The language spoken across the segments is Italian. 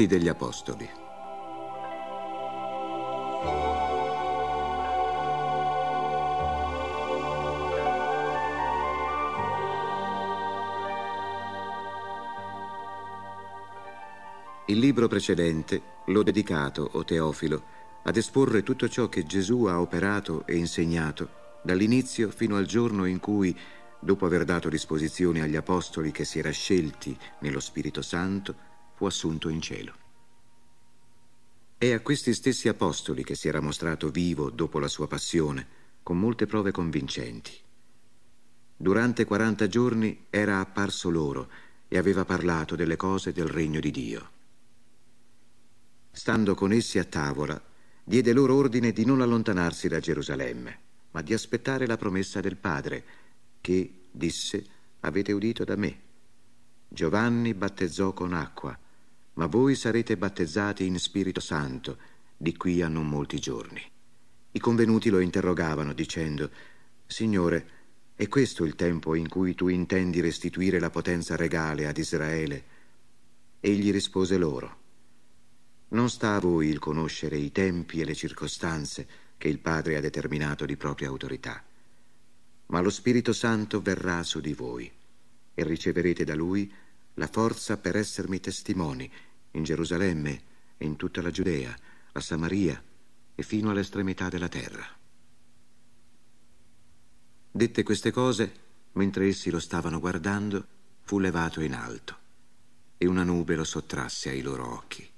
Atti degli Apostoli. Il libro precedente l'ho dedicato, o Teofilo, ad esporre tutto ciò che Gesù ha operato e insegnato dall'inizio fino al giorno in cui, dopo aver dato disposizioni agli apostoli che si era scelti nello Spirito Santo, fu assunto in cielo. È a questi stessi apostoli che si era mostrato vivo dopo la sua passione, con molte prove convincenti. Durante 40 giorni era apparso loro e aveva parlato delle cose del regno di Dio. Stando con essi a tavola, diede loro ordine di non allontanarsi da Gerusalemme, ma di aspettare la promessa del Padre, che, disse, avete udito da me. Giovanni battezzò con acqua, ma voi sarete battezzati in Spirito Santo di qui a non molti giorni. I convenuti lo interrogavano dicendo, Signore, è questo il tempo in cui tu intendi restituire la potenza regale ad Israele? Egli rispose loro, Non sta a voi il conoscere i tempi e le circostanze che il Padre ha determinato di propria autorità, ma lo Spirito Santo verrà su di voi e riceverete da Lui la forza per essermi testimoni in Gerusalemme e in tutta la Giudea, la Samaria e fino all'estremità della terra. Dette queste cose, mentre essi lo stavano guardando, fu levato in alto e una nube lo sottrasse ai loro occhi.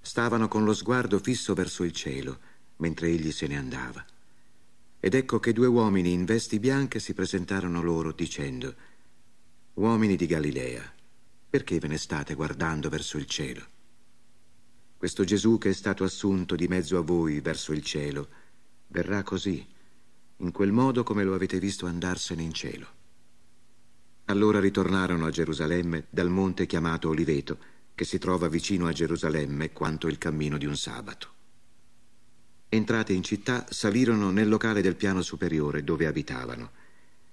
Stavano con lo sguardo fisso verso il cielo mentre egli se ne andava. Ed ecco che due uomini in vesti bianche si presentarono loro dicendo, Uomini di Galilea, perché ve ne state guardando verso il cielo? Questo Gesù che è stato assunto di mezzo a voi verso il cielo, verrà così, in quel modo come lo avete visto andarsene in cielo. Allora ritornarono a Gerusalemme dal monte chiamato Oliveto, che si trova vicino a Gerusalemme quanto il cammino di un sabato. Entrate in città, salirono nel locale del piano superiore dove abitavano.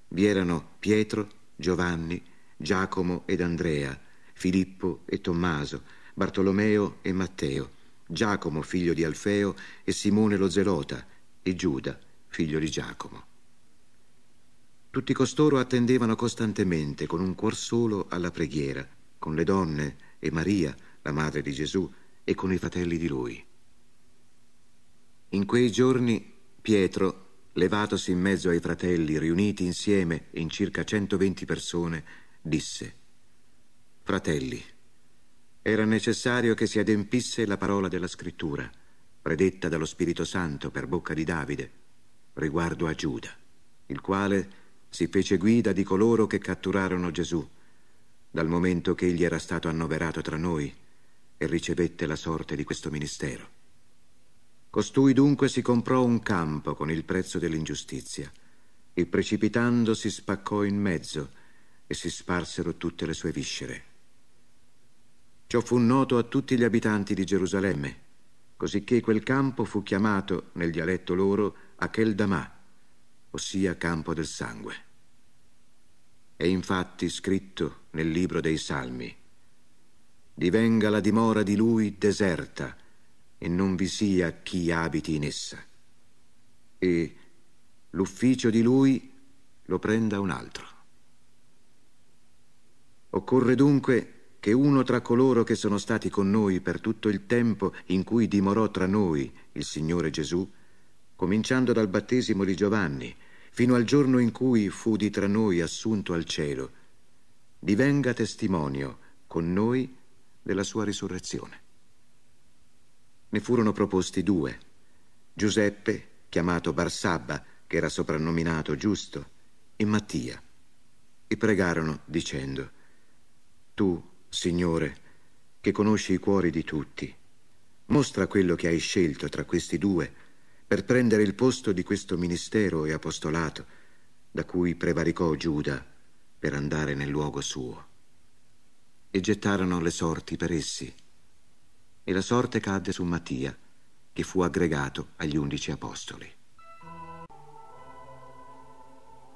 Vi erano Pietro, Giovanni, Giacomo ed Andrea, Filippo e Tommaso, Bartolomeo e Matteo, Giacomo figlio di Alfeo e Simone lo Zelota e Giuda figlio di Giacomo. Tutti costoro attendevano costantemente con un cuor solo alla preghiera, con le donne e Maria, la madre di Gesù, e con i fratelli di lui. In quei giorni Pietro, levatosi in mezzo ai fratelli riuniti insieme in circa 120 persone, disse Fratelli, era necessario che si adempisse la parola della scrittura, predetta dallo Spirito Santo per bocca di Davide, riguardo a Giuda, il quale si fece guida di coloro che catturarono Gesù, dal momento che egli era stato annoverato tra noi e ricevette la sorte di questo ministero. Costui dunque si comprò un campo con il prezzo dell'ingiustizia e precipitando si spaccò in mezzo e si sparsero tutte le sue viscere. Ciò fu noto a tutti gli abitanti di Gerusalemme, cosicché quel campo fu chiamato, nel dialetto loro, Acheldamà, ossia campo del sangue. È infatti scritto nel libro dei Salmi, divenga la dimora di lui deserta e non vi sia chi abiti in essa, e l'ufficio di lui lo prenda un altro. Occorre dunque che uno tra coloro che sono stati con noi per tutto il tempo in cui dimorò tra noi il Signore Gesù, cominciando dal battesimo di Giovanni, fino al giorno in cui fu di tra noi assunto al cielo, divenga testimonio con noi della sua risurrezione. Ne furono proposti due, Giuseppe, chiamato Barsabba, che era soprannominato giusto, e Mattia, e pregarono dicendo, Tu, Signore, che conosci i cuori di tutti, mostra quello che hai scelto tra questi due per prendere il posto di questo ministero e apostolato da cui prevaricò Giuda per andare nel luogo suo. E gettarono le sorti per essi. E la sorte cadde su Mattia, che fu aggregato agli undici apostoli.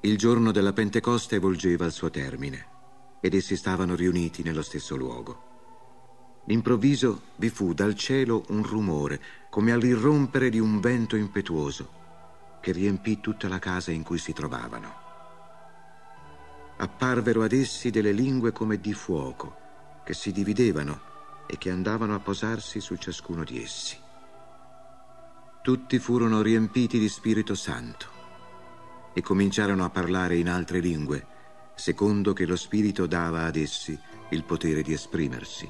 Il giorno della Pentecoste volgeva al suo termine ed essi stavano riuniti nello stesso luogo. D'improvviso vi fu dal cielo un rumore, come all'irrompere di un vento impetuoso, che riempì tutta la casa in cui si trovavano. Apparvero ad essi delle lingue come di fuoco, che si dividevano e che andavano a posarsi su ciascuno di essi. Tutti furono riempiti di Spirito Santo e cominciarono a parlare in altre lingue, secondo che lo Spirito dava ad essi il potere di esprimersi.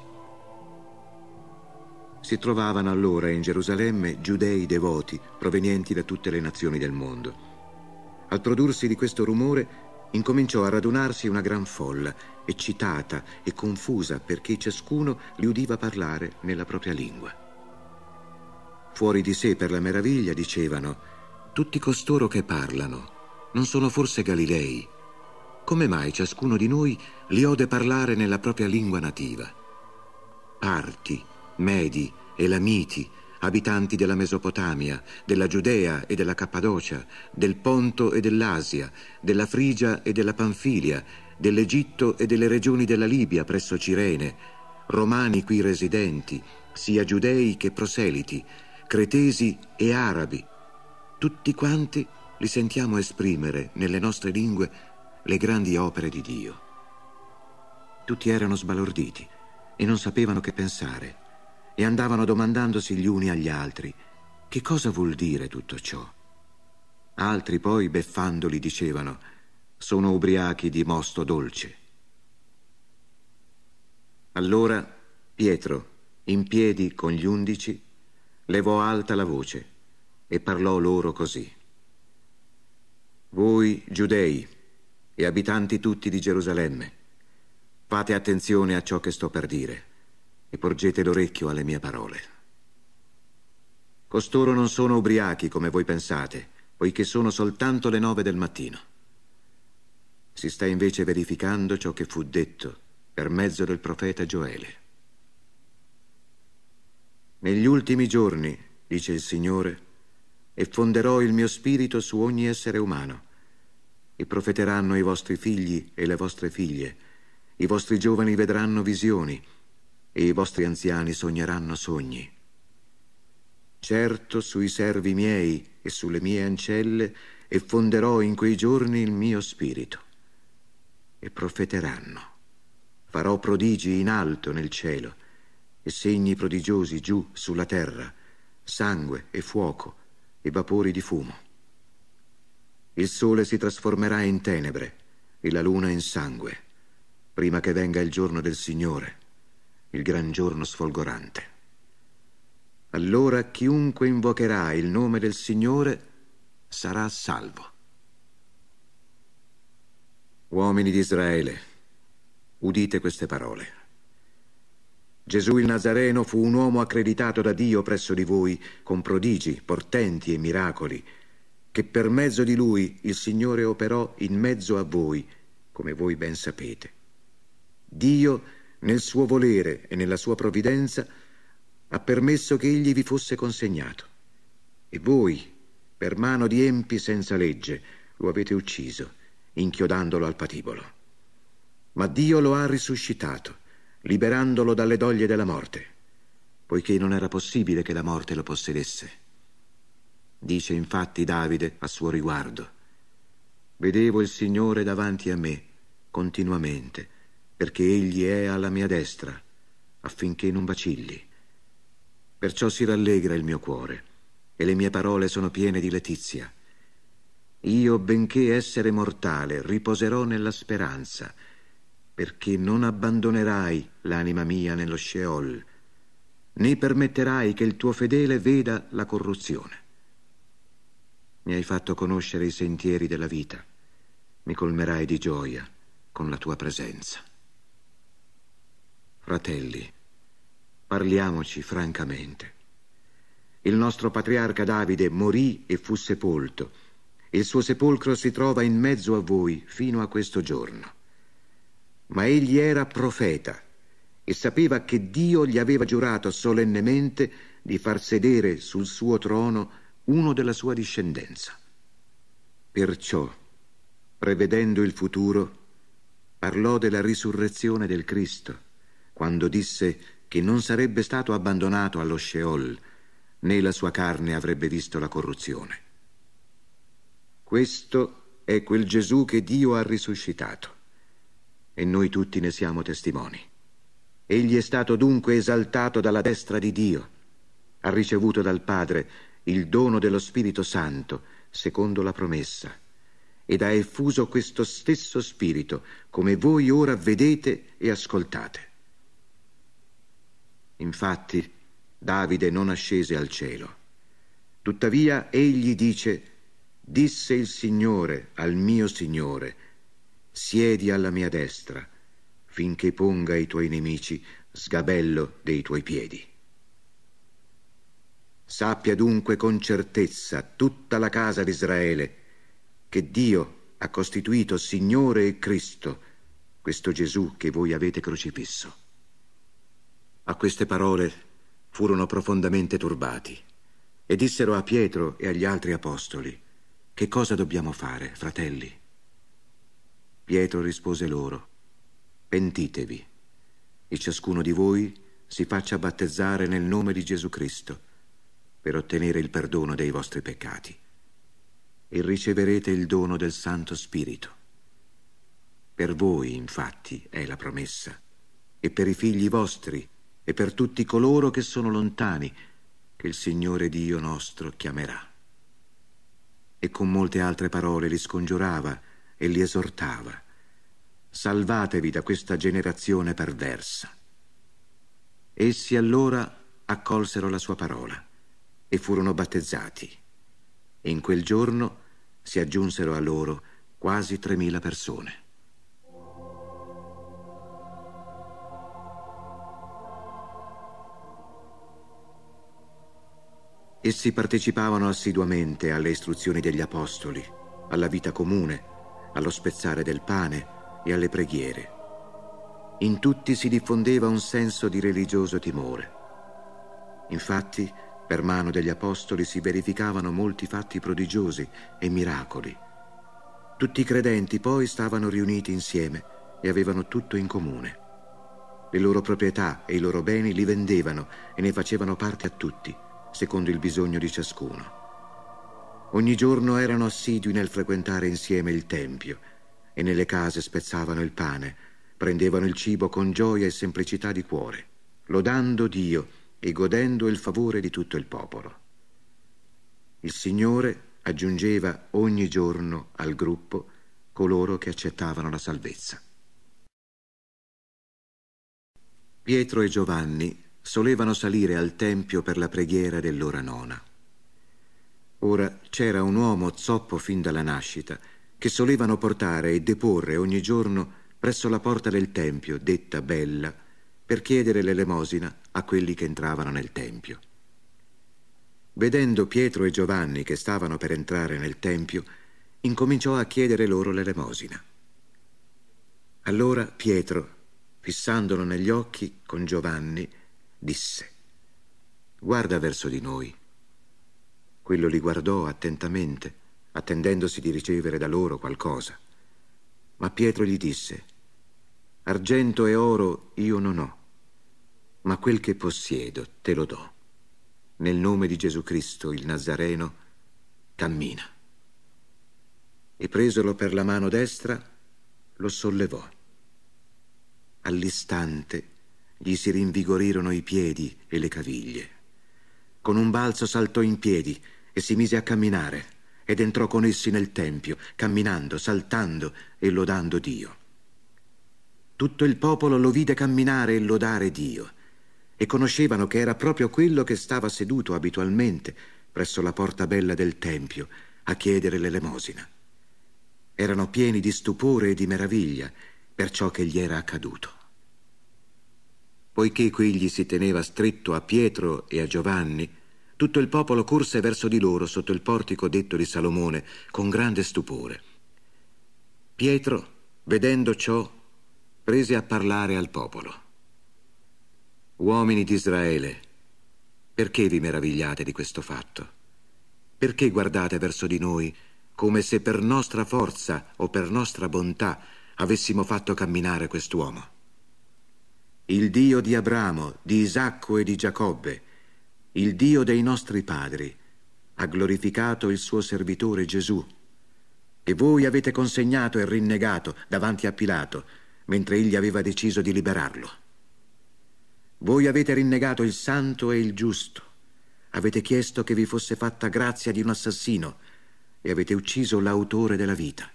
Si trovavano allora in Gerusalemme giudei devoti provenienti da tutte le nazioni del mondo. Al prodursi di questo rumore incominciò a radunarsi una gran folla, eccitata e confusa perché ciascuno li udiva parlare nella propria lingua. Fuori di sé per la meraviglia dicevano, tutti costoro che parlano, non sono forse Galilei? Come mai ciascuno di noi li ode parlare nella propria lingua nativa? Parti, Medi, Elamiti, abitanti della Mesopotamia, della Giudea e della Cappadocia, del Ponto e dell'Asia, della Frigia e della Panfilia, dell'Egitto e delle regioni della Libia presso Cirene, romani qui residenti, sia giudei che proseliti, cretesi e arabi. Tutti quanti li sentiamo esprimere nelle nostre lingue le grandi opere di Dio. Tutti erano sbalorditi e non sapevano che pensare e andavano domandandosi gli uni agli altri che cosa vuol dire tutto ciò. Altri poi, beffandoli, dicevano sono ubriachi di mosto dolce. Allora Pietro, in piedi con gli undici, levò alta la voce e parlò loro così. Voi giudei e abitanti tutti di Gerusalemme, fate attenzione a ciò che sto per dire e porgete l'orecchio alle mie parole. Costoro non sono ubriachi come voi pensate, poiché sono soltanto le nove del mattino. Si sta invece verificando ciò che fu detto per mezzo del profeta Gioele. Negli ultimi giorni, dice il Signore, effonderò il mio spirito su ogni essere umano e profeteranno i vostri figli e le vostre figlie, i vostri giovani vedranno visioni e i vostri anziani sogneranno sogni. Certo sui servi miei e sulle mie ancelle effonderò in quei giorni il mio spirito. E profeteranno. Farò prodigi in alto nel cielo e segni prodigiosi giù sulla terra, sangue e fuoco e vapori di fumo. Il sole si trasformerà in tenebre e la luna in sangue, prima che venga il giorno del Signore il gran giorno sfolgorante. Allora chiunque invocherà il nome del Signore sarà salvo. Uomini di Israele, udite queste parole. Gesù il Nazareno fu un uomo accreditato da Dio presso di voi con prodigi, portenti e miracoli, che per mezzo di lui il Signore operò in mezzo a voi, come voi ben sapete. Dio nel suo volere e nella sua provvidenza, ha permesso che egli vi fosse consegnato. E voi, per mano di empi senza legge, lo avete ucciso, inchiodandolo al patibolo. Ma Dio lo ha risuscitato, liberandolo dalle doglie della morte, poiché non era possibile che la morte lo possedesse. Dice infatti Davide a suo riguardo, Vedevo il Signore davanti a me continuamente perché egli è alla mia destra, affinché non vacilli. Perciò si rallegra il mio cuore, e le mie parole sono piene di letizia. Io, benché essere mortale, riposerò nella speranza, perché non abbandonerai l'anima mia nello Sheol, né permetterai che il tuo fedele veda la corruzione. Mi hai fatto conoscere i sentieri della vita, mi colmerai di gioia con la tua presenza. Fratelli, parliamoci francamente. Il nostro patriarca Davide morì e fu sepolto. Il suo sepolcro si trova in mezzo a voi fino a questo giorno. Ma egli era profeta e sapeva che Dio gli aveva giurato solennemente di far sedere sul suo trono uno della sua discendenza. Perciò, prevedendo il futuro, parlò della risurrezione del Cristo quando disse che non sarebbe stato abbandonato allo Sheol, né la sua carne avrebbe visto la corruzione. Questo è quel Gesù che Dio ha risuscitato, e noi tutti ne siamo testimoni. Egli è stato dunque esaltato dalla destra di Dio, ha ricevuto dal Padre il dono dello Spirito Santo, secondo la promessa, ed ha effuso questo stesso Spirito, come voi ora vedete e ascoltate. Infatti, Davide non ascese al cielo. Tuttavia, egli dice, disse il Signore al mio Signore, siedi alla mia destra, finché ponga i tuoi nemici sgabello dei tuoi piedi. Sappia dunque con certezza tutta la casa di Israele che Dio ha costituito Signore e Cristo questo Gesù che voi avete crocifisso. A queste parole furono profondamente turbati e dissero a Pietro e agli altri apostoli, che cosa dobbiamo fare, fratelli? Pietro rispose loro, pentitevi e ciascuno di voi si faccia battezzare nel nome di Gesù Cristo per ottenere il perdono dei vostri peccati e riceverete il dono del Santo Spirito. Per voi, infatti, è la promessa, e per i figli vostri, e per tutti coloro che sono lontani, che il Signore Dio nostro chiamerà. E con molte altre parole li scongiurava e li esortava. Salvatevi da questa generazione perversa. Essi allora accolsero la sua parola e furono battezzati. E in quel giorno si aggiunsero a loro quasi tremila persone. Essi partecipavano assiduamente alle istruzioni degli apostoli, alla vita comune, allo spezzare del pane e alle preghiere. In tutti si diffondeva un senso di religioso timore. Infatti, per mano degli apostoli si verificavano molti fatti prodigiosi e miracoli. Tutti i credenti poi stavano riuniti insieme e avevano tutto in comune. Le loro proprietà e i loro beni li vendevano e ne facevano parte a tutti, secondo il bisogno di ciascuno. Ogni giorno erano assidui nel frequentare insieme il Tempio e nelle case spezzavano il pane, prendevano il cibo con gioia e semplicità di cuore, lodando Dio e godendo il favore di tutto il popolo. Il Signore aggiungeva ogni giorno al gruppo coloro che accettavano la salvezza. Pietro e Giovanni solevano salire al Tempio per la preghiera dell'ora nona. Ora c'era un uomo zoppo fin dalla nascita che solevano portare e deporre ogni giorno presso la porta del Tempio, detta Bella, per chiedere l'elemosina a quelli che entravano nel Tempio. Vedendo Pietro e Giovanni che stavano per entrare nel Tempio, incominciò a chiedere loro l'elemosina. Allora Pietro, fissandolo negli occhi con Giovanni, disse, guarda verso di noi. Quello li guardò attentamente, attendendosi di ricevere da loro qualcosa. Ma Pietro gli disse, Argento e oro io non ho, ma quel che possiedo te lo do. Nel nome di Gesù Cristo, il Nazareno, cammina. E presolo per la mano destra, lo sollevò. All'istante gli si rinvigorirono i piedi e le caviglie. Con un balzo saltò in piedi e si mise a camminare ed entrò con essi nel tempio, camminando, saltando e lodando Dio. Tutto il popolo lo vide camminare e lodare Dio e conoscevano che era proprio quello che stava seduto abitualmente presso la porta bella del Tempio a chiedere l'elemosina. Erano pieni di stupore e di meraviglia per ciò che gli era accaduto. Poiché quegli si teneva stretto a Pietro e a Giovanni, tutto il popolo corse verso di loro sotto il portico detto di Salomone con grande stupore. Pietro, vedendo ciò, prese a parlare al popolo. Uomini di Israele, perché vi meravigliate di questo fatto? Perché guardate verso di noi come se per nostra forza o per nostra bontà avessimo fatto camminare quest'uomo? il Dio di Abramo, di Isacco e di Giacobbe, il Dio dei nostri padri, ha glorificato il suo servitore Gesù, che voi avete consegnato e rinnegato davanti a Pilato, mentre egli aveva deciso di liberarlo. Voi avete rinnegato il santo e il giusto, avete chiesto che vi fosse fatta grazia di un assassino e avete ucciso l'autore della vita.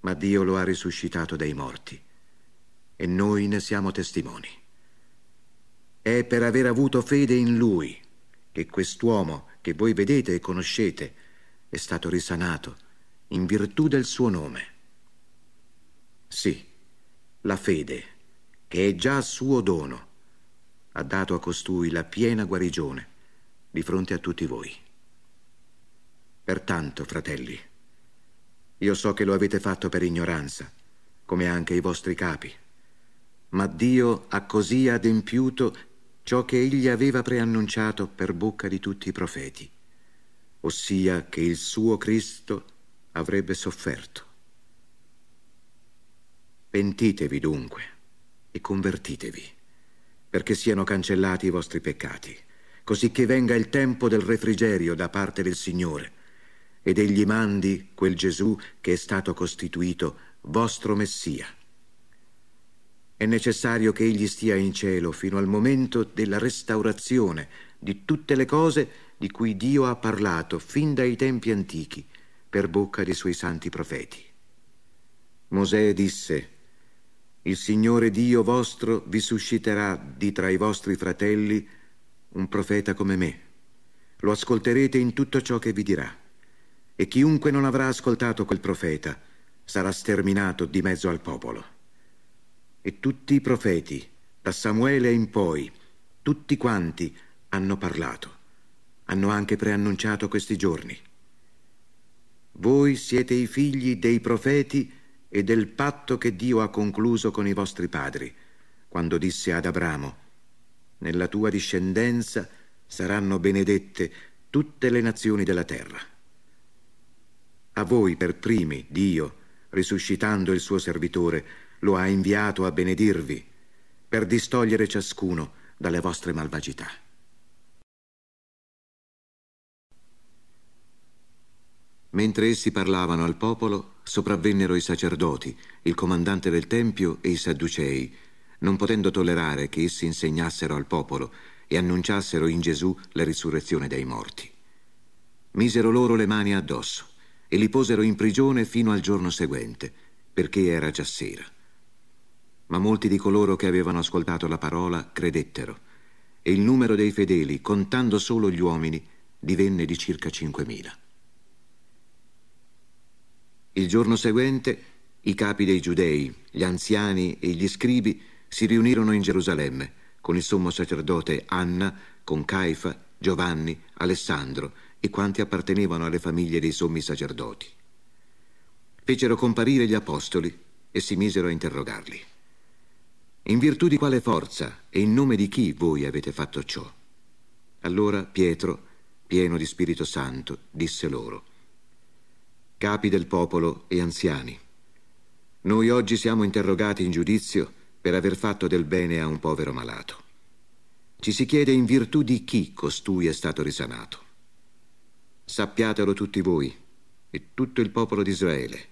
Ma Dio lo ha risuscitato dai morti e noi ne siamo testimoni. È per aver avuto fede in Lui che quest'uomo che voi vedete e conoscete è stato risanato in virtù del suo nome. Sì, la fede, che è già suo dono, ha dato a costui la piena guarigione di fronte a tutti voi. Pertanto, fratelli, io so che lo avete fatto per ignoranza, come anche i vostri capi, ma Dio ha così adempiuto ciò che egli aveva preannunciato per bocca di tutti i profeti, ossia che il suo Cristo avrebbe sofferto. Pentitevi dunque e convertitevi, perché siano cancellati i vostri peccati, così che venga il tempo del refrigerio da parte del Signore, ed egli mandi quel Gesù che è stato costituito vostro Messia. È necessario che egli stia in cielo fino al momento della restaurazione di tutte le cose di cui Dio ha parlato fin dai tempi antichi per bocca dei suoi santi profeti. Mosè disse, il Signore Dio vostro vi susciterà di tra i vostri fratelli un profeta come me. Lo ascolterete in tutto ciò che vi dirà. E chiunque non avrà ascoltato quel profeta sarà sterminato di mezzo al popolo. E tutti i profeti, da Samuele in poi, tutti quanti hanno parlato, hanno anche preannunciato questi giorni. Voi siete i figli dei profeti e del patto che Dio ha concluso con i vostri padri, quando disse ad Abramo, nella tua discendenza saranno benedette tutte le nazioni della terra. A voi per primi Dio, risuscitando il suo servitore, lo ha inviato a benedirvi per distogliere ciascuno dalle vostre malvagità. Mentre essi parlavano al popolo, sopravvennero i sacerdoti, il comandante del Tempio e i Sadducei, non potendo tollerare che essi insegnassero al popolo e annunciassero in Gesù la risurrezione dei morti. Misero loro le mani addosso e li posero in prigione fino al giorno seguente, perché era già sera ma molti di coloro che avevano ascoltato la parola credettero, e il numero dei fedeli, contando solo gli uomini, divenne di circa cinquemila. Il giorno seguente i capi dei giudei, gli anziani e gli scribi si riunirono in Gerusalemme con il sommo sacerdote Anna, con Caifa, Giovanni, Alessandro e quanti appartenevano alle famiglie dei sommi sacerdoti. Fecero comparire gli apostoli e si misero a interrogarli. In virtù di quale forza e in nome di chi voi avete fatto ciò? Allora Pietro, pieno di Spirito Santo, disse loro, Capi del popolo e anziani, noi oggi siamo interrogati in giudizio per aver fatto del bene a un povero malato. Ci si chiede in virtù di chi costui è stato risanato. Sappiatelo tutti voi e tutto il popolo di Israele.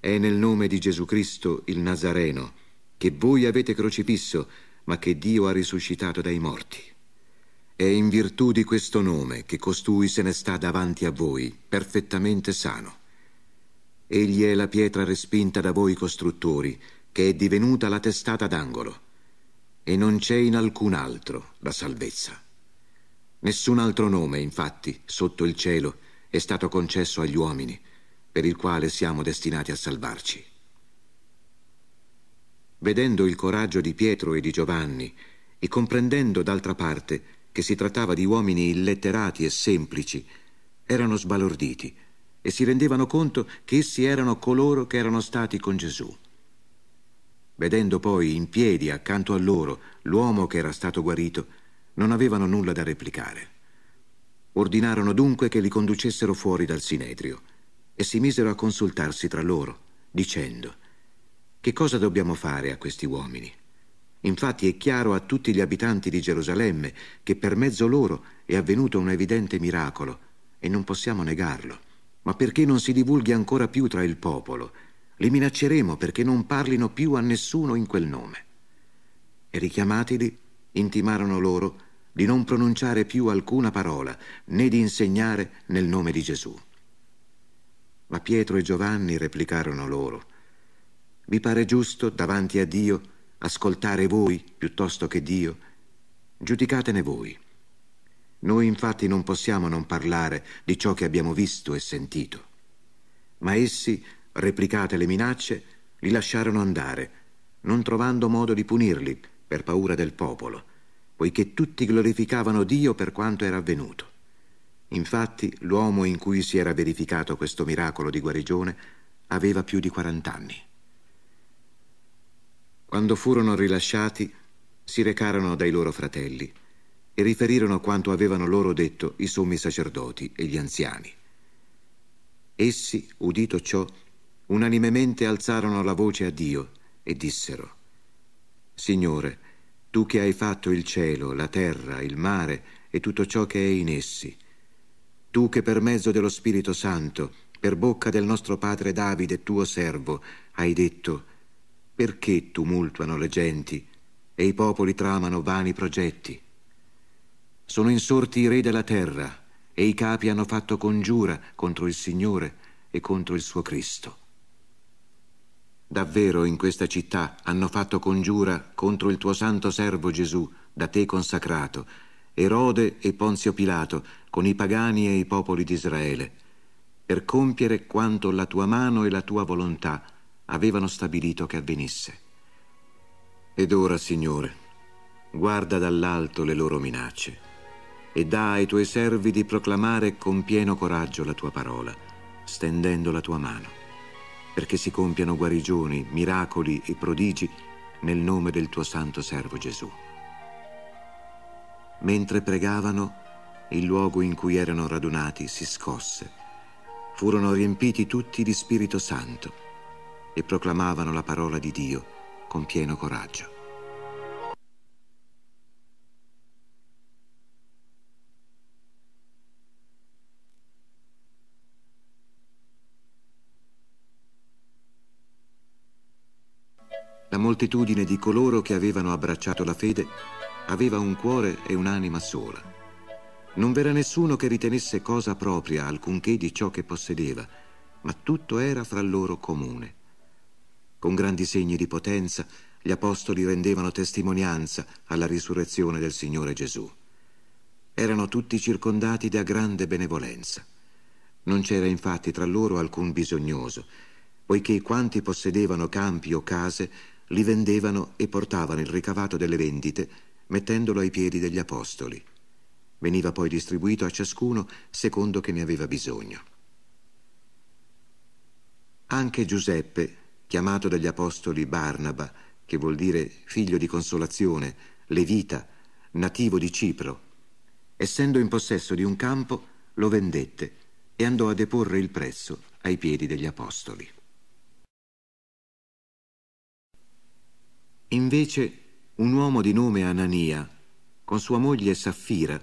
È nel nome di Gesù Cristo il Nazareno, che voi avete crocifisso, ma che Dio ha risuscitato dai morti. È in virtù di questo nome che costui se ne sta davanti a voi, perfettamente sano. Egli è la pietra respinta da voi costruttori, che è divenuta la testata d'angolo. E non c'è in alcun altro la salvezza. Nessun altro nome, infatti, sotto il cielo, è stato concesso agli uomini, per il quale siamo destinati a salvarci. Vedendo il coraggio di Pietro e di Giovanni e comprendendo d'altra parte che si trattava di uomini illetterati e semplici, erano sbalorditi e si rendevano conto che essi erano coloro che erano stati con Gesù. Vedendo poi in piedi accanto a loro l'uomo che era stato guarito, non avevano nulla da replicare. Ordinarono dunque che li conducessero fuori dal Sinedrio e si misero a consultarsi tra loro, dicendo che cosa dobbiamo fare a questi uomini? Infatti è chiaro a tutti gli abitanti di Gerusalemme che per mezzo loro è avvenuto un evidente miracolo e non possiamo negarlo. Ma perché non si divulghi ancora più tra il popolo? Li minacceremo perché non parlino più a nessuno in quel nome. E richiamatili, intimarono loro di non pronunciare più alcuna parola, né di insegnare nel nome di Gesù. Ma Pietro e Giovanni replicarono loro, Vi pare giusto davanti a Dio ascoltare voi piuttosto che Dio? Giudicatene voi. Noi infatti non possiamo non parlare di ciò che abbiamo visto e sentito. Ma essi, replicate le minacce, li lasciarono andare, non trovando modo di punirli per paura del popolo, poiché tutti glorificavano Dio per quanto era avvenuto. Infatti l'uomo in cui si era verificato questo miracolo di guarigione aveva più di quarant'anni. Quando furono rilasciati, si recarono dai loro fratelli e riferirono quanto avevano loro detto i sommi sacerdoti e gli anziani. Essi, udito ciò, unanimemente alzarono la voce a Dio e dissero, Signore, tu che hai fatto il cielo, la terra, il mare e tutto ciò che è in essi, tu che per mezzo dello Spirito Santo, per bocca del nostro padre Davide, tuo servo, hai detto, perché tumultuano le genti e i popoli tramano vani progetti? Sono insorti i re della terra e i capi hanno fatto congiura contro il Signore e contro il suo Cristo. Davvero in questa città hanno fatto congiura contro il tuo santo servo Gesù, da te consacrato, Erode e Ponzio Pilato, con i pagani e i popoli di Israele, per compiere quanto la tua mano e la tua volontà avevano stabilito che avvenisse. Ed ora, Signore, guarda dall'alto le loro minacce e dà ai tuoi servi di proclamare con pieno coraggio la tua parola, stendendo la tua mano, perché si compiano guarigioni, miracoli e prodigi nel nome del tuo santo servo Gesù. Mentre pregavano, il luogo in cui erano radunati si scosse. Furono riempiti tutti di Spirito Santo e proclamavano la parola di Dio con pieno coraggio. La moltitudine di coloro che avevano abbracciato la fede aveva un cuore e un'anima sola. Non v'era nessuno che ritenesse cosa propria alcunché di ciò che possedeva, ma tutto era fra loro comune. Con grandi segni di potenza, gli apostoli rendevano testimonianza alla risurrezione del Signore Gesù. Erano tutti circondati da grande benevolenza. Non c'era infatti tra loro alcun bisognoso, poiché quanti possedevano campi o case li vendevano e portavano il ricavato delle vendite mettendolo ai piedi degli apostoli. Veniva poi distribuito a ciascuno secondo che ne aveva bisogno. Anche Giuseppe, chiamato dagli apostoli Barnaba, che vuol dire figlio di consolazione, levita, nativo di Cipro. Essendo in possesso di un campo, lo vendette e andò a deporre il prezzo ai piedi degli apostoli. Invece un uomo di nome Anania, con sua moglie Saffira,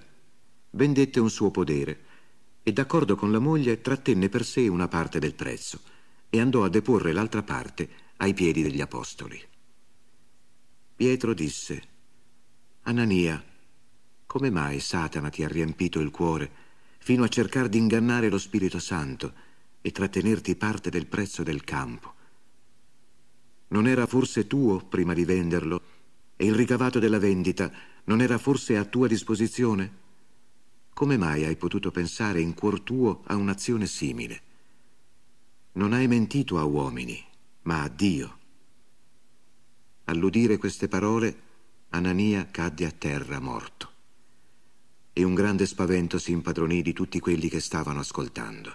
vendette un suo podere e d'accordo con la moglie trattenne per sé una parte del prezzo e andò a deporre l'altra parte ai piedi degli apostoli. Pietro disse, Anania, come mai Satana ti ha riempito il cuore fino a cercare di ingannare lo Spirito Santo e trattenerti parte del prezzo del campo? Non era forse tuo prima di venderlo e il ricavato della vendita non era forse a tua disposizione? Come mai hai potuto pensare in cuor tuo a un'azione simile? Non hai mentito a uomini, ma a Dio. All'udire queste parole, Anania cadde a terra morto. E un grande spavento si impadronì di tutti quelli che stavano ascoltando.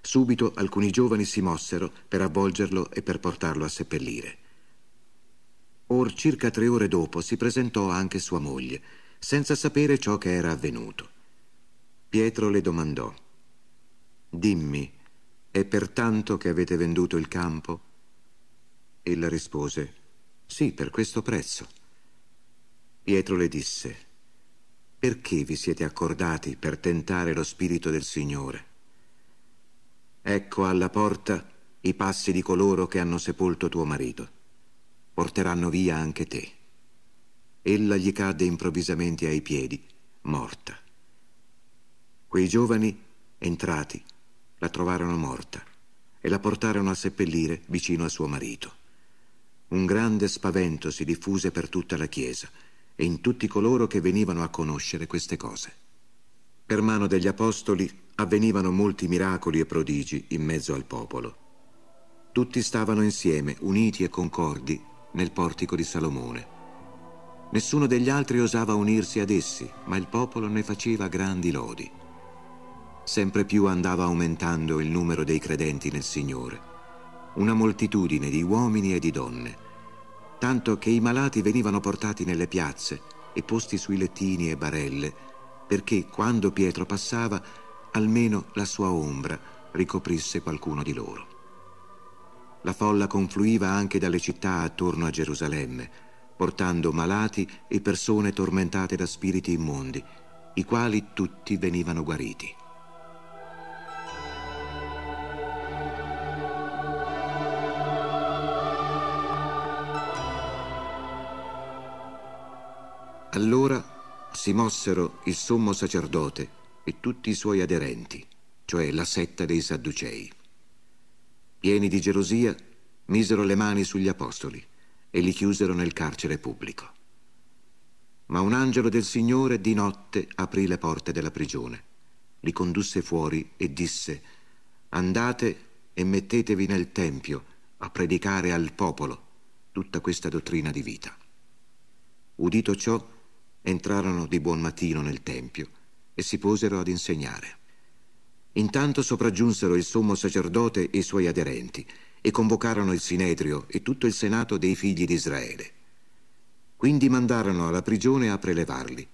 Subito alcuni giovani si mossero per avvolgerlo e per portarlo a seppellire. Or circa tre ore dopo si presentò anche sua moglie, senza sapere ciò che era avvenuto. Pietro le domandò, Dimmi, è pertanto che avete venduto il campo? Ella rispose, Sì, per questo prezzo. Pietro le disse, perché vi siete accordati per tentare lo Spirito del Signore? Ecco alla porta i passi di coloro che hanno sepolto tuo marito. Porteranno via anche te. Ella gli cadde improvvisamente ai piedi, morta. Quei giovani, entrati, la trovarono morta e la portarono a seppellire vicino a suo marito. Un grande spavento si diffuse per tutta la chiesa e in tutti coloro che venivano a conoscere queste cose. Per mano degli apostoli avvenivano molti miracoli e prodigi in mezzo al popolo. Tutti stavano insieme, uniti e concordi, nel portico di Salomone. Nessuno degli altri osava unirsi ad essi, ma il popolo ne faceva grandi lodi. Sempre più andava aumentando il numero dei credenti nel Signore, una moltitudine di uomini e di donne tanto che i malati venivano portati nelle piazze e posti sui lettini e barelle, perché quando Pietro passava, almeno la sua ombra ricoprisse qualcuno di loro. La folla confluiva anche dalle città attorno a Gerusalemme, portando malati e persone tormentate da spiriti immondi, i quali tutti venivano guariti. Allora si mossero il sommo sacerdote e tutti i suoi aderenti, cioè la setta dei Sadducei. Pieni di gelosia, misero le mani sugli apostoli e li chiusero nel carcere pubblico. Ma un angelo del Signore di notte aprì le porte della prigione, li condusse fuori e disse, andate e mettetevi nel Tempio a predicare al popolo tutta questa dottrina di vita. Udito ciò, entrarono di buon mattino nel tempio e si posero ad insegnare. Intanto sopraggiunsero il sommo sacerdote e i suoi aderenti e convocarono il Sinedrio e tutto il senato dei figli di Israele. Quindi mandarono alla prigione a prelevarli,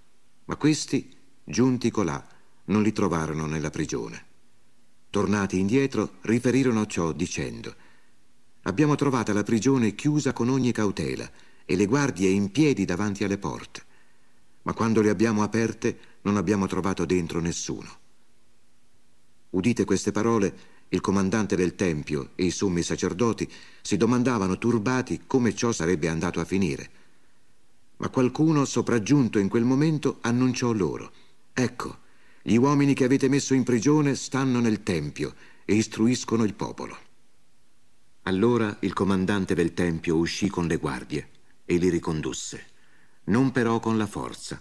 ma questi, giunti colà, non li trovarono nella prigione. Tornati indietro, riferirono ciò dicendo Abbiamo trovata la prigione chiusa con ogni cautela e le guardie in piedi davanti alle porte ma quando le abbiamo aperte non abbiamo trovato dentro nessuno. Udite queste parole, il comandante del Tempio e i sommi sacerdoti si domandavano turbati come ciò sarebbe andato a finire. Ma qualcuno sopraggiunto in quel momento annunciò loro, ecco, gli uomini che avete messo in prigione stanno nel Tempio e istruiscono il popolo. Allora il comandante del Tempio uscì con le guardie e li ricondusse non però con la forza,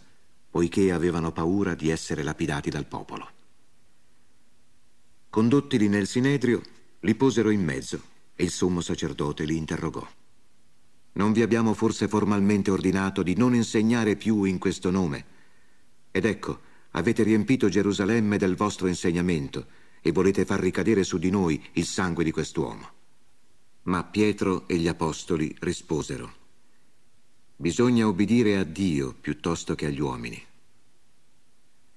poiché avevano paura di essere lapidati dal popolo. Condottili nel Sinedrio, li posero in mezzo e il sommo sacerdote li interrogò. Non vi abbiamo forse formalmente ordinato di non insegnare più in questo nome? Ed ecco, avete riempito Gerusalemme del vostro insegnamento e volete far ricadere su di noi il sangue di quest'uomo. Ma Pietro e gli apostoli risposero. Bisogna obbedire a Dio piuttosto che agli uomini.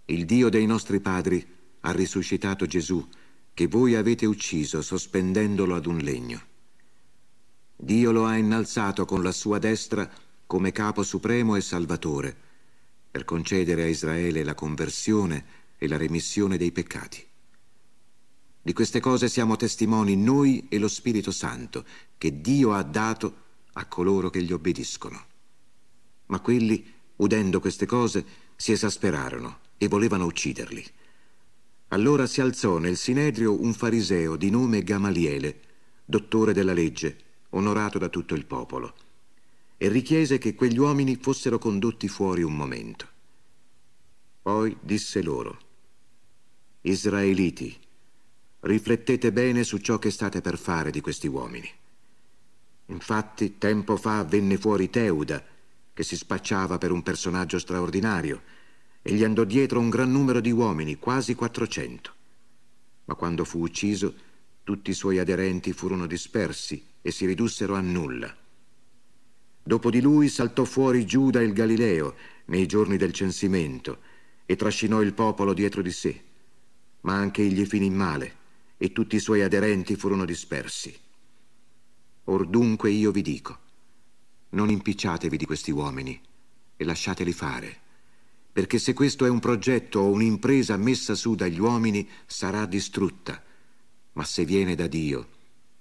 Il Dio dei nostri padri ha risuscitato Gesù, che voi avete ucciso sospendendolo ad un legno. Dio lo ha innalzato con la sua destra come capo supremo e salvatore, per concedere a Israele la conversione e la remissione dei peccati. Di queste cose siamo testimoni noi e lo Spirito Santo, che Dio ha dato a coloro che gli obbediscono. Ma quelli, udendo queste cose, si esasperarono e volevano ucciderli. Allora si alzò nel Sinedrio un fariseo di nome Gamaliele, dottore della legge, onorato da tutto il popolo, e richiese che quegli uomini fossero condotti fuori un momento. Poi disse loro, Israeliti, riflettete bene su ciò che state per fare di questi uomini. Infatti, tempo fa venne fuori Teuda, che si spacciava per un personaggio straordinario, e gli andò dietro un gran numero di uomini, quasi 400. Ma quando fu ucciso, tutti i suoi aderenti furono dispersi e si ridussero a nulla. Dopo di lui saltò fuori Giuda il Galileo nei giorni del censimento e trascinò il popolo dietro di sé. Ma anche egli finì male e tutti i suoi aderenti furono dispersi. Or dunque io vi dico, non impicciatevi di questi uomini, e lasciateli fare, perché se questo è un progetto o un'impresa messa su dagli uomini sarà distrutta, ma se viene da Dio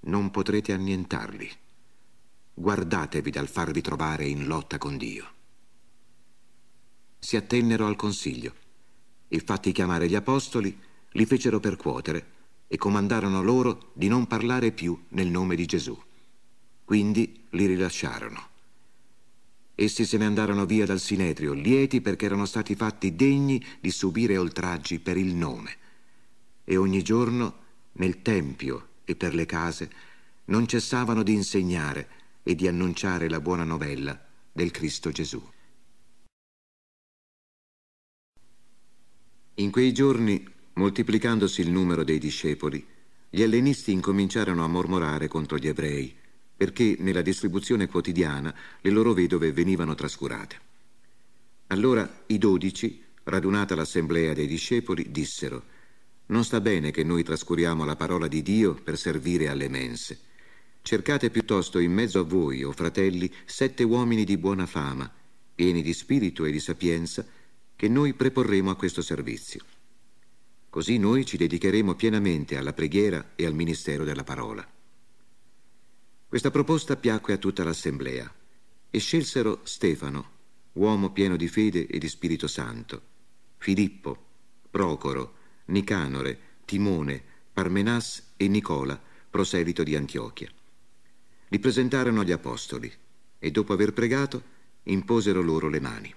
non potrete annientarli. Guardatevi dal farvi trovare in lotta con Dio. Si attennero al consiglio e fatti chiamare gli apostoli, li fecero percuotere e comandarono loro di non parlare più nel nome di Gesù. Quindi li rilasciarono. Essi se ne andarono via dal Sinedrio, lieti perché erano stati fatti degni di subire oltraggi per il nome. E ogni giorno, nel Tempio e per le case, non cessavano di insegnare e di annunciare la buona novella del Cristo Gesù. In quei giorni, moltiplicandosi il numero dei discepoli, gli ellenisti incominciarono a mormorare contro gli ebrei perché nella distribuzione quotidiana le loro vedove venivano trascurate. Allora i dodici, radunata l'assemblea dei discepoli, dissero Non sta bene che noi trascuriamo la parola di Dio per servire alle mense. Cercate piuttosto in mezzo a voi, o fratelli, sette uomini di buona fama, pieni di spirito e di sapienza, che noi preporremo a questo servizio. Così noi ci dedicheremo pienamente alla preghiera e al ministero della parola. Questa proposta piacque a tutta l'assemblea e scelsero Stefano, uomo pieno di fede e di Spirito Santo, Filippo, Procoro, Nicanore, Timone, Parmenas e Nicola, proselito di Antiochia. Li presentarono agli apostoli e dopo aver pregato imposero loro le mani.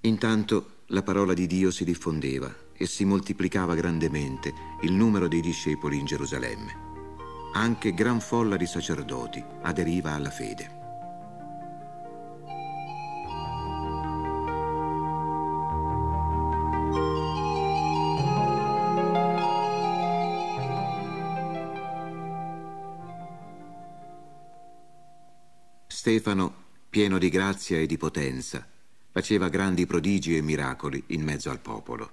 Intanto la parola di Dio si diffondeva e si moltiplicava grandemente il numero dei discepoli in Gerusalemme anche gran folla di sacerdoti aderiva alla fede. Stefano, pieno di grazia e di potenza, faceva grandi prodigi e miracoli in mezzo al popolo.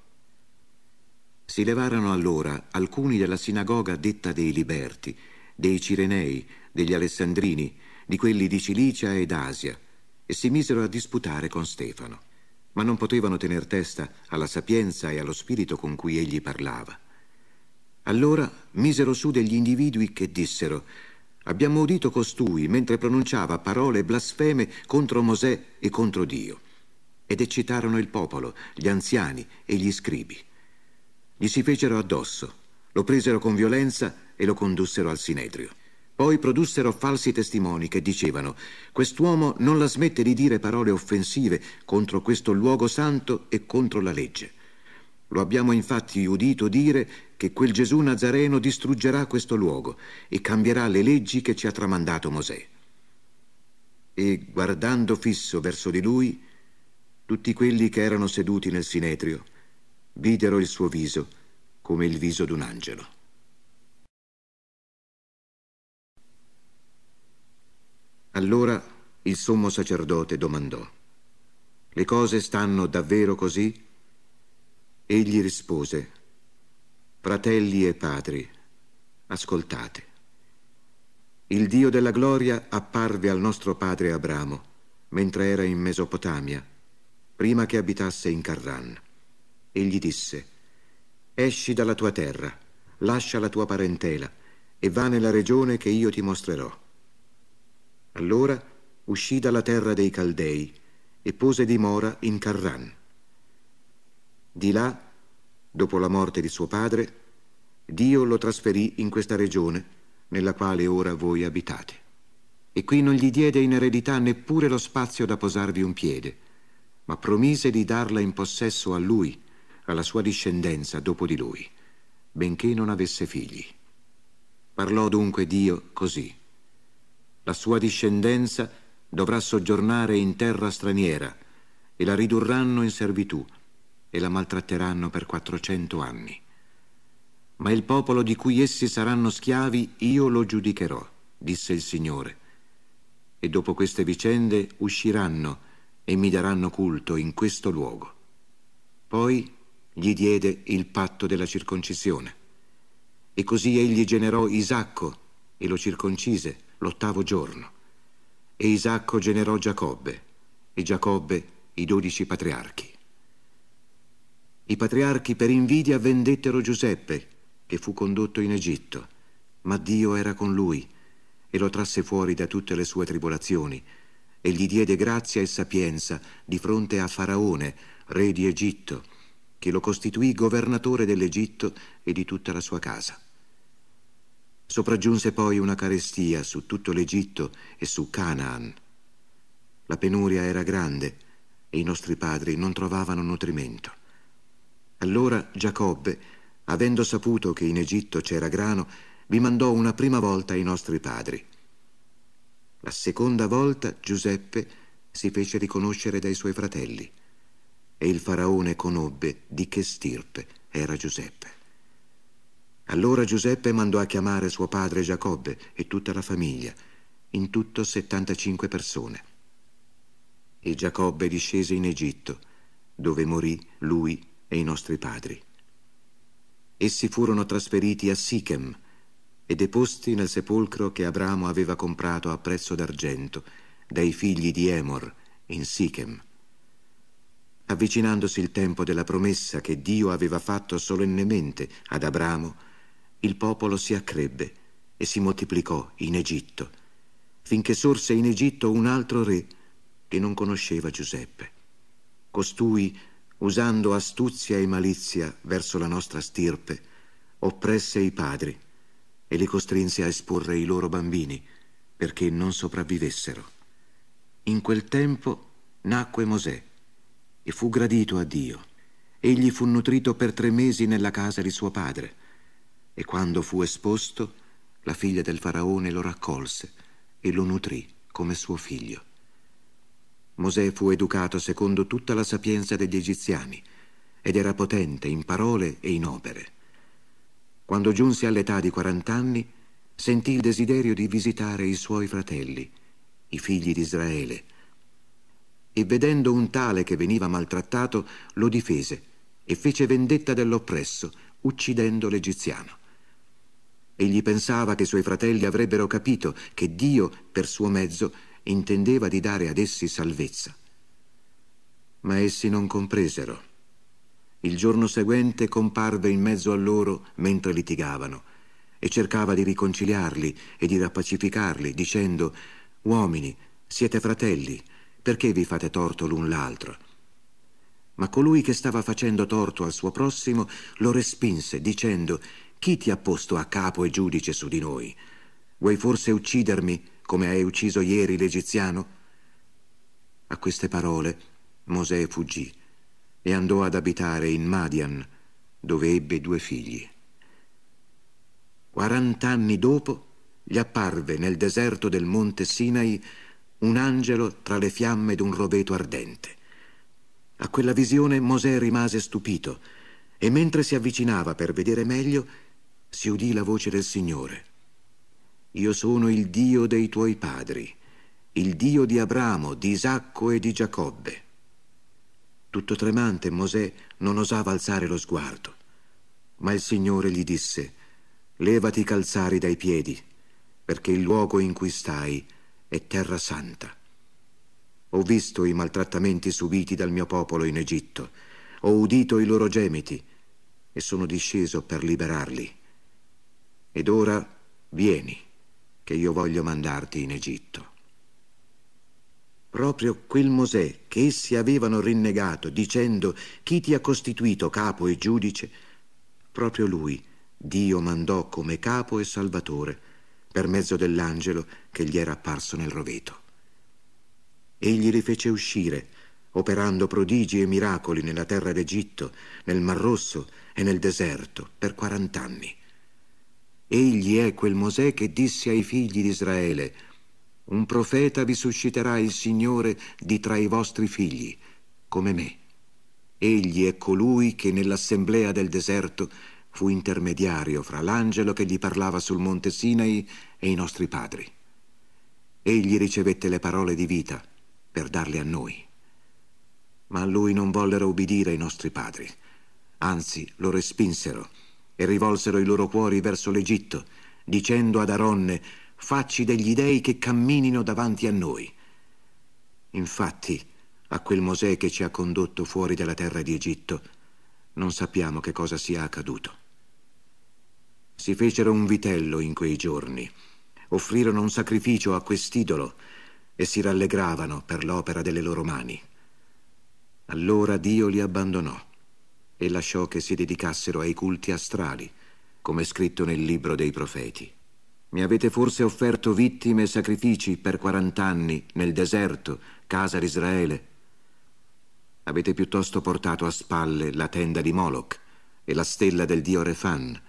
Si levarono allora alcuni della sinagoga detta dei liberti dei Cirenei, degli Alessandrini, di quelli di Cilicia ed Asia, e si misero a disputare con Stefano. Ma non potevano tener testa alla sapienza e allo spirito con cui egli parlava. Allora misero su degli individui che dissero Abbiamo udito costui mentre pronunciava parole blasfeme contro Mosè e contro Dio. Ed eccitarono il popolo, gli anziani e gli scribi. Gli si fecero addosso, lo presero con violenza e lo condussero al Sinedrio. Poi produssero falsi testimoni che dicevano quest'uomo non la smette di dire parole offensive contro questo luogo santo e contro la legge. Lo abbiamo infatti udito dire che quel Gesù Nazareno distruggerà questo luogo e cambierà le leggi che ci ha tramandato Mosè. E guardando fisso verso di lui, tutti quelli che erano seduti nel Sinedrio videro il suo viso come il viso d'un angelo. Allora il sommo sacerdote domandò, le cose stanno davvero così? Egli rispose, fratelli e padri, ascoltate. Il Dio della gloria apparve al nostro padre Abramo mentre era in Mesopotamia, prima che abitasse in Carran. Egli disse, esci dalla tua terra, lascia la tua parentela e va nella regione che io ti mostrerò. Allora uscì dalla terra dei Caldei e pose dimora in Carran. Di là, dopo la morte di suo padre, Dio lo trasferì in questa regione nella quale ora voi abitate. E qui non gli diede in eredità neppure lo spazio da posarvi un piede, ma promise di darla in possesso a lui, alla sua discendenza dopo di lui, benché non avesse figli. Parlò dunque Dio così. La sua discendenza dovrà soggiornare in terra straniera e la ridurranno in servitù e la maltratteranno per quattrocento anni. Ma il popolo di cui essi saranno schiavi io lo giudicherò, disse il Signore. E dopo queste vicende usciranno e mi daranno culto in questo luogo. Poi gli diede il patto della circoncisione. E così egli generò Isacco e lo circoncise l'ottavo giorno. E Isacco generò Giacobbe, e Giacobbe i dodici patriarchi. I patriarchi per invidia vendettero Giuseppe, che fu condotto in Egitto, ma Dio era con lui e lo trasse fuori da tutte le sue tribolazioni e gli diede grazia e sapienza di fronte a Faraone, re di Egitto, che lo costituì governatore dell'Egitto e di tutta la sua casa. Sopraggiunse poi una carestia su tutto l'Egitto e su Canaan. La penuria era grande e i nostri padri non trovavano nutrimento. Allora Giacobbe, avendo saputo che in Egitto c'era grano, vi mandò una prima volta ai nostri padri. La seconda volta Giuseppe si fece riconoscere dai suoi fratelli e il faraone conobbe di che stirpe era Giuseppe. Allora Giuseppe mandò a chiamare suo padre Giacobbe e tutta la famiglia, in tutto 75 persone. E Giacobbe discese in Egitto, dove morì lui e i nostri padri. Essi furono trasferiti a Sichem e deposti nel sepolcro che Abramo aveva comprato a prezzo d'argento dai figli di Emor in Sichem. Avvicinandosi il tempo della promessa che Dio aveva fatto solennemente ad Abramo, il popolo si accrebbe e si moltiplicò in Egitto, finché sorse in Egitto un altro re che non conosceva Giuseppe. Costui, usando astuzia e malizia verso la nostra stirpe, oppresse i padri e li costrinse a esporre i loro bambini perché non sopravvivessero. In quel tempo nacque Mosè e fu gradito a Dio. Egli fu nutrito per tre mesi nella casa di suo padre e quando fu esposto la figlia del faraone lo raccolse e lo nutrì come suo figlio. Mosè fu educato secondo tutta la sapienza degli egiziani ed era potente in parole e in opere. Quando giunse all'età di quarant'anni, sentì il desiderio di visitare i suoi fratelli, i figli di Israele, e vedendo un tale che veniva maltrattato, lo difese e fece vendetta dell'oppresso, uccidendo l'egiziano. Egli pensava che i suoi fratelli avrebbero capito che Dio, per suo mezzo, intendeva di dare ad essi salvezza. Ma essi non compresero. Il giorno seguente comparve in mezzo a loro mentre litigavano e cercava di riconciliarli e di rappacificarli, dicendo Uomini, siete fratelli, perché vi fate torto l'un l'altro? Ma colui che stava facendo torto al suo prossimo lo respinse, dicendo Chi ti ha posto a capo e giudice su di noi? Vuoi forse uccidermi come hai ucciso ieri l'egiziano? A queste parole Mosè fuggì e andò ad abitare in Madian, dove ebbe due figli. Quarant'anni dopo gli apparve nel deserto del monte Sinai un angelo tra le fiamme d'un roveto ardente. A quella visione Mosè rimase stupito e mentre si avvicinava per vedere meglio si udì la voce del Signore. Io sono il Dio dei tuoi padri, il Dio di Abramo, di Isacco e di Giacobbe. Tutto tremante Mosè non osava alzare lo sguardo, ma il Signore gli disse, levati i calzari dai piedi, perché il luogo in cui stai e terra santa. Ho visto i maltrattamenti subiti dal mio popolo in Egitto, ho udito i loro gemiti e sono disceso per liberarli. Ed ora vieni, che io voglio mandarti in Egitto. Proprio quel Mosè che essi avevano rinnegato, dicendo chi ti ha costituito capo e giudice, proprio lui Dio mandò come capo e salvatore per mezzo dell'angelo che gli era apparso nel roveto. Egli li fece uscire, operando prodigi e miracoli nella terra d'Egitto, nel Mar Rosso e nel deserto, per quarant'anni. Egli è quel Mosè che disse ai figli di Israele, un profeta vi susciterà il Signore di tra i vostri figli, come me. Egli è colui che nell'assemblea del deserto fu intermediario fra l'angelo che gli parlava sul monte Sinai e i nostri padri. Egli ricevette le parole di vita per darle a noi. Ma a lui non vollero ubbidire i nostri padri, anzi lo respinsero e rivolsero i loro cuori verso l'Egitto, dicendo ad Aronne, facci degli dei che camminino davanti a noi. Infatti, a quel Mosè che ci ha condotto fuori dalla terra di Egitto, non sappiamo che cosa sia accaduto. Si fecero un vitello in quei giorni, offrirono un sacrificio a quest'idolo e si rallegravano per l'opera delle loro mani. Allora Dio li abbandonò e lasciò che si dedicassero ai culti astrali, come scritto nel libro dei profeti. Mi avete forse offerto vittime e sacrifici per quarant'anni nel deserto, casa d'Israele? Avete piuttosto portato a spalle la tenda di Moloch e la stella del dio Refan,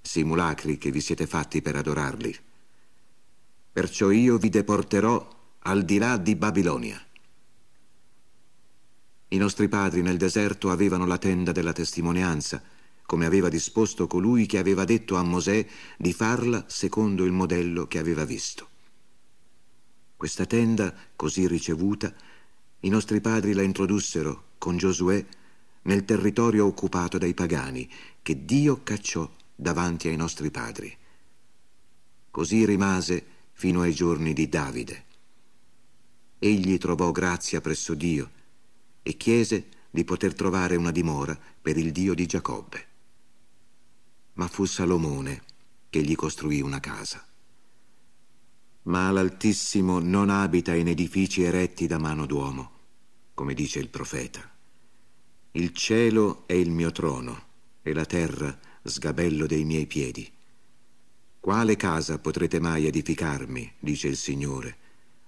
simulacri che vi siete fatti per adorarli. Perciò io vi deporterò al di là di Babilonia. I nostri padri nel deserto avevano la tenda della testimonianza, come aveva disposto colui che aveva detto a Mosè di farla secondo il modello che aveva visto. Questa tenda, così ricevuta, i nostri padri la introdussero con Giosuè nel territorio occupato dai pagani che Dio cacciò davanti ai nostri padri. Così rimase fino ai giorni di Davide. Egli trovò grazia presso Dio e chiese di poter trovare una dimora per il Dio di Giacobbe. Ma fu Salomone che gli costruì una casa. Ma l'Altissimo non abita in edifici eretti da mano d'uomo come dice il profeta. Il cielo è il mio trono e la terra sgabello dei miei piedi. Quale casa potrete mai edificarmi, dice il Signore,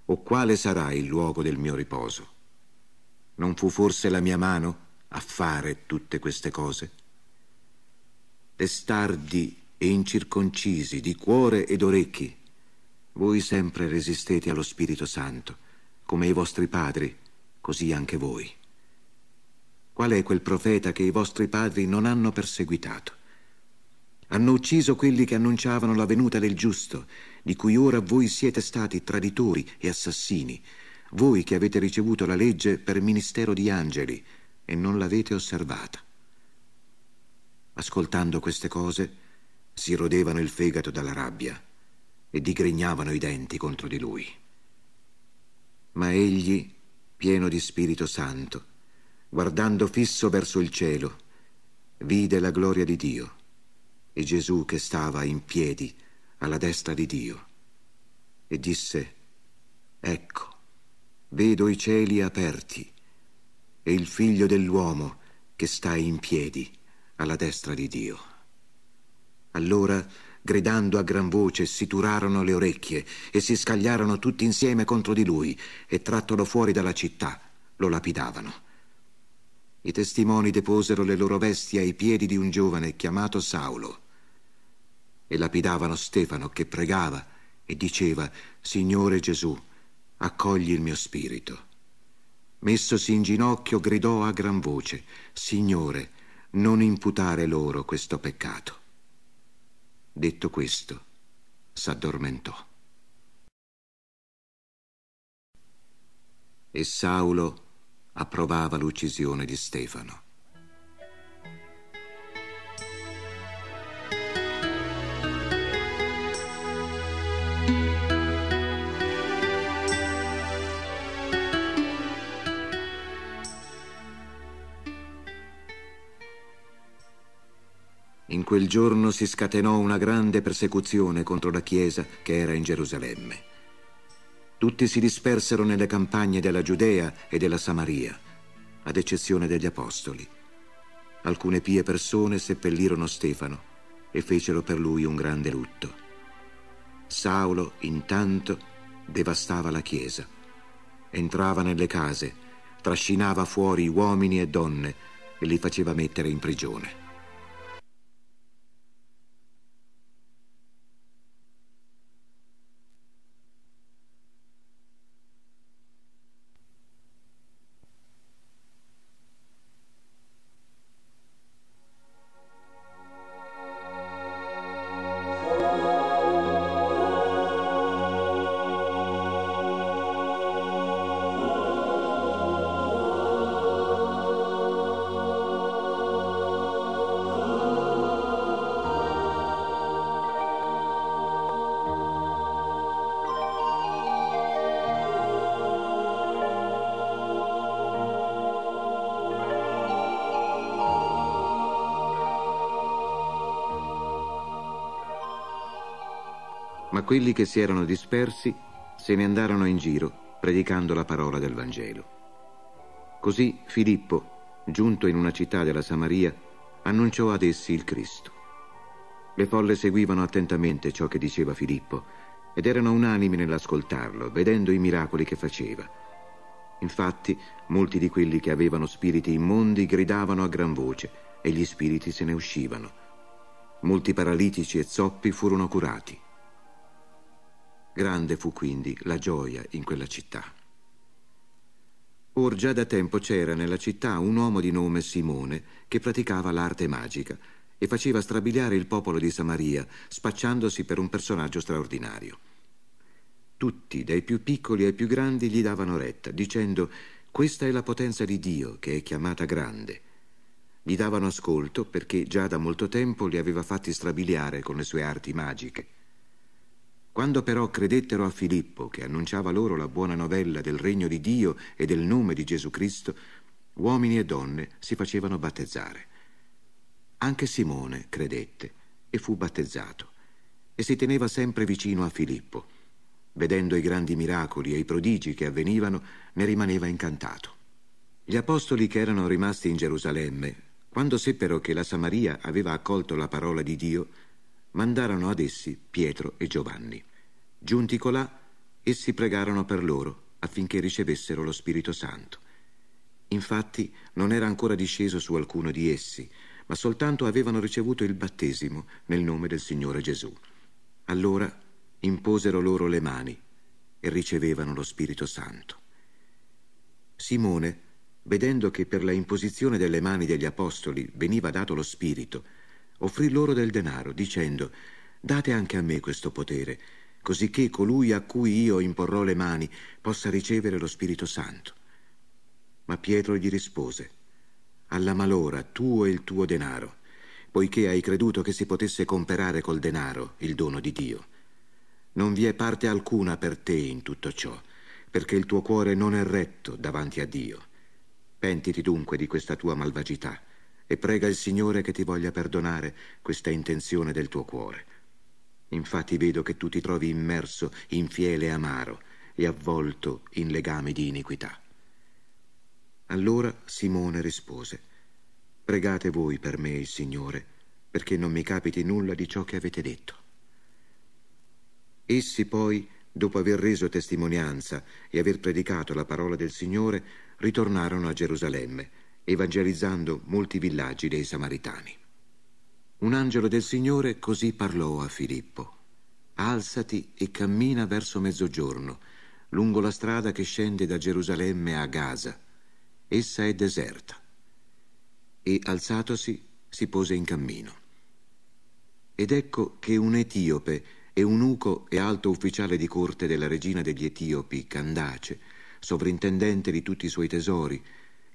o quale sarà il luogo del mio riposo? Non fu forse la mia mano a fare tutte queste cose? Testardi e incirconcisi di cuore ed orecchi, voi sempre resistete allo Spirito Santo, come i vostri padri, così anche voi. Qual è quel profeta che i vostri padri non hanno perseguitato? Hanno ucciso quelli che annunciavano la venuta del giusto, di cui ora voi siete stati traditori e assassini, voi che avete ricevuto la legge per ministero di angeli e non l'avete osservata. Ascoltando queste cose, si rodevano il fegato dalla rabbia e digrignavano i denti contro di lui. Ma egli pieno di Spirito Santo, guardando fisso verso il cielo, vide la gloria di Dio e Gesù che stava in piedi alla destra di Dio e disse, Ecco, vedo i cieli aperti e il figlio dell'uomo che sta in piedi alla destra di Dio. Allora gridando a gran voce, si turarono le orecchie e si scagliarono tutti insieme contro di lui e trattolo fuori dalla città, lo lapidavano. I testimoni deposero le loro vesti ai piedi di un giovane chiamato Saulo e lapidavano Stefano che pregava e diceva, Signore Gesù, accogli il mio spirito. Messosi in ginocchio gridò a gran voce, Signore, non imputare loro questo peccato. Detto questo, s'addormentò. E Saulo approvava l'uccisione di Stefano. In quel giorno si scatenò una grande persecuzione contro la Chiesa che era in Gerusalemme. Tutti si dispersero nelle campagne della Giudea e della Samaria, ad eccezione degli Apostoli. Alcune pie persone seppellirono Stefano e fecero per lui un grande lutto. Saulo, intanto, devastava la Chiesa. Entrava nelle case, trascinava fuori uomini e donne e li faceva mettere in prigione. Quelli che si erano dispersi se ne andarono in giro predicando la parola del Vangelo. Così Filippo, giunto in una città della Samaria, annunciò ad essi il Cristo. Le folle seguivano attentamente ciò che diceva Filippo ed erano unanimi nell'ascoltarlo, vedendo i miracoli che faceva. Infatti, molti di quelli che avevano spiriti immondi gridavano a gran voce e gli spiriti se ne uscivano. Molti paralitici e zoppi furono curati. Grande fu quindi la gioia in quella città. Or già da tempo c'era nella città un uomo di nome Simone che praticava l'arte magica e faceva strabiliare il popolo di Samaria, spacciandosi per un personaggio straordinario. Tutti, dai più piccoli ai più grandi, gli davano retta, dicendo questa è la potenza di Dio che è chiamata grande. Gli davano ascolto perché già da molto tempo li aveva fatti strabiliare con le sue arti magiche. Quando però credettero a Filippo, che annunciava loro la buona novella del regno di Dio e del nome di Gesù Cristo, uomini e donne si facevano battezzare. Anche Simone credette e fu battezzato e si teneva sempre vicino a Filippo. Vedendo i grandi miracoli e i prodigi che avvenivano, ne rimaneva incantato. Gli apostoli che erano rimasti in Gerusalemme, quando seppero che la Samaria aveva accolto la parola di Dio, mandarono ad essi Pietro e Giovanni. Giunti colà, essi pregarono per loro affinché ricevessero lo Spirito Santo. Infatti non era ancora disceso su alcuno di essi, ma soltanto avevano ricevuto il battesimo nel nome del Signore Gesù. Allora imposero loro le mani e ricevevano lo Spirito Santo. Simone, vedendo che per la imposizione delle mani degli apostoli veniva dato lo Spirito, offrì loro del denaro, dicendo Date anche a me questo potere, cosicché colui a cui io imporrò le mani possa ricevere lo Spirito Santo. Ma Pietro gli rispose Alla malora tuo e il tuo denaro, poiché hai creduto che si potesse comperare col denaro il dono di Dio. Non vi è parte alcuna per te in tutto ciò, perché il tuo cuore non è retto davanti a Dio. Pentiti dunque di questa tua malvagità e prega il Signore che ti voglia perdonare questa intenzione del tuo cuore. Infatti vedo che tu ti trovi immerso in fiele amaro e avvolto in legami di iniquità. Allora Simone rispose, Pregate voi per me il Signore, perché non mi capiti nulla di ciò che avete detto. Essi poi, dopo aver reso testimonianza e aver predicato la parola del Signore, ritornarono a Gerusalemme evangelizzando molti villaggi dei Samaritani. Un angelo del Signore così parlò a Filippo. Alzati e cammina verso mezzogiorno, lungo la strada che scende da Gerusalemme a Gaza. Essa è deserta. E alzatosi si pose in cammino. Ed ecco che un etiope, eunuco e alto ufficiale di corte della regina degli Etiopi, Candace, sovrintendente di tutti i suoi tesori,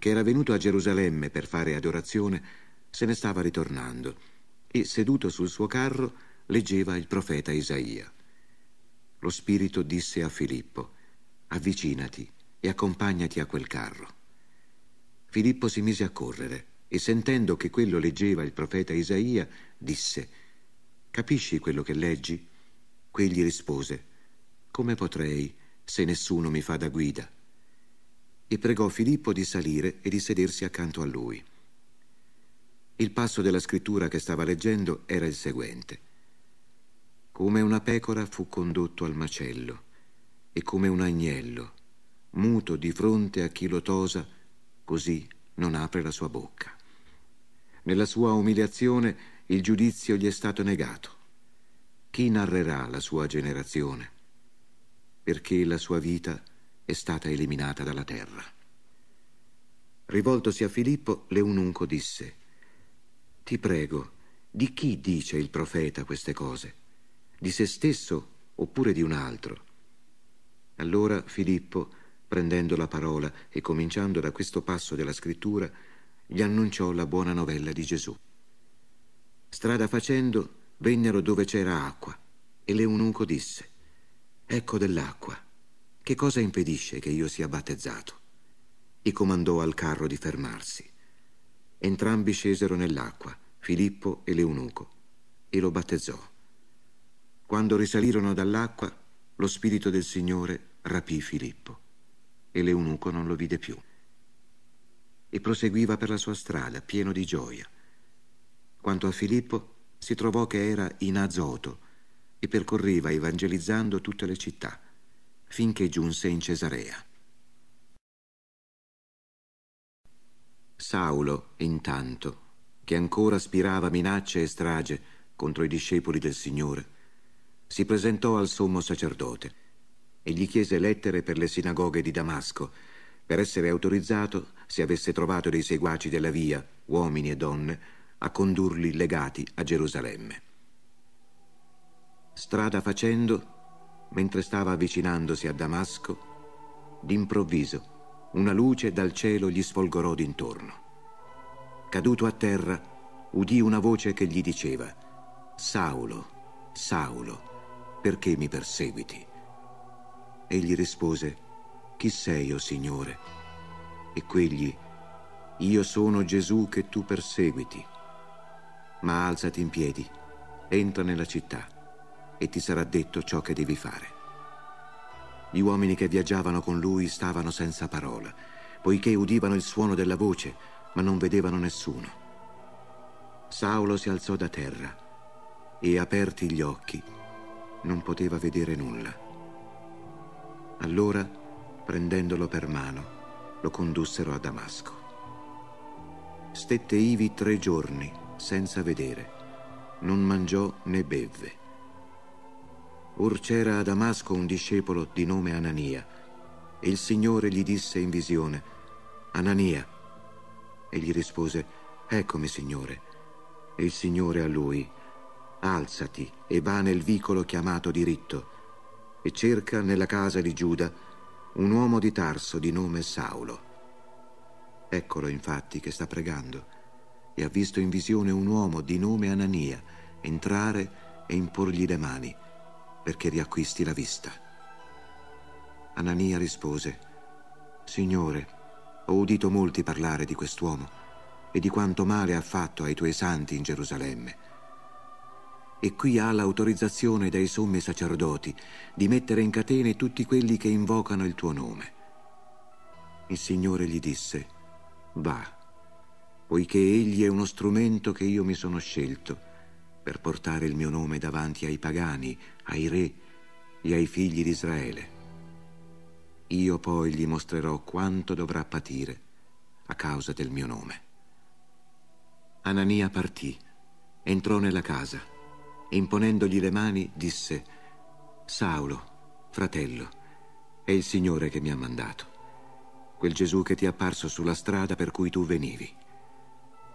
che era venuto a Gerusalemme per fare adorazione, se ne stava ritornando e, seduto sul suo carro, leggeva il profeta Isaia. Lo Spirito disse a Filippo, avvicinati e accompagnati a quel carro. Filippo si mise a correre e sentendo che quello leggeva il profeta Isaia, disse, capisci quello che leggi? Quegli rispose, come potrei se nessuno mi fa da guida? E pregò Filippo di salire e di sedersi accanto a lui. Il passo della scrittura che stava leggendo era il seguente. Come una pecora fu condotto al macello e come un agnello, muto di fronte a chi lo tosa, così non apre la sua bocca. Nella sua umiliazione il giudizio gli è stato negato. Chi narrerà la sua generazione? Perché la sua vita è stata eliminata dalla terra. Rivoltosi a Filippo, l'eunuco disse, Ti prego, di chi dice il profeta queste cose? Di se stesso oppure di un altro? Allora Filippo, prendendo la parola e cominciando da questo passo della scrittura, gli annunciò la buona novella di Gesù. Strada facendo, vennero dove c'era acqua, e l'eunuco disse, Ecco dell'acqua che cosa impedisce che io sia battezzato? E comandò al carro di fermarsi. Entrambi scesero nell'acqua, Filippo e l'eunuco, e lo battezzò. Quando risalirono dall'acqua, lo spirito del Signore rapì Filippo e l'eunuco non lo vide più. E proseguiva per la sua strada, pieno di gioia. Quanto a Filippo, si trovò che era in Azoto e percorreva evangelizzando tutte le città, finché giunse in Cesarea. Saulo, intanto, che ancora spirava minacce e strage contro i discepoli del Signore, si presentò al sommo sacerdote e gli chiese lettere per le sinagoghe di Damasco, per essere autorizzato, se avesse trovato dei seguaci della via, uomini e donne, a condurli legati a Gerusalemme. Strada facendo, mentre stava avvicinandosi a Damasco, d'improvviso una luce dal cielo gli sfolgorò d'intorno. Caduto a terra, udì una voce che gli diceva, Saulo, Saulo, perché mi perseguiti? Egli rispose, Chi sei, o oh Signore? E quegli, Io sono Gesù che tu perseguiti. Ma alzati in piedi, entra nella città e ti sarà detto ciò che devi fare. Gli uomini che viaggiavano con lui stavano senza parola, poiché udivano il suono della voce, ma non vedevano nessuno. Saulo si alzò da terra e, aperti gli occhi, non poteva vedere nulla. Allora, prendendolo per mano, lo condussero a Damasco. Stette ivi tre giorni senza vedere, non mangiò né bevve. Or c'era a Damasco un discepolo di nome Anania, e il Signore gli disse in visione, Anania. Egli rispose, Eccomi, Signore. E il Signore a lui, Alzati e va nel vicolo chiamato diritto, e cerca nella casa di Giuda un uomo di Tarso di nome Saulo. Eccolo infatti che sta pregando, e ha visto in visione un uomo di nome Anania entrare e imporgli le mani perché riacquisti la vista. Anania rispose, Signore, ho udito molti parlare di quest'uomo e di quanto male ha fatto ai tuoi santi in Gerusalemme. E qui ha l'autorizzazione dai sommi sacerdoti di mettere in catene tutti quelli che invocano il tuo nome. Il Signore gli disse, Va, poiché egli è uno strumento che io mi sono scelto per portare il mio nome davanti ai pagani, ai re e ai figli di Israele. Io poi gli mostrerò quanto dovrà patire a causa del mio nome. Anania partì, entrò nella casa e imponendogli le mani disse, Saulo, fratello, è il Signore che mi ha mandato, quel Gesù che ti è apparso sulla strada per cui tu venivi.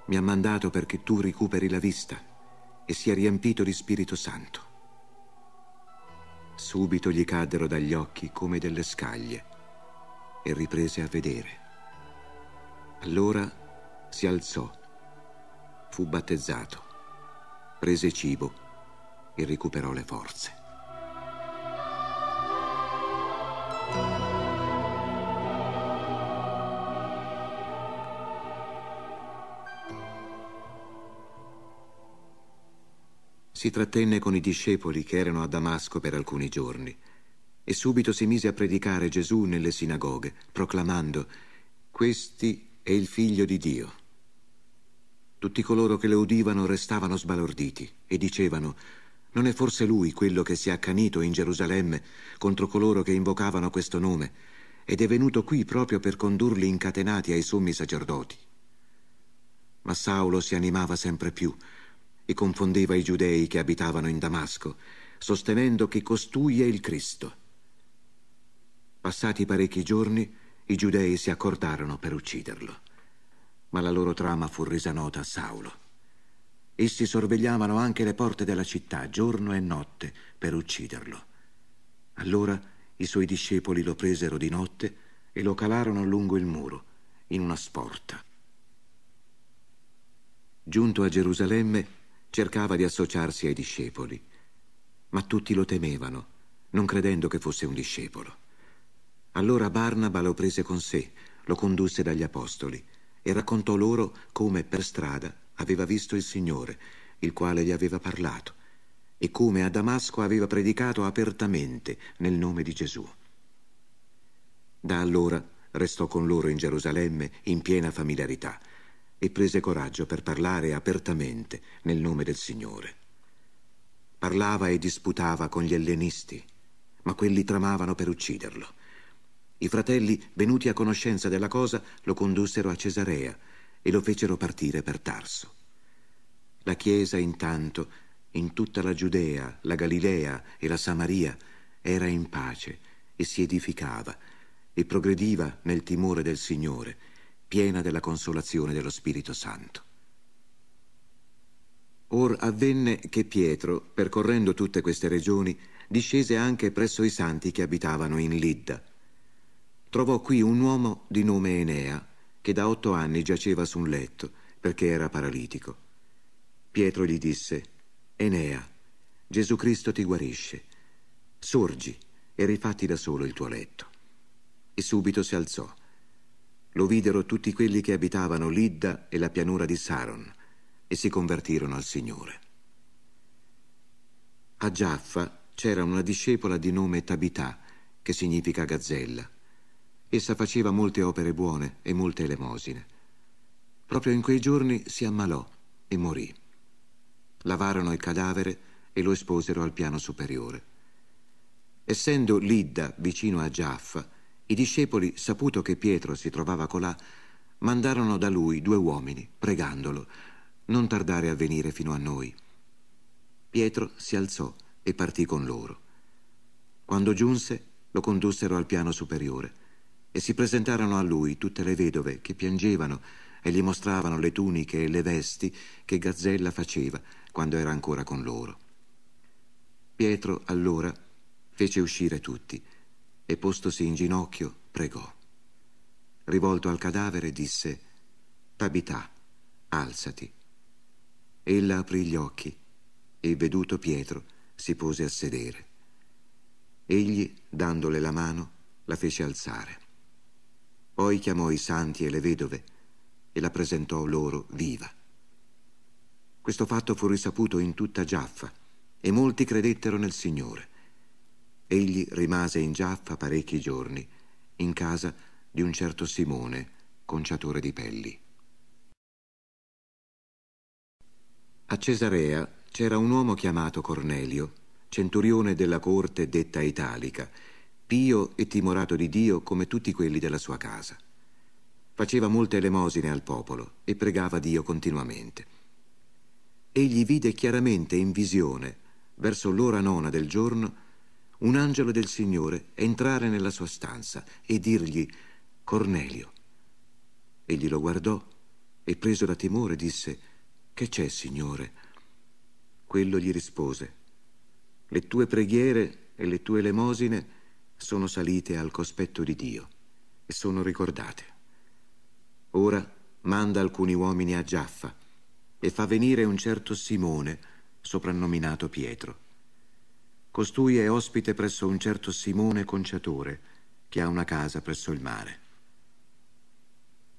Mi ha mandato perché tu recuperi la vista e si è riempito di Spirito Santo. Subito gli caddero dagli occhi come delle scaglie e riprese a vedere. Allora si alzò, fu battezzato, prese cibo e recuperò le forze. Si trattenne con i discepoli che erano a Damasco per alcuni giorni e subito si mise a predicare Gesù nelle sinagoghe, proclamando Questi è il figlio di Dio. Tutti coloro che lo udivano restavano sbalorditi e dicevano Non è forse lui quello che si è accanito in Gerusalemme contro coloro che invocavano questo nome ed è venuto qui proprio per condurli incatenati ai sommi sacerdoti? Ma Saulo si animava sempre più e confondeva i giudei che abitavano in Damasco, sostenendo che costui è il Cristo. Passati parecchi giorni, i giudei si accordarono per ucciderlo, ma la loro trama fu resa nota a Saulo. Essi sorvegliavano anche le porte della città, giorno e notte, per ucciderlo. Allora i suoi discepoli lo presero di notte e lo calarono lungo il muro, in una sporta. Giunto a Gerusalemme, cercava di associarsi ai discepoli, ma tutti lo temevano, non credendo che fosse un discepolo. Allora Barnaba lo prese con sé, lo condusse dagli apostoli e raccontò loro come per strada aveva visto il Signore, il quale gli aveva parlato, e come a Damasco aveva predicato apertamente nel nome di Gesù. Da allora restò con loro in Gerusalemme in piena familiarità e prese coraggio per parlare apertamente nel nome del Signore. Parlava e disputava con gli ellenisti, ma quelli tramavano per ucciderlo. I fratelli, venuti a conoscenza della cosa, lo condussero a Cesarea e lo fecero partire per Tarso. La Chiesa, intanto, in tutta la Giudea, la Galilea e la Samaria, era in pace e si edificava e progrediva nel timore del Signore, piena della consolazione dello Spirito Santo. Or avvenne che Pietro, percorrendo tutte queste regioni, discese anche presso i santi che abitavano in Lidda. Trovò qui un uomo di nome Enea, che da otto anni giaceva su un letto, perché era paralitico. Pietro gli disse, Enea, Gesù Cristo ti guarisce. Sorgi e rifatti da solo il tuo letto. E subito si alzò lo videro tutti quelli che abitavano Lidda e la pianura di Saron e si convertirono al Signore. A Giaffa c'era una discepola di nome Tabità, che significa gazzella. Essa faceva molte opere buone e molte elemosine. Proprio in quei giorni si ammalò e morì. Lavarono il cadavere e lo esposero al piano superiore. Essendo Lidda vicino a Giaffa, i discepoli, saputo che Pietro si trovava colà, mandarono da lui due uomini, pregandolo, non tardare a venire fino a noi. Pietro si alzò e partì con loro. Quando giunse, lo condussero al piano superiore e si presentarono a lui tutte le vedove che piangevano e gli mostravano le tuniche e le vesti che Gazzella faceva quando era ancora con loro. Pietro allora fece uscire tutti e postosi in ginocchio pregò. Rivolto al cadavere disse, Tabità, alzati. Ella aprì gli occhi e, veduto Pietro, si pose a sedere. Egli, dandole la mano, la fece alzare. Poi chiamò i santi e le vedove e la presentò loro viva. Questo fatto fu risaputo in tutta Giaffa e molti credettero nel Signore. Egli rimase in Giaffa parecchi giorni, in casa di un certo Simone, conciatore di pelli. A Cesarea c'era un uomo chiamato Cornelio, centurione della corte detta italica, pio e timorato di Dio come tutti quelli della sua casa. Faceva molte elemosine al popolo e pregava Dio continuamente. Egli vide chiaramente in visione, verso l'ora nona del giorno, un angelo del Signore entrare nella sua stanza e dirgli Cornelio. Egli lo guardò e preso da timore disse Che c'è, Signore? Quello gli rispose Le tue preghiere e le tue elemosine sono salite al cospetto di Dio e sono ricordate. Ora manda alcuni uomini a Giaffa e fa venire un certo Simone, soprannominato Pietro Costui è ospite presso un certo Simone Conciatore, che ha una casa presso il mare.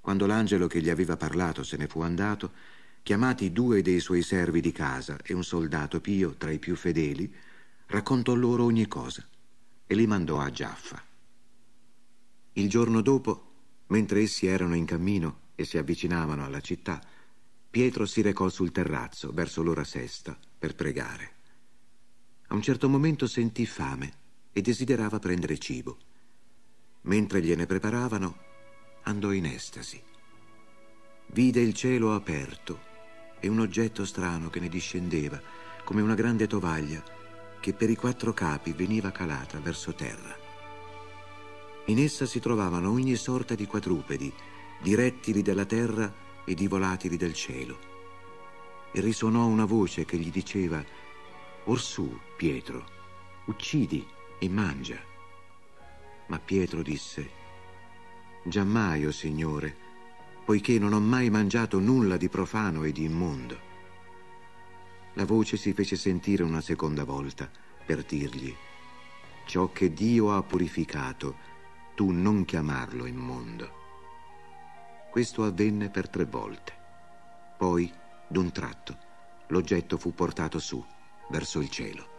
Quando l'angelo che gli aveva parlato se ne fu andato, chiamati due dei suoi servi di casa e un soldato pio tra i più fedeli, raccontò loro ogni cosa e li mandò a Giaffa. Il giorno dopo, mentre essi erano in cammino e si avvicinavano alla città, Pietro si recò sul terrazzo verso l'ora sesta per pregare. A un certo momento sentì fame e desiderava prendere cibo. Mentre gliene preparavano, andò in estasi. Vide il cielo aperto e un oggetto strano che ne discendeva, come una grande tovaglia, che per i quattro capi veniva calata verso terra. In essa si trovavano ogni sorta di quadrupedi, di rettili della terra e di volatili del cielo. E risuonò una voce che gli diceva Orsù, Pietro, uccidi e mangia. Ma Pietro disse, Giammai, o oh Signore, poiché non ho mai mangiato nulla di profano e di immondo. La voce si fece sentire una seconda volta per dirgli, ciò che Dio ha purificato, tu non chiamarlo immondo. Questo avvenne per tre volte. Poi, d'un tratto, l'oggetto fu portato su verso il cielo.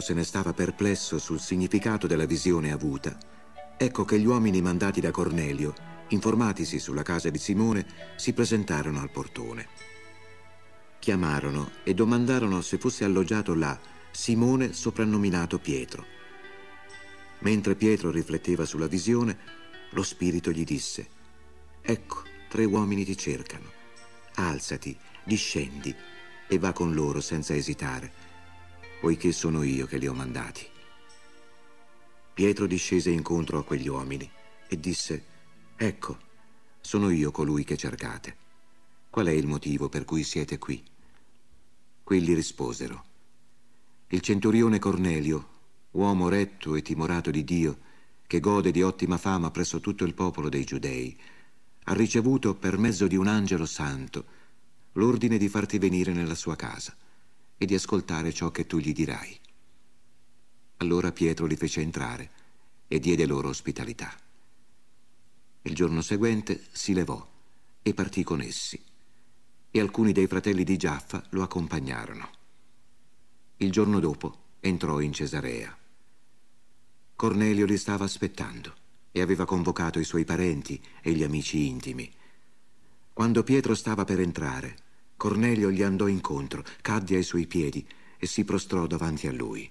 Pietro se ne stava perplesso sul significato della visione avuta, ecco che gli uomini mandati da Cornelio, informatisi sulla casa di Simone, si presentarono al portone. Chiamarono e domandarono se fosse alloggiato là Simone soprannominato Pietro. Mentre Pietro rifletteva sulla visione, lo spirito gli disse, ecco, tre uomini ti cercano. Alzati, discendi e va con loro senza esitare poiché sono io che li ho mandati. Pietro discese incontro a quegli uomini e disse, ecco, sono io colui che cercate. Qual è il motivo per cui siete qui? Quelli risposero, il centurione Cornelio, uomo retto e timorato di Dio, che gode di ottima fama presso tutto il popolo dei giudei, ha ricevuto per mezzo di un angelo santo l'ordine di farti venire nella sua casa e di ascoltare ciò che tu gli dirai. Allora Pietro li fece entrare e diede loro ospitalità. Il giorno seguente si levò e partì con essi, e alcuni dei fratelli di Giaffa lo accompagnarono. Il giorno dopo entrò in Cesarea. Cornelio li stava aspettando e aveva convocato i suoi parenti e gli amici intimi. Quando Pietro stava per entrare, Cornelio gli andò incontro, cadde ai suoi piedi e si prostrò davanti a lui.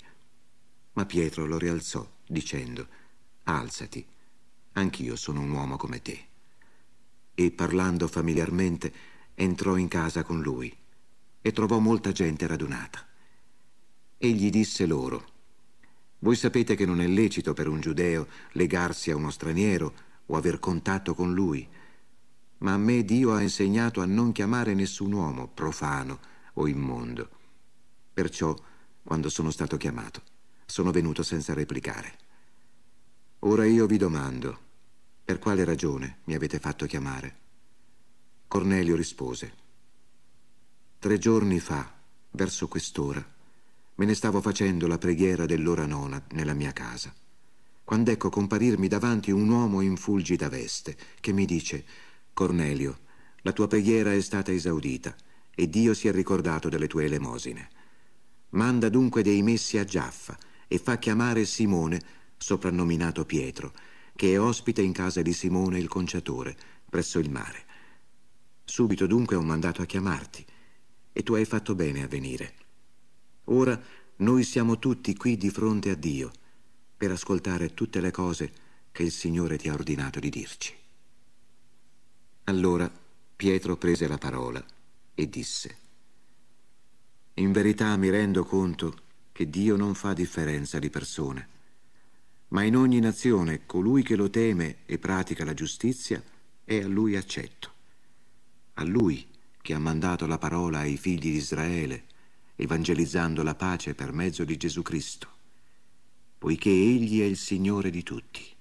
Ma Pietro lo rialzò, dicendo, Alzati, anch'io sono un uomo come te. E parlando familiarmente, entrò in casa con lui e trovò molta gente radunata. Egli disse loro, Voi sapete che non è lecito per un giudeo legarsi a uno straniero o aver contatto con lui, ma a me Dio ha insegnato a non chiamare nessun uomo profano o immondo. Perciò, quando sono stato chiamato, sono venuto senza replicare. Ora io vi domando, per quale ragione mi avete fatto chiamare? Cornelio rispose, tre giorni fa, verso quest'ora, me ne stavo facendo la preghiera dell'ora nona nella mia casa, quando ecco comparirmi davanti un uomo in fulgida veste che mi dice Cornelio, la tua preghiera è stata esaudita e Dio si è ricordato delle tue elemosine. Manda dunque dei messi a Giaffa e fa chiamare Simone, soprannominato Pietro, che è ospite in casa di Simone il conciatore, presso il mare. Subito dunque ho mandato a chiamarti e tu hai fatto bene a venire. Ora noi siamo tutti qui di fronte a Dio per ascoltare tutte le cose che il Signore ti ha ordinato di dirci. Allora Pietro prese la parola e disse, In verità mi rendo conto che Dio non fa differenza di persone, ma in ogni nazione colui che lo teme e pratica la giustizia è a lui accetto. A lui che ha mandato la parola ai figli di Israele, evangelizzando la pace per mezzo di Gesù Cristo, poiché Egli è il Signore di tutti.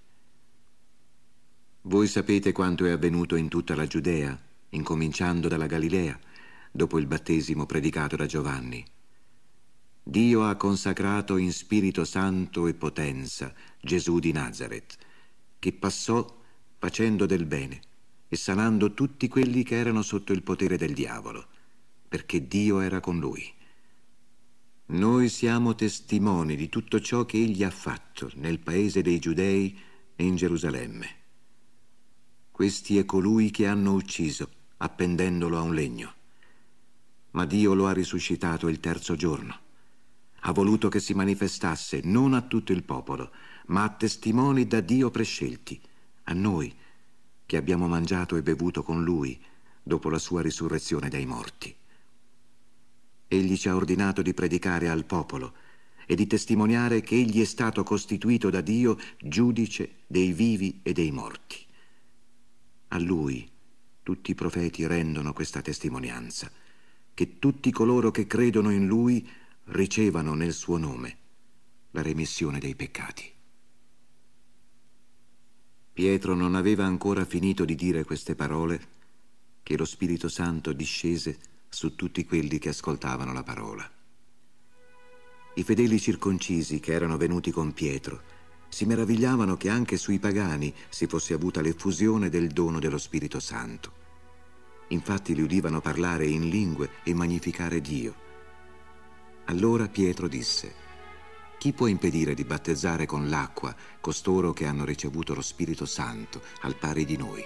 Voi sapete quanto è avvenuto in tutta la Giudea, incominciando dalla Galilea, dopo il battesimo predicato da Giovanni. Dio ha consacrato in Spirito Santo e potenza Gesù di Nazareth, che passò facendo del bene e sanando tutti quelli che erano sotto il potere del diavolo, perché Dio era con lui. Noi siamo testimoni di tutto ciò che egli ha fatto nel paese dei Giudei e in Gerusalemme. Questi è colui che hanno ucciso, appendendolo a un legno. Ma Dio lo ha risuscitato il terzo giorno. ha voluto che si manifestasse non a tutto il popolo, ma a testimoni da Dio prescelti, a noi, che abbiamo mangiato e bevuto con Lui dopo la sua risurrezione dai morti. Egli ci ha ordinato di predicare al popolo e di testimoniare che Egli è stato costituito da Dio giudice dei vivi e dei morti. A Lui tutti i profeti rendono questa testimonianza, che tutti coloro che credono in Lui ricevano nel suo nome la remissione dei peccati. Pietro non aveva ancora finito di dire queste parole che lo Spirito Santo discese su tutti quelli che ascoltavano la parola. I fedeli circoncisi che erano venuti con Pietro si meravigliavano che anche sui pagani si fosse avuta l'effusione del dono dello Spirito Santo. Infatti li udivano parlare in lingue e magnificare Dio. Allora Pietro disse, chi può impedire di battezzare con l'acqua costoro che hanno ricevuto lo Spirito Santo al pari di noi?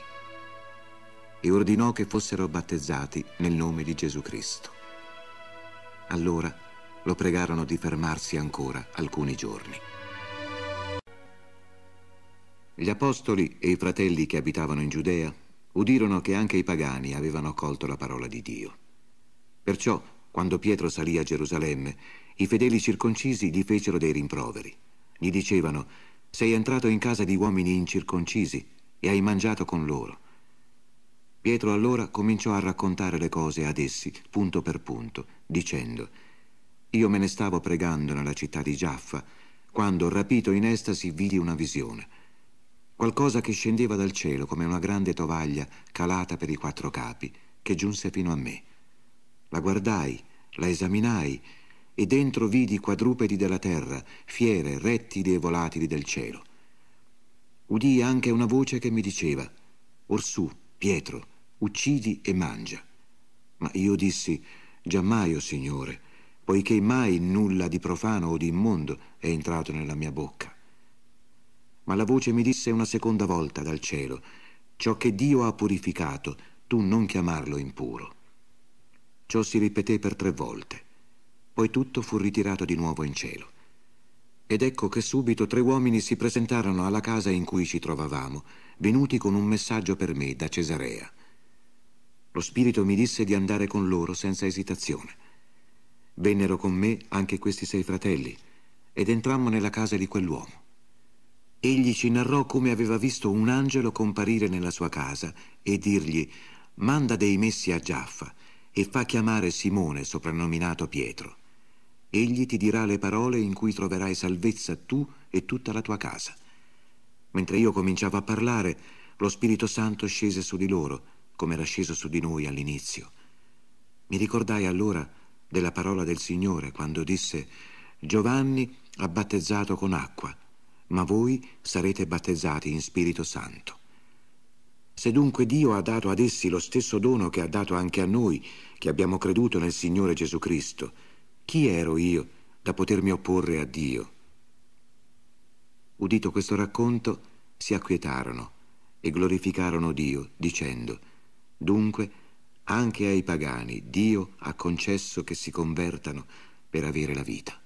E ordinò che fossero battezzati nel nome di Gesù Cristo. Allora lo pregarono di fermarsi ancora alcuni giorni. Gli apostoli e i fratelli che abitavano in Giudea udirono che anche i pagani avevano accolto la parola di Dio. Perciò, quando Pietro salì a Gerusalemme, i fedeli circoncisi gli fecero dei rimproveri. Gli dicevano, sei entrato in casa di uomini incirconcisi e hai mangiato con loro. Pietro allora cominciò a raccontare le cose ad essi, punto per punto, dicendo, io me ne stavo pregando nella città di Giaffa, quando, rapito in estasi, vidi una visione. Qualcosa che scendeva dal cielo come una grande tovaglia calata per i quattro capi, che giunse fino a me. La guardai, la esaminai e dentro vidi quadrupedi della terra, fiere, rettili e volatili del cielo. Udii anche una voce che mi diceva, Orsù, Pietro, uccidi e mangia. Ma io dissi, giammai, o oh Signore, poiché mai nulla di profano o di immondo è entrato nella mia bocca. Ma la voce mi disse una seconda volta dal cielo, ciò che Dio ha purificato, tu non chiamarlo impuro. Ciò si ripeté per tre volte. Poi tutto fu ritirato di nuovo in cielo. Ed ecco che subito tre uomini si presentarono alla casa in cui ci trovavamo, venuti con un messaggio per me da Cesarea. Lo Spirito mi disse di andare con loro senza esitazione. Vennero con me anche questi sei fratelli ed entrammo nella casa di quell'uomo. Egli ci narrò come aveva visto un angelo comparire nella sua casa e dirgli «Manda dei messi a Giaffa e fa chiamare Simone, soprannominato Pietro. Egli ti dirà le parole in cui troverai salvezza tu e tutta la tua casa. Mentre io cominciavo a parlare, lo Spirito Santo scese su di loro, come era sceso su di noi all'inizio. Mi ricordai allora della parola del Signore quando disse Giovanni ha battezzato con acqua, ma voi sarete battezzati in Spirito Santo. Se dunque Dio ha dato ad essi lo stesso dono che ha dato anche a noi, che abbiamo creduto nel Signore Gesù Cristo, chi ero io da potermi opporre a Dio? Udito questo racconto, si acquietarono e glorificarono Dio, dicendo, dunque, anche ai pagani Dio ha concesso che si convertano per avere la vita.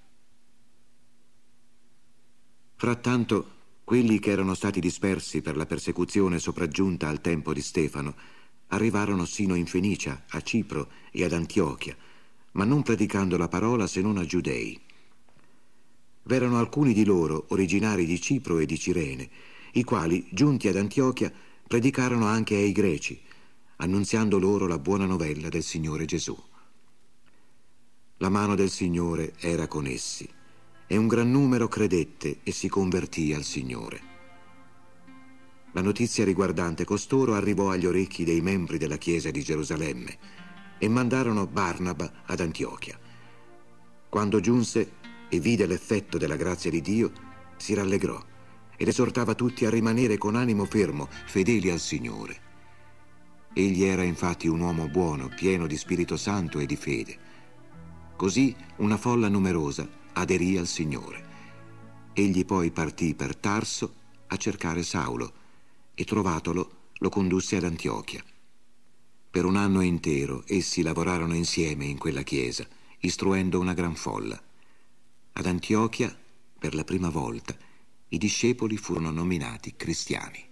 Frattanto, quelli che erano stati dispersi per la persecuzione sopraggiunta al tempo di Stefano arrivarono sino in Fenicia, a Cipro e ad Antiochia, ma non predicando la parola se non a giudei. V'erano alcuni di loro, originari di Cipro e di Cirene, i quali, giunti ad Antiochia, predicarono anche ai greci, annunziando loro la buona novella del Signore Gesù. La mano del Signore era con essi, e un gran numero credette e si convertì al Signore. La notizia riguardante costoro arrivò agli orecchi dei membri della Chiesa di Gerusalemme, e mandarono Barnaba ad Antiochia. Quando giunse e vide l'effetto della grazia di Dio, si rallegrò ed esortava tutti a rimanere con animo fermo, fedeli al Signore. Egli era infatti un uomo buono, pieno di Spirito Santo e di fede. Così una folla numerosa aderì al Signore. Egli poi partì per Tarso a cercare Saulo e trovatolo lo condusse ad Antiochia. Per un anno intero essi lavorarono insieme in quella chiesa, istruendo una gran folla. Ad Antiochia, per la prima volta, i discepoli furono nominati cristiani.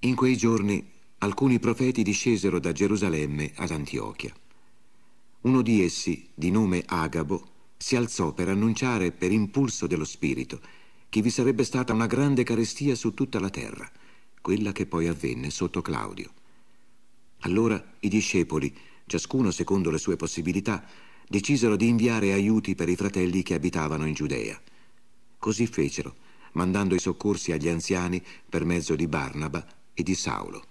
In quei giorni alcuni profeti discesero da Gerusalemme ad Antiochia. Uno di essi, di nome Agabo, si alzò per annunciare per impulso dello Spirito che vi sarebbe stata una grande carestia su tutta la terra, quella che poi avvenne sotto Claudio. Allora i discepoli, ciascuno secondo le sue possibilità, decisero di inviare aiuti per i fratelli che abitavano in Giudea. Così fecero, mandando i soccorsi agli anziani per mezzo di Barnaba e di Saulo.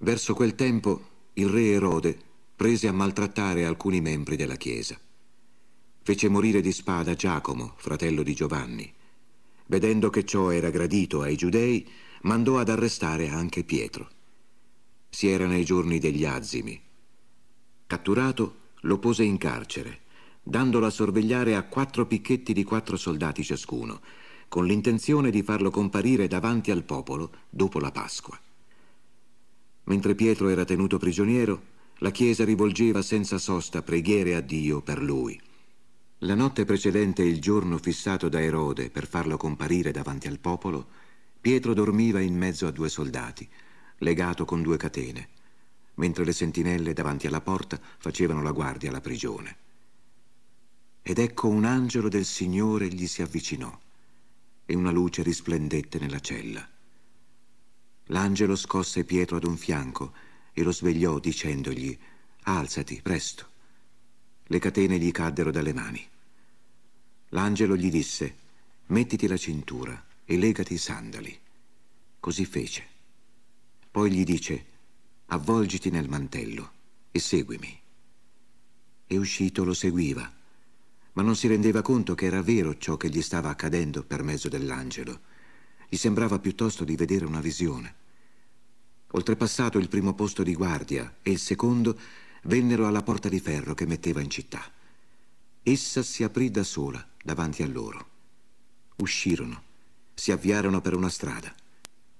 Verso quel tempo il re Erode prese a maltrattare alcuni membri della Chiesa. Fece morire di spada Giacomo, fratello di Giovanni. Vedendo che ciò era gradito ai giudei, mandò ad arrestare anche Pietro. Si era nei giorni degli azimi. Catturato, lo pose in carcere, dandolo a sorvegliare a quattro picchetti di quattro soldati ciascuno, con l'intenzione di farlo comparire davanti al popolo dopo la Pasqua. Mentre Pietro era tenuto prigioniero, la Chiesa rivolgeva senza sosta preghiere a Dio per lui. La notte precedente il giorno fissato da Erode per farlo comparire davanti al popolo, Pietro dormiva in mezzo a due soldati, legato con due catene, mentre le sentinelle davanti alla porta facevano la guardia alla prigione. Ed ecco un angelo del Signore gli si avvicinò e una luce risplendette nella cella. L'angelo scosse Pietro ad un fianco e lo svegliò dicendogli Alzati, presto. Le catene gli caddero dalle mani. L'angelo gli disse Mettiti la cintura e legati i sandali. Così fece. Poi gli dice Avvolgiti nel mantello e seguimi. E uscito lo seguiva, ma non si rendeva conto che era vero ciò che gli stava accadendo per mezzo dell'angelo. Gli sembrava piuttosto di vedere una visione. Oltrepassato il primo posto di guardia e il secondo, vennero alla porta di ferro che metteva in città. Essa si aprì da sola davanti a loro. Uscirono, si avviarono per una strada.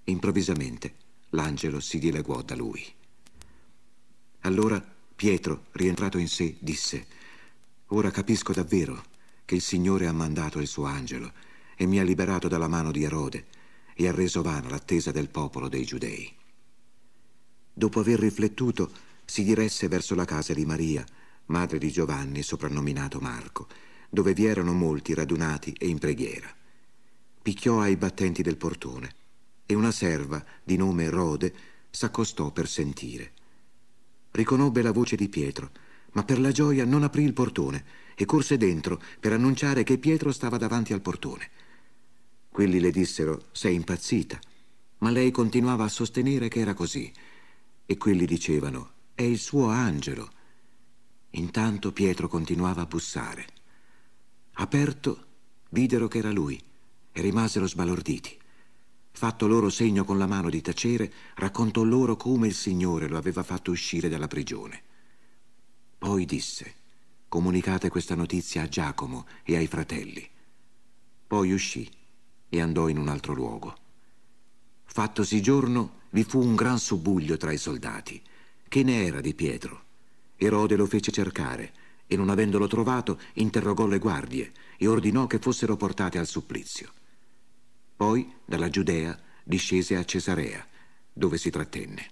Improvvisamente l'angelo si dileguò da lui. Allora Pietro, rientrato in sé, disse, Ora capisco davvero che il Signore ha mandato il suo angelo e mi ha liberato dalla mano di Erode e ha reso vana l'attesa del popolo dei giudei. Dopo aver riflettuto, si diresse verso la casa di Maria, madre di Giovanni, soprannominato Marco, dove vi erano molti radunati e in preghiera. Picchiò ai battenti del portone e una serva di nome Rode s'accostò per sentire. Riconobbe la voce di Pietro, ma per la gioia non aprì il portone e corse dentro per annunciare che Pietro stava davanti al portone. Quelli le dissero, sei impazzita, ma lei continuava a sostenere che era così e quelli dicevano, è il suo angelo. Intanto Pietro continuava a bussare. Aperto, videro che era lui e rimasero sbalorditi. Fatto loro segno con la mano di tacere, raccontò loro come il Signore lo aveva fatto uscire dalla prigione. Poi disse, comunicate questa notizia a Giacomo e ai fratelli. Poi uscì e andò in un altro luogo. Fattosi giorno, vi fu un gran subbuglio tra i soldati. Che ne era di Pietro? Erode lo fece cercare e non avendolo trovato interrogò le guardie e ordinò che fossero portate al supplizio. Poi dalla Giudea discese a Cesarea, dove si trattenne.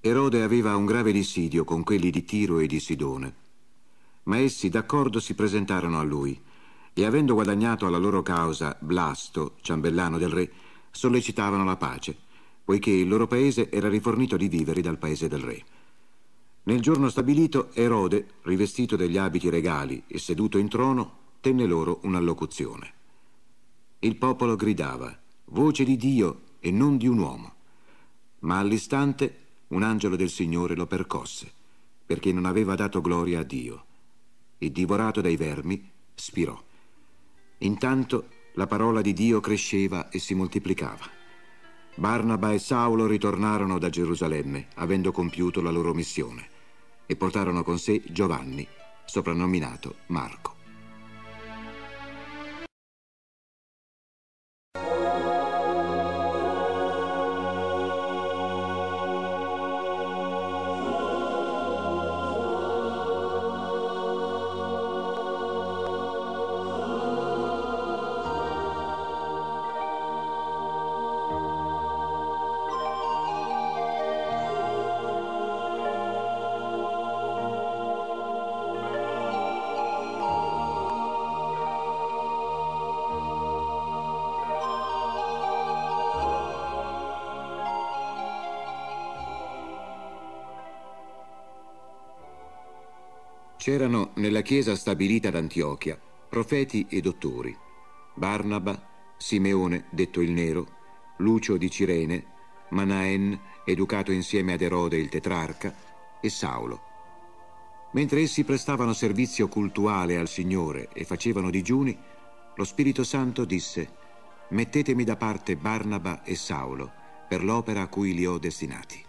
Erode aveva un grave dissidio con quelli di Tiro e di Sidone, ma essi d'accordo si presentarono a lui e avendo guadagnato alla loro causa Blasto, ciambellano del re, sollecitavano la pace, poiché il loro paese era rifornito di viveri dal paese del re. Nel giorno stabilito, Erode, rivestito degli abiti regali e seduto in trono, tenne loro un'allocuzione. Il popolo gridava, voce di Dio e non di un uomo. Ma all'istante un angelo del Signore lo percosse, perché non aveva dato gloria a Dio, e divorato dai vermi, spirò. Intanto la parola di Dio cresceva e si moltiplicava. Barnaba e Saulo ritornarono da Gerusalemme, avendo compiuto la loro missione, e portarono con sé Giovanni, soprannominato Marco. C'erano nella chiesa stabilita ad Antiochia profeti e dottori, Barnaba, Simeone, detto il Nero, Lucio di Cirene, Manaen, educato insieme ad Erode il tetrarca, e Saulo. Mentre essi prestavano servizio cultuale al Signore e facevano digiuni, lo Spirito Santo disse, mettetemi da parte Barnaba e Saulo per l'opera a cui li ho destinati.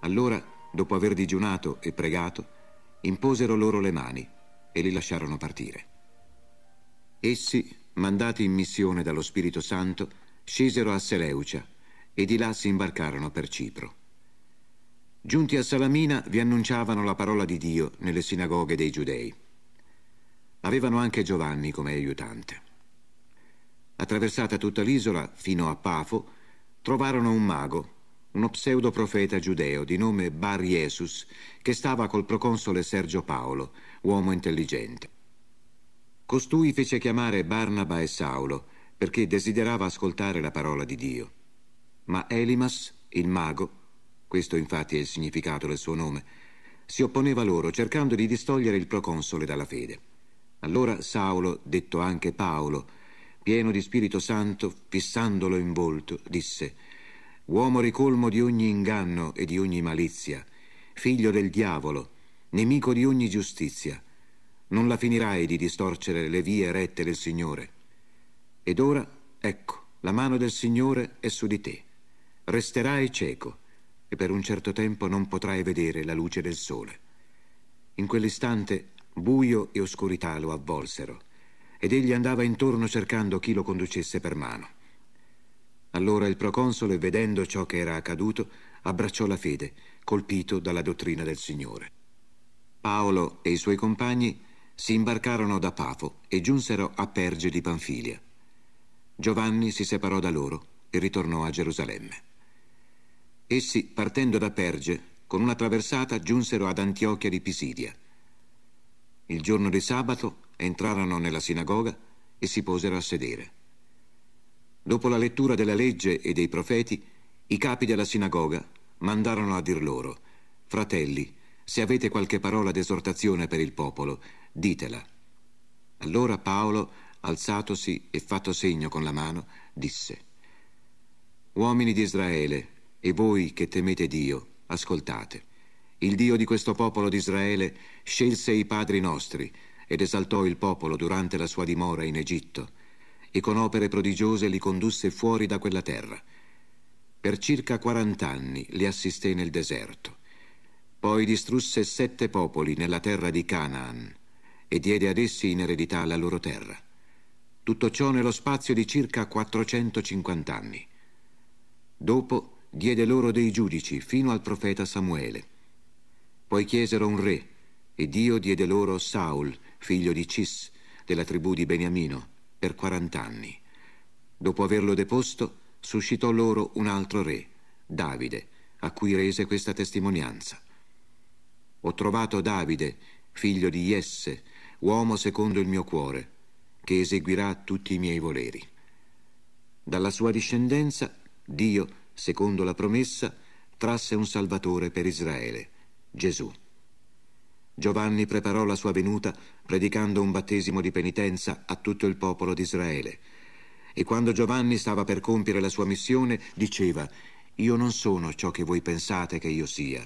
Allora, dopo aver digiunato e pregato, imposero loro le mani e li lasciarono partire. Essi, mandati in missione dallo Spirito Santo, scesero a Seleucia e di là si imbarcarono per Cipro. Giunti a Salamina vi annunciavano la parola di Dio nelle sinagoghe dei giudei. Avevano anche Giovanni come aiutante. Attraversata tutta l'isola fino a Pafo, trovarono un mago uno pseudoprofeta giudeo di nome Bar Jesus, che stava col proconsole Sergio Paolo, uomo intelligente. Costui fece chiamare Barnaba e Saulo, perché desiderava ascoltare la parola di Dio. Ma Elimas, il mago, questo infatti è il significato del suo nome, si opponeva loro, cercando di distogliere il proconsole dalla fede. Allora Saulo, detto anche Paolo, pieno di Spirito Santo, fissandolo in volto, disse uomo ricolmo di ogni inganno e di ogni malizia, figlio del diavolo, nemico di ogni giustizia, non la finirai di distorcere le vie rette del Signore. Ed ora, ecco, la mano del Signore è su di te. Resterai cieco e per un certo tempo non potrai vedere la luce del sole. In quell'istante buio e oscurità lo avvolsero ed egli andava intorno cercando chi lo conducesse per mano. Allora il proconsole, vedendo ciò che era accaduto, abbracciò la fede, colpito dalla dottrina del Signore. Paolo e i suoi compagni si imbarcarono da Pafo e giunsero a Perge di Panfilia. Giovanni si separò da loro e ritornò a Gerusalemme. Essi, partendo da Perge, con una traversata giunsero ad Antiochia di Pisidia. Il giorno di sabato entrarono nella sinagoga e si posero a sedere. Dopo la lettura della legge e dei profeti, i capi della sinagoga mandarono a dir loro, fratelli, se avete qualche parola d'esortazione per il popolo, ditela. Allora Paolo, alzatosi e fatto segno con la mano, disse, Uomini di Israele, e voi che temete Dio, ascoltate. Il Dio di questo popolo di Israele scelse i padri nostri ed esaltò il popolo durante la sua dimora in Egitto e con opere prodigiose li condusse fuori da quella terra. Per circa quarant'anni li assisté nel deserto. Poi distrusse sette popoli nella terra di Canaan e diede ad essi in eredità la loro terra. Tutto ciò nello spazio di circa 450 anni. Dopo diede loro dei giudici fino al profeta Samuele. Poi chiesero un re e Dio diede loro Saul, figlio di Cis, della tribù di Beniamino, per quarant'anni. Dopo averlo deposto, suscitò loro un altro re, Davide, a cui rese questa testimonianza. Ho trovato Davide, figlio di Jesse, uomo secondo il mio cuore, che eseguirà tutti i miei voleri. Dalla sua discendenza, Dio, secondo la promessa, trasse un Salvatore per Israele, Gesù. Giovanni preparò la sua venuta predicando un battesimo di penitenza a tutto il popolo di Israele. E quando Giovanni stava per compiere la sua missione, diceva, io non sono ciò che voi pensate che io sia,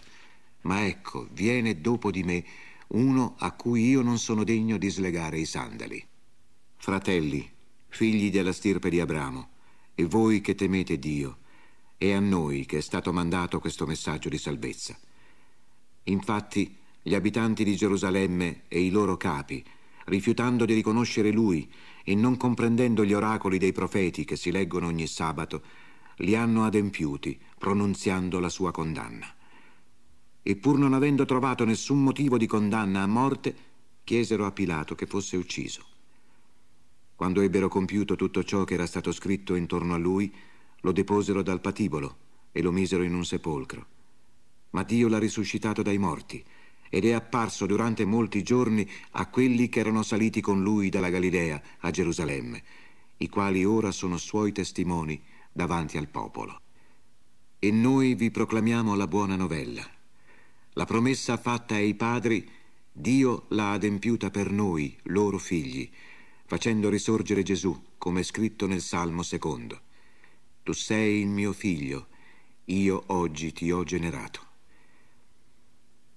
ma ecco, viene dopo di me uno a cui io non sono degno di slegare i sandali. Fratelli, figli della stirpe di Abramo, e voi che temete Dio, è a noi che è stato mandato questo messaggio di salvezza. Infatti, gli abitanti di Gerusalemme e i loro capi, rifiutando di riconoscere lui e non comprendendo gli oracoli dei profeti che si leggono ogni sabato, li hanno adempiuti, pronunziando la sua condanna. E pur non avendo trovato nessun motivo di condanna a morte, chiesero a Pilato che fosse ucciso. Quando ebbero compiuto tutto ciò che era stato scritto intorno a lui, lo deposero dal patibolo e lo misero in un sepolcro. Ma Dio l'ha risuscitato dai morti ed è apparso durante molti giorni a quelli che erano saliti con lui dalla Galilea a Gerusalemme, i quali ora sono suoi testimoni davanti al popolo. E noi vi proclamiamo la buona novella. La promessa fatta ai padri Dio l'ha adempiuta per noi, loro figli, facendo risorgere Gesù, come è scritto nel Salmo secondo. Tu sei il mio figlio, io oggi ti ho generato.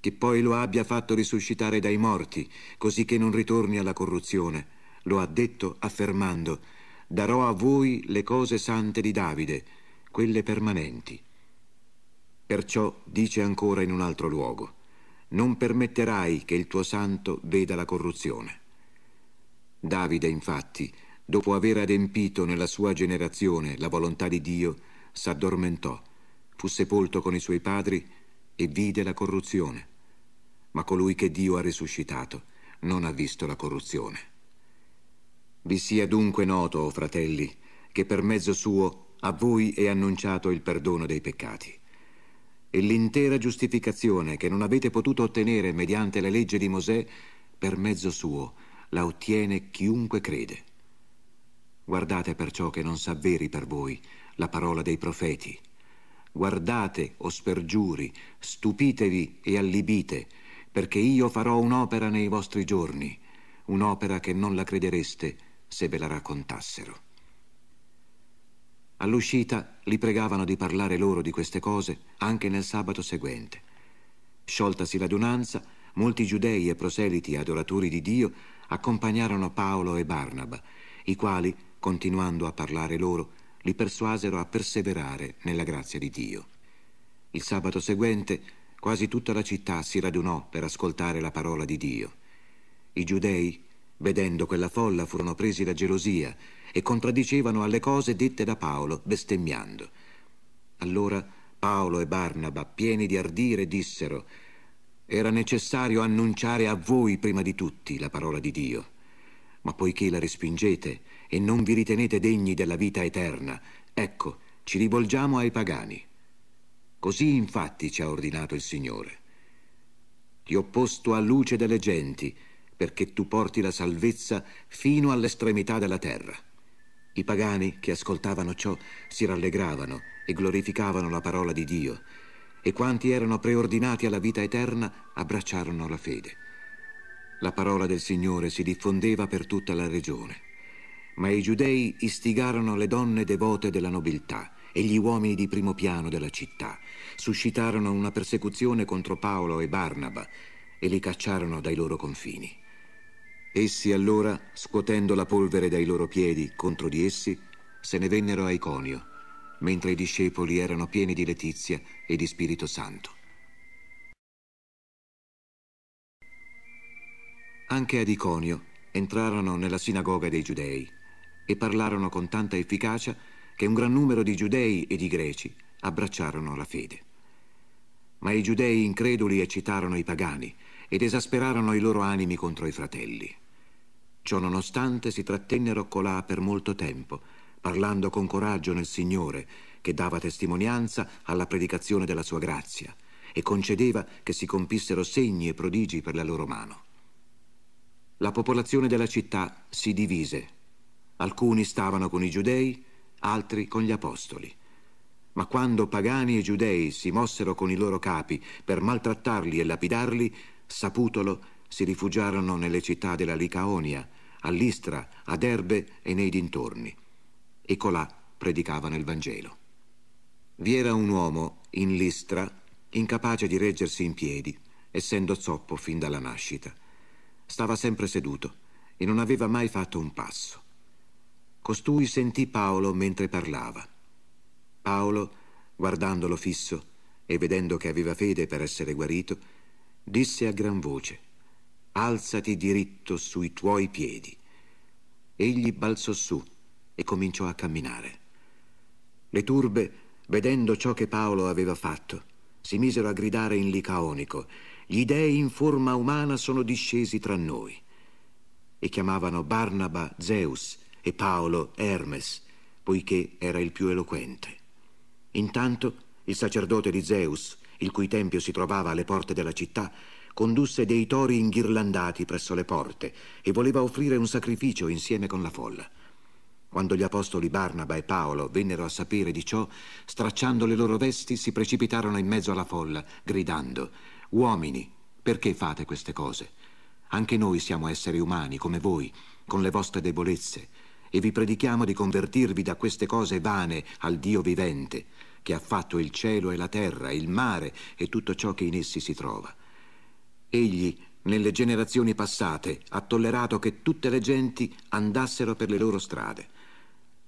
Che poi lo abbia fatto risuscitare dai morti, così che non ritorni alla corruzione, lo ha detto affermando, darò a voi le cose sante di Davide, quelle permanenti. Perciò dice ancora in un altro luogo, non permetterai che il tuo santo veda la corruzione. Davide, infatti, dopo aver adempito nella sua generazione la volontà di Dio, s'addormentò, fu sepolto con i suoi padri e vide la corruzione. Ma colui che Dio ha risuscitato non ha visto la corruzione. Vi sia dunque noto, o fratelli, che per mezzo suo a voi è annunciato il perdono dei peccati e l'intera giustificazione che non avete potuto ottenere mediante la legge di Mosè, per mezzo suo la ottiene chiunque crede. Guardate perciò che non s'avveri per voi la parola dei profeti. Guardate, o spergiuri, stupitevi e allibite, perché io farò un'opera nei vostri giorni, un'opera che non la credereste se ve la raccontassero. All'uscita li pregavano di parlare loro di queste cose anche nel sabato seguente. Scioltasi l'adunanza, molti giudei e proseliti adoratori di Dio accompagnarono Paolo e Barnaba, i quali, continuando a parlare loro, li persuasero a perseverare nella grazia di Dio. Il sabato seguente quasi tutta la città si radunò per ascoltare la parola di Dio. I giudei, vedendo quella folla, furono presi da gelosia e contraddicevano alle cose dette da Paolo, bestemmiando. Allora Paolo e Barnaba, pieni di ardire, dissero era necessario annunciare a voi prima di tutti la parola di Dio. Ma poiché la respingete e non vi ritenete degni della vita eterna, ecco, ci rivolgiamo ai pagani. Così infatti ci ha ordinato il Signore. Ti ho posto a luce delle genti, perché tu porti la salvezza fino all'estremità della terra. I pagani che ascoltavano ciò si rallegravano e glorificavano la parola di Dio, e quanti erano preordinati alla vita eterna abbracciarono la fede. La parola del Signore si diffondeva per tutta la regione, ma i giudei istigarono le donne devote della nobiltà e gli uomini di primo piano della città, suscitarono una persecuzione contro Paolo e Barnaba e li cacciarono dai loro confini. Essi allora, scuotendo la polvere dai loro piedi contro di essi, se ne vennero a Iconio, mentre i discepoli erano pieni di letizia e di Spirito Santo. Anche ad Iconio entrarono nella sinagoga dei giudei e parlarono con tanta efficacia che un gran numero di giudei e di greci abbracciarono la fede. Ma i giudei increduli eccitarono i pagani ed esasperarono i loro animi contro i fratelli. Ciò nonostante si trattennero colà per molto tempo, parlando con coraggio nel Signore, che dava testimonianza alla predicazione della sua grazia e concedeva che si compissero segni e prodigi per la loro mano. La popolazione della città si divise. Alcuni stavano con i giudei, altri con gli apostoli. Ma quando pagani e giudei si mossero con i loro capi per maltrattarli e lapidarli, saputolo, si rifugiarono nelle città della Licaonia, all'Istra, ad Erbe e nei dintorni. E colà predicavano il Vangelo. Vi era un uomo in Listra incapace di reggersi in piedi, essendo zoppo fin dalla nascita. Stava sempre seduto e non aveva mai fatto un passo. Costui sentì Paolo mentre parlava. Paolo, guardandolo fisso e vedendo che aveva fede per essere guarito, disse a gran voce alzati diritto sui tuoi piedi. Egli balzò su e cominciò a camminare. Le turbe, vedendo ciò che Paolo aveva fatto, si misero a gridare in licaonico, gli dei in forma umana sono discesi tra noi. E chiamavano Barnaba Zeus e Paolo Hermes, poiché era il più eloquente. Intanto il sacerdote di Zeus, il cui tempio si trovava alle porte della città, condusse dei tori inghirlandati presso le porte e voleva offrire un sacrificio insieme con la folla. Quando gli apostoli Barnaba e Paolo vennero a sapere di ciò, stracciando le loro vesti, si precipitarono in mezzo alla folla, gridando Uomini, perché fate queste cose? Anche noi siamo esseri umani, come voi, con le vostre debolezze, e vi predichiamo di convertirvi da queste cose vane al Dio vivente, che ha fatto il cielo e la terra, il mare e tutto ciò che in essi si trova. Egli, nelle generazioni passate, ha tollerato che tutte le genti andassero per le loro strade,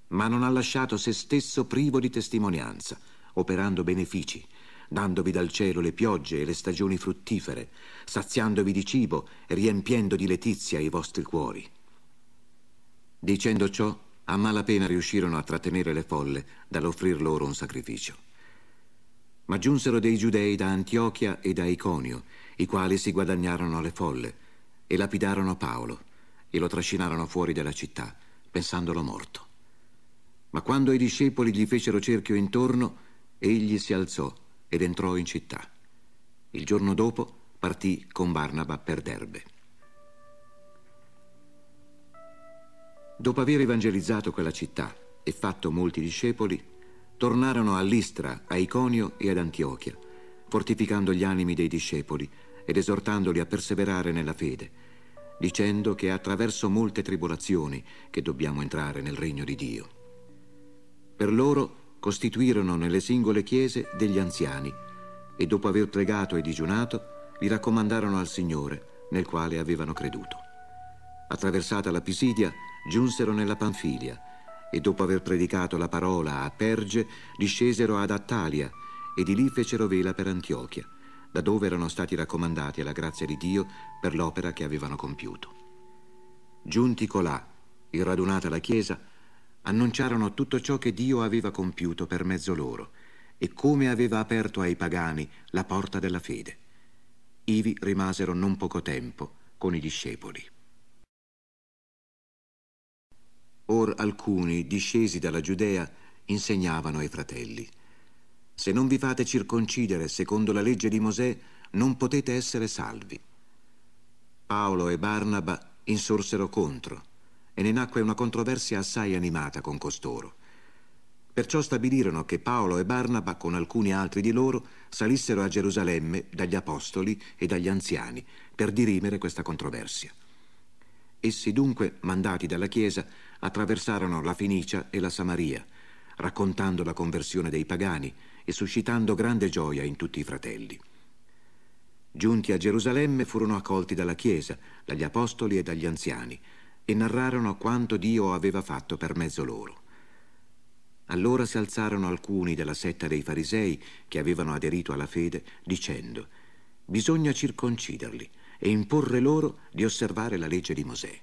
ma non ha lasciato se stesso privo di testimonianza, operando benefici, dandovi dal cielo le piogge e le stagioni fruttifere, saziandovi di cibo e riempiendo di letizia i vostri cuori. Dicendo ciò, a malapena riuscirono a trattenere le folle dall'offrir loro un sacrificio. Ma giunsero dei giudei da Antiochia e da Iconio, i quali si guadagnarono le folle e lapidarono Paolo e lo trascinarono fuori dalla città, pensandolo morto. Ma quando i discepoli gli fecero cerchio intorno, egli si alzò ed entrò in città. Il giorno dopo partì con Barnaba per Derbe. Dopo aver evangelizzato quella città e fatto molti discepoli, tornarono a Listra, a Iconio e ad Antiochia, fortificando gli animi dei discepoli ed esortandoli a perseverare nella fede, dicendo che è attraverso molte tribolazioni che dobbiamo entrare nel regno di Dio. Per loro costituirono nelle singole chiese degli anziani e dopo aver pregato e digiunato li raccomandarono al Signore nel quale avevano creduto. Attraversata la Pisidia giunsero nella Panfilia e dopo aver predicato la parola a Perge discesero ad Attalia e di lì fecero vela per Antiochia, da dove erano stati raccomandati alla grazia di Dio per l'opera che avevano compiuto. Giunti colà e radunata la Chiesa, annunciarono tutto ciò che Dio aveva compiuto per mezzo loro e come aveva aperto ai pagani la porta della fede. Ivi rimasero non poco tempo con i discepoli. Or alcuni, discesi dalla Giudea, insegnavano ai fratelli. Se non vi fate circoncidere secondo la legge di Mosè, non potete essere salvi. Paolo e Barnaba insorsero contro e ne nacque una controversia assai animata con costoro. Perciò stabilirono che Paolo e Barnaba, con alcuni altri di loro, salissero a Gerusalemme dagli apostoli e dagli anziani per dirimere questa controversia. Essi dunque, mandati dalla Chiesa, attraversarono la Fenicia e la Samaria, raccontando la conversione dei pagani e suscitando grande gioia in tutti i fratelli. Giunti a Gerusalemme furono accolti dalla Chiesa, dagli apostoli e dagli anziani, e narrarono quanto Dio aveva fatto per mezzo loro. Allora si alzarono alcuni della setta dei farisei che avevano aderito alla fede, dicendo bisogna circonciderli e imporre loro di osservare la legge di Mosè.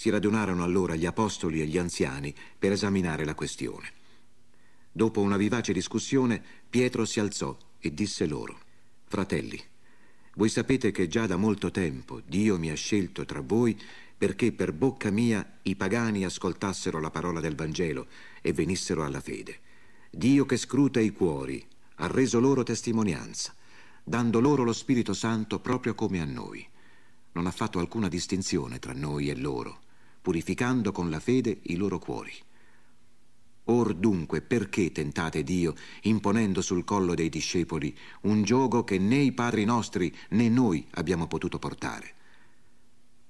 Si radunarono allora gli apostoli e gli anziani per esaminare la questione. Dopo una vivace discussione, Pietro si alzò e disse loro, Fratelli, voi sapete che già da molto tempo Dio mi ha scelto tra voi perché per bocca mia i pagani ascoltassero la parola del Vangelo e venissero alla fede. Dio che scruta i cuori ha reso loro testimonianza, dando loro lo Spirito Santo proprio come a noi. Non ha fatto alcuna distinzione tra noi e loro, purificando con la fede i loro cuori. Or dunque perché tentate Dio, imponendo sul collo dei discepoli un gioco che né i padri nostri né noi abbiamo potuto portare?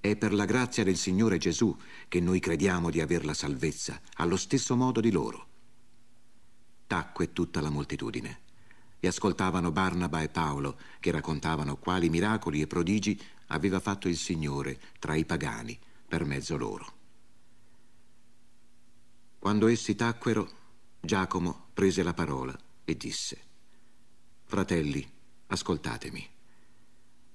È per la grazia del Signore Gesù che noi crediamo di aver la salvezza, allo stesso modo di loro. Tacque tutta la moltitudine e ascoltavano Barnaba e Paolo che raccontavano quali miracoli e prodigi aveva fatto il Signore tra i pagani per mezzo loro. Quando essi tacquero, Giacomo prese la parola e disse, Fratelli, ascoltatemi.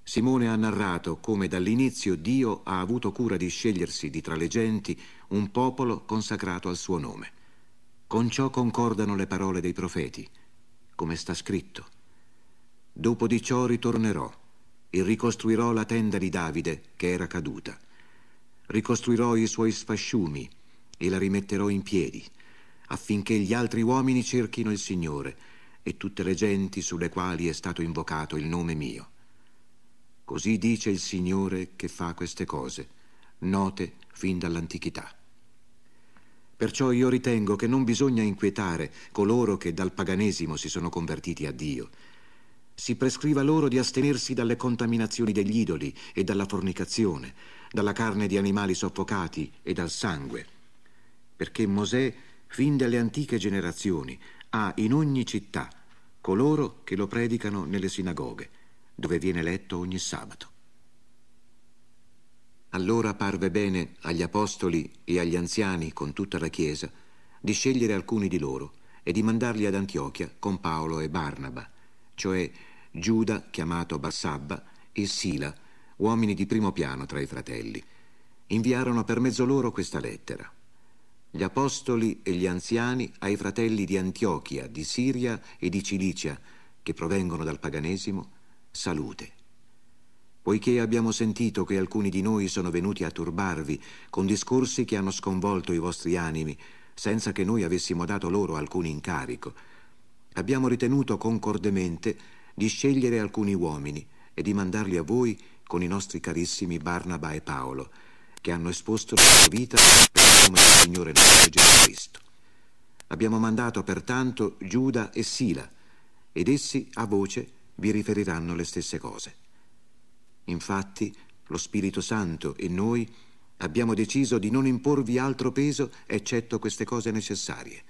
Simone ha narrato come dall'inizio Dio ha avuto cura di scegliersi di tra le genti un popolo consacrato al suo nome. Con ciò concordano le parole dei profeti, come sta scritto. Dopo di ciò ritornerò e ricostruirò la tenda di Davide che era caduta. Ricostruirò i suoi sfasciumi e la rimetterò in piedi, affinché gli altri uomini cerchino il Signore e tutte le genti sulle quali è stato invocato il nome mio. Così dice il Signore che fa queste cose, note fin dall'antichità. Perciò io ritengo che non bisogna inquietare coloro che dal paganesimo si sono convertiti a Dio, si prescriva loro di astenersi dalle contaminazioni degli idoli e dalla fornicazione, dalla carne di animali soffocati e dal sangue, perché Mosè, fin dalle antiche generazioni, ha in ogni città coloro che lo predicano nelle sinagoghe, dove viene letto ogni sabato. Allora parve bene agli apostoli e agli anziani con tutta la Chiesa di scegliere alcuni di loro e di mandarli ad Antiochia con Paolo e Barnaba, cioè Giuda, chiamato Barsabba, e Sila, uomini di primo piano tra i fratelli. Inviarono per mezzo loro questa lettera. Gli apostoli e gli anziani ai fratelli di Antiochia, di Siria e di Cilicia, che provengono dal paganesimo, salute. Poiché abbiamo sentito che alcuni di noi sono venuti a turbarvi con discorsi che hanno sconvolto i vostri animi, senza che noi avessimo dato loro alcun incarico, abbiamo ritenuto concordemente di scegliere alcuni uomini e di mandarli a voi con i nostri carissimi Barnaba e Paolo, che hanno esposto la loro vita per il nome del Signore nostro Gesù Cristo. Abbiamo mandato pertanto Giuda e Sila, ed essi a voce vi riferiranno le stesse cose. Infatti, lo Spirito Santo e noi abbiamo deciso di non imporvi altro peso eccetto queste cose necessarie,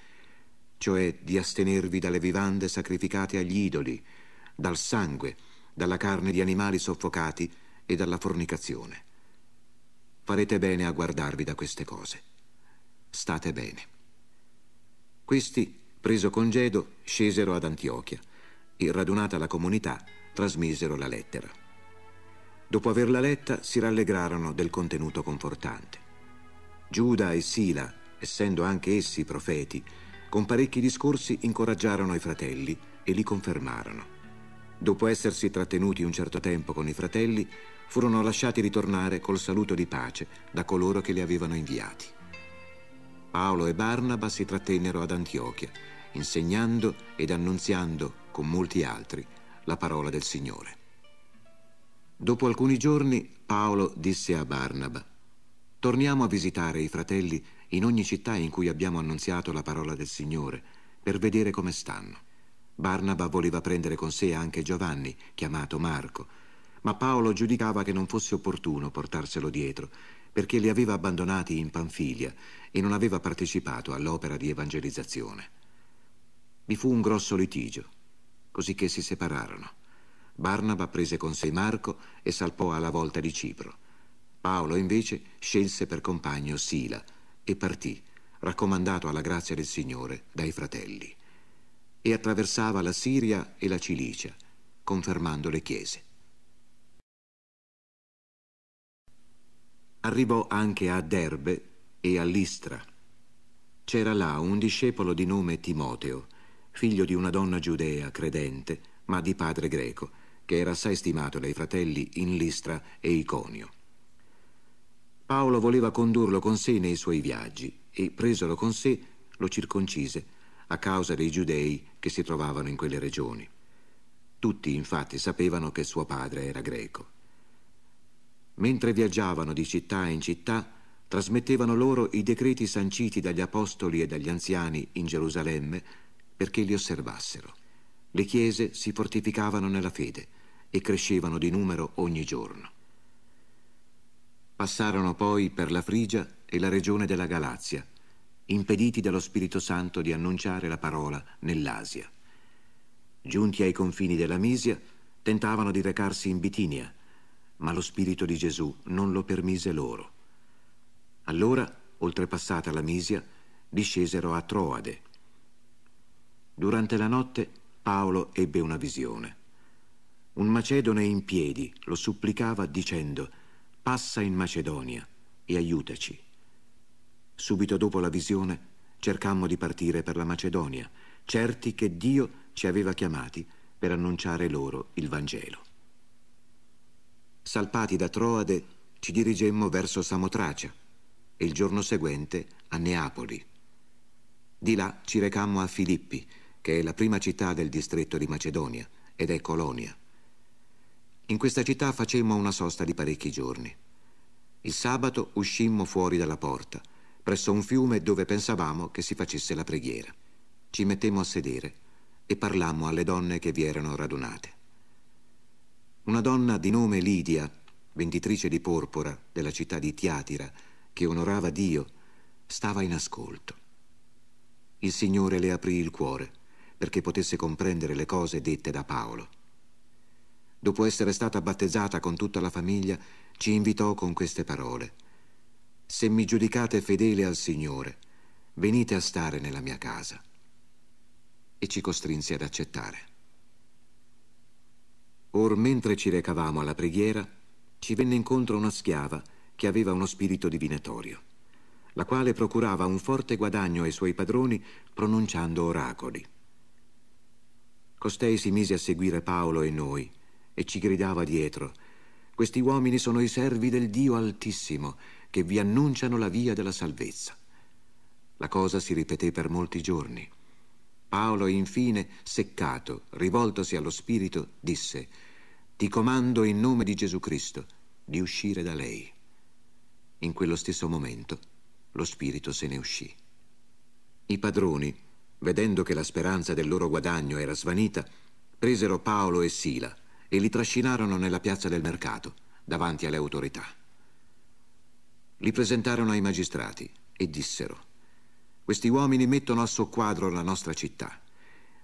cioè di astenervi dalle vivande sacrificate agli idoli, dal sangue, dalla carne di animali soffocati e dalla fornicazione. Farete bene a guardarvi da queste cose. State bene. Questi, preso congedo, scesero ad Antiochia e, radunata la comunità, trasmisero la lettera. Dopo averla letta, si rallegrarono del contenuto confortante. Giuda e Sila, essendo anche essi profeti, con parecchi discorsi incoraggiarono i fratelli e li confermarono. Dopo essersi trattenuti un certo tempo con i fratelli, furono lasciati ritornare col saluto di pace da coloro che li avevano inviati. Paolo e Barnaba si trattennero ad Antiochia, insegnando ed annunziando, con molti altri, la parola del Signore. Dopo alcuni giorni Paolo disse a Barnaba, Torniamo a visitare i fratelli in ogni città in cui abbiamo annunziato la parola del Signore, per vedere come stanno. Barnaba voleva prendere con sé anche Giovanni, chiamato Marco, ma Paolo giudicava che non fosse opportuno portarselo dietro, perché li aveva abbandonati in Panfilia e non aveva partecipato all'opera di evangelizzazione. Vi fu un grosso litigio, così che si separarono. Barnaba prese con sé Marco e salpò alla volta di Cipro. Paolo invece scelse per compagno Sila e partì, raccomandato alla grazia del Signore dai fratelli, e attraversava la Siria e la Cilicia, confermando le chiese. Arrivò anche a Derbe e a Listra. C'era là un discepolo di nome Timoteo, figlio di una donna giudea credente, ma di padre greco, che era assai stimato dai fratelli in Listra e Iconio. Paolo voleva condurlo con sé nei suoi viaggi e, presolo con sé, lo circoncise a causa dei giudei che si trovavano in quelle regioni. Tutti infatti sapevano che suo padre era greco. Mentre viaggiavano di città in città, trasmettevano loro i decreti sanciti dagli apostoli e dagli anziani in Gerusalemme perché li osservassero. Le chiese si fortificavano nella fede e crescevano di numero ogni giorno. Passarono poi per la Frigia e la regione della Galazia, impediti dallo Spirito Santo di annunciare la parola nell'Asia. Giunti ai confini della Misia, tentavano di recarsi in Bitinia, ma lo Spirito di Gesù non lo permise loro. Allora, oltrepassata la Misia, discesero a Troade. Durante la notte Paolo ebbe una visione. Un macedone in piedi lo supplicava dicendo «Passa in Macedonia e aiutaci». Subito dopo la visione cercammo di partire per la Macedonia, certi che Dio ci aveva chiamati per annunciare loro il Vangelo. Salpati da Troade, ci dirigemmo verso Samotracia e il giorno seguente a Neapoli. Di là ci recammo a Filippi, che è la prima città del distretto di Macedonia ed è colonia. In questa città facemmo una sosta di parecchi giorni. Il sabato uscimmo fuori dalla porta, presso un fiume dove pensavamo che si facesse la preghiera. Ci mettemmo a sedere e parlammo alle donne che vi erano radunate. Una donna di nome Lidia, venditrice di porpora della città di Tiatira, che onorava Dio, stava in ascolto. Il Signore le aprì il cuore perché potesse comprendere le cose dette da Paolo. Dopo essere stata battezzata con tutta la famiglia, ci invitò con queste parole. Se mi giudicate fedele al Signore, venite a stare nella mia casa. E ci costrinse ad accettare. Or mentre ci recavamo alla preghiera, ci venne incontro una schiava che aveva uno spirito divinatorio, la quale procurava un forte guadagno ai suoi padroni pronunciando oracoli. Costei si mise a seguire Paolo e noi e ci gridava dietro, questi uomini sono i servi del Dio Altissimo che vi annunciano la via della salvezza. La cosa si ripeté per molti giorni. Paolo, infine, seccato, rivoltosi allo Spirito, disse, Ti comando in nome di Gesù Cristo di uscire da lei. In quello stesso momento lo Spirito se ne uscì. I padroni, vedendo che la speranza del loro guadagno era svanita, presero Paolo e Sila e li trascinarono nella piazza del mercato, davanti alle autorità. Li presentarono ai magistrati e dissero questi uomini mettono a soqquadro la nostra città.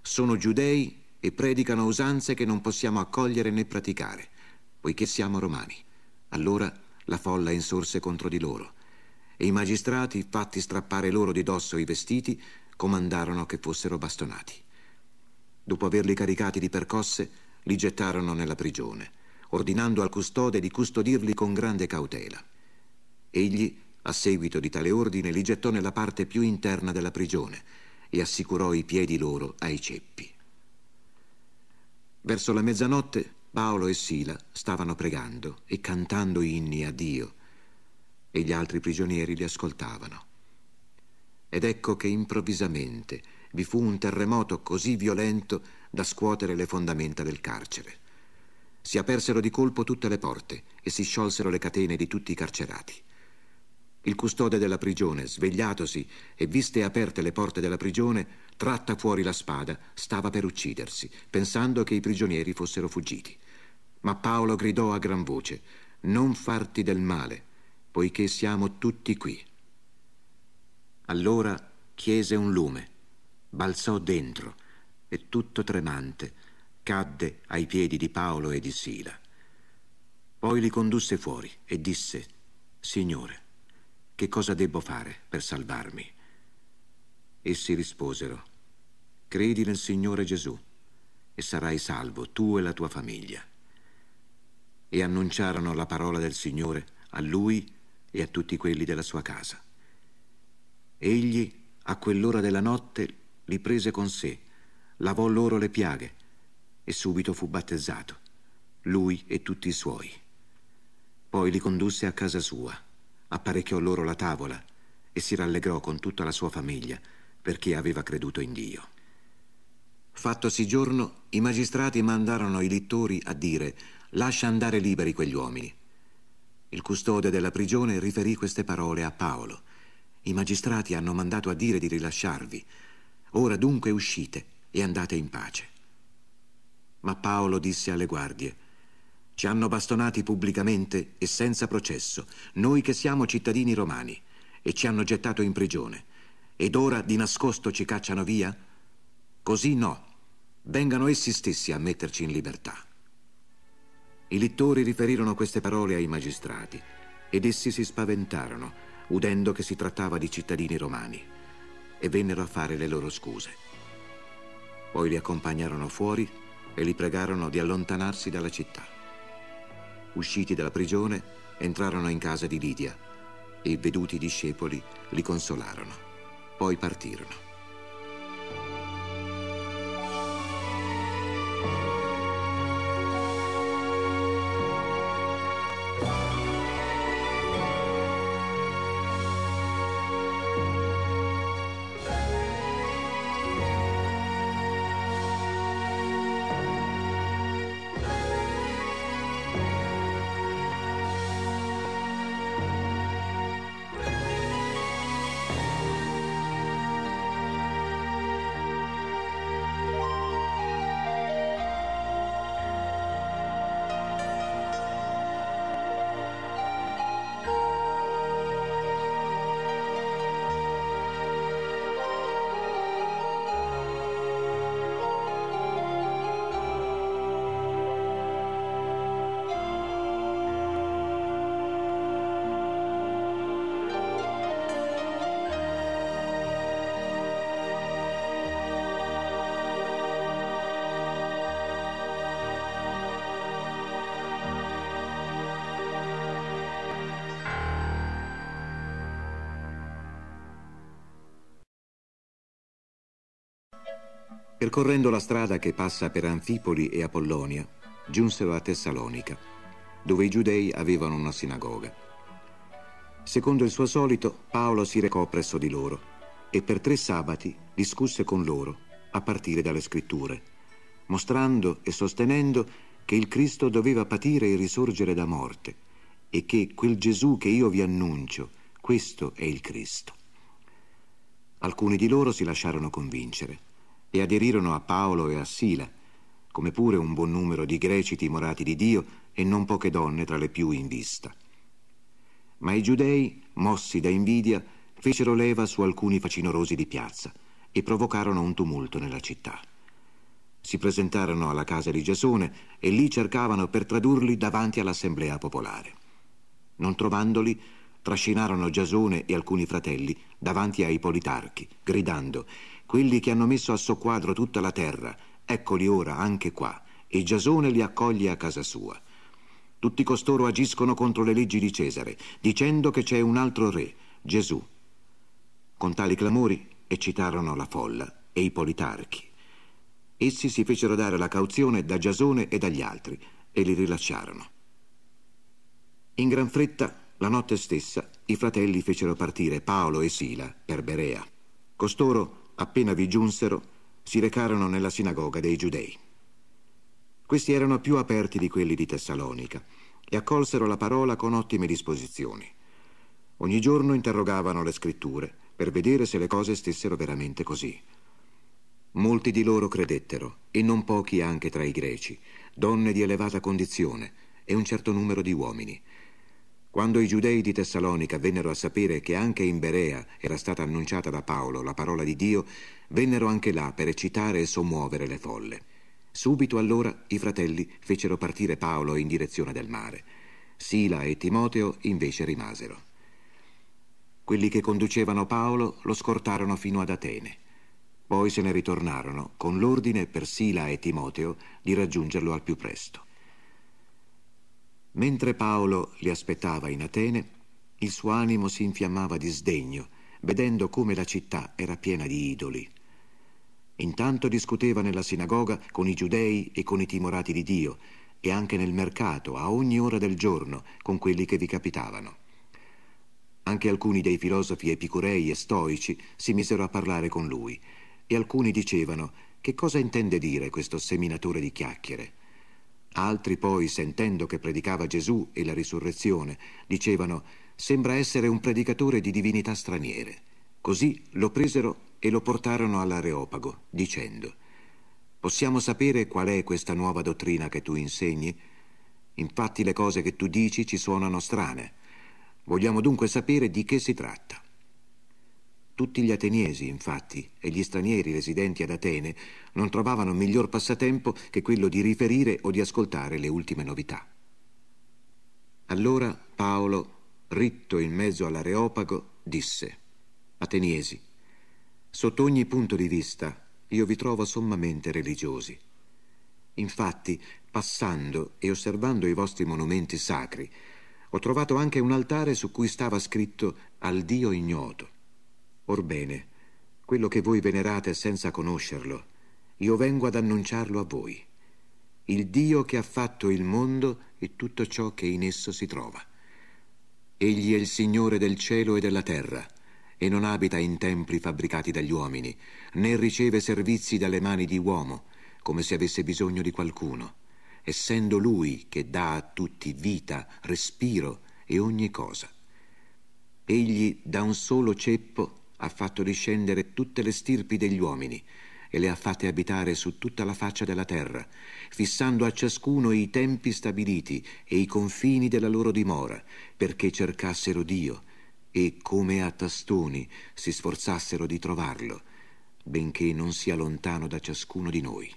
Sono giudei e predicano usanze che non possiamo accogliere né praticare, poiché siamo romani. Allora la folla insorse contro di loro e i magistrati, fatti strappare loro di dosso i vestiti, comandarono che fossero bastonati. Dopo averli caricati di percosse, li gettarono nella prigione, ordinando al custode di custodirli con grande cautela. Egli a seguito di tale ordine li gettò nella parte più interna della prigione e assicurò i piedi loro ai ceppi. Verso la mezzanotte Paolo e Sila stavano pregando e cantando inni a Dio e gli altri prigionieri li ascoltavano. Ed ecco che improvvisamente vi fu un terremoto così violento da scuotere le fondamenta del carcere. Si apersero di colpo tutte le porte e si sciolsero le catene di tutti i carcerati. Il custode della prigione, svegliatosi e viste aperte le porte della prigione, tratta fuori la spada, stava per uccidersi, pensando che i prigionieri fossero fuggiti. Ma Paolo gridò a gran voce, non farti del male, poiché siamo tutti qui. Allora chiese un lume, balzò dentro e tutto tremante cadde ai piedi di Paolo e di Sila. Poi li condusse fuori e disse, Signore, che cosa debbo fare per salvarmi? Essi risposero, credi nel Signore Gesù e sarai salvo tu e la tua famiglia. E annunciarono la parola del Signore a lui e a tutti quelli della sua casa. Egli, a quell'ora della notte, li prese con sé, lavò loro le piaghe e subito fu battezzato, lui e tutti i suoi. Poi li condusse a casa sua apparecchiò loro la tavola e si rallegrò con tutta la sua famiglia perché aveva creduto in Dio. Fattosi giorno, i magistrati mandarono i littori a dire lascia andare liberi quegli uomini. Il custode della prigione riferì queste parole a Paolo. I magistrati hanno mandato a dire di rilasciarvi. Ora dunque uscite e andate in pace. Ma Paolo disse alle guardie ci hanno bastonati pubblicamente e senza processo, noi che siamo cittadini romani, e ci hanno gettato in prigione. Ed ora di nascosto ci cacciano via? Così no. Vengano essi stessi a metterci in libertà. I lettori riferirono queste parole ai magistrati ed essi si spaventarono, udendo che si trattava di cittadini romani, e vennero a fare le loro scuse. Poi li accompagnarono fuori e li pregarono di allontanarsi dalla città. Usciti dalla prigione, entrarono in casa di Lidia e i veduti discepoli li consolarono. Poi partirono. Percorrendo la strada che passa per Anfipoli e Apollonia, giunsero a Tessalonica, dove i giudei avevano una sinagoga. Secondo il suo solito, Paolo si recò presso di loro e per tre sabati discusse con loro, a partire dalle scritture, mostrando e sostenendo che il Cristo doveva patire e risorgere da morte e che quel Gesù che io vi annuncio, questo è il Cristo. Alcuni di loro si lasciarono convincere e aderirono a Paolo e a Sila, come pure un buon numero di greci timorati di Dio e non poche donne tra le più in vista. Ma i giudei, mossi da invidia, fecero leva su alcuni facinorosi di piazza e provocarono un tumulto nella città. Si presentarono alla casa di Giasone e lì cercavano per tradurli davanti all'assemblea popolare. Non trovandoli, trascinarono Giasone e alcuni fratelli davanti ai politarchi, gridando quelli che hanno messo a soqquadro tutta la terra, eccoli ora anche qua, e Giasone li accoglie a casa sua. Tutti costoro agiscono contro le leggi di Cesare, dicendo che c'è un altro re, Gesù. Con tali clamori eccitarono la folla e i politarchi. Essi si fecero dare la cauzione da Giasone e dagli altri e li rilasciarono. In gran fretta, la notte stessa, i fratelli fecero partire Paolo e Sila per Berea. Costoro appena vi giunsero, si recarono nella sinagoga dei giudei. Questi erano più aperti di quelli di Tessalonica e accolsero la parola con ottime disposizioni. Ogni giorno interrogavano le scritture per vedere se le cose stessero veramente così. Molti di loro credettero, e non pochi anche tra i greci, donne di elevata condizione e un certo numero di uomini. Quando i giudei di Tessalonica vennero a sapere che anche in Berea era stata annunciata da Paolo la parola di Dio, vennero anche là per eccitare e sommuovere le folle. Subito allora i fratelli fecero partire Paolo in direzione del mare. Sila e Timoteo invece rimasero. Quelli che conducevano Paolo lo scortarono fino ad Atene. Poi se ne ritornarono con l'ordine per Sila e Timoteo di raggiungerlo al più presto. Mentre Paolo li aspettava in Atene, il suo animo si infiammava di sdegno, vedendo come la città era piena di idoli. Intanto discuteva nella sinagoga con i giudei e con i timorati di Dio, e anche nel mercato, a ogni ora del giorno, con quelli che vi capitavano. Anche alcuni dei filosofi epicurei e stoici si misero a parlare con lui, e alcuni dicevano che cosa intende dire questo seminatore di chiacchiere. Altri poi, sentendo che predicava Gesù e la risurrezione, dicevano sembra essere un predicatore di divinità straniere. Così lo presero e lo portarono all'Areopago, dicendo Possiamo sapere qual è questa nuova dottrina che tu insegni? Infatti le cose che tu dici ci suonano strane. Vogliamo dunque sapere di che si tratta. Tutti gli ateniesi, infatti, e gli stranieri residenti ad Atene non trovavano miglior passatempo che quello di riferire o di ascoltare le ultime novità. Allora Paolo, ritto in mezzo all'Areopago, disse Ateniesi, sotto ogni punto di vista io vi trovo sommamente religiosi. Infatti, passando e osservando i vostri monumenti sacri, ho trovato anche un altare su cui stava scritto al Dio ignoto. Orbene, quello che voi venerate senza conoscerlo, io vengo ad annunciarlo a voi. Il Dio che ha fatto il mondo e tutto ciò che in esso si trova. Egli è il Signore del cielo e della terra, e non abita in templi fabbricati dagli uomini, né riceve servizi dalle mani di uomo, come se avesse bisogno di qualcuno, essendo Lui che dà a tutti vita, respiro e ogni cosa. Egli da un solo ceppo ha fatto discendere tutte le stirpi degli uomini e le ha fatte abitare su tutta la faccia della terra, fissando a ciascuno i tempi stabiliti e i confini della loro dimora, perché cercassero Dio e, come a tastoni, si sforzassero di trovarlo, benché non sia lontano da ciascuno di noi.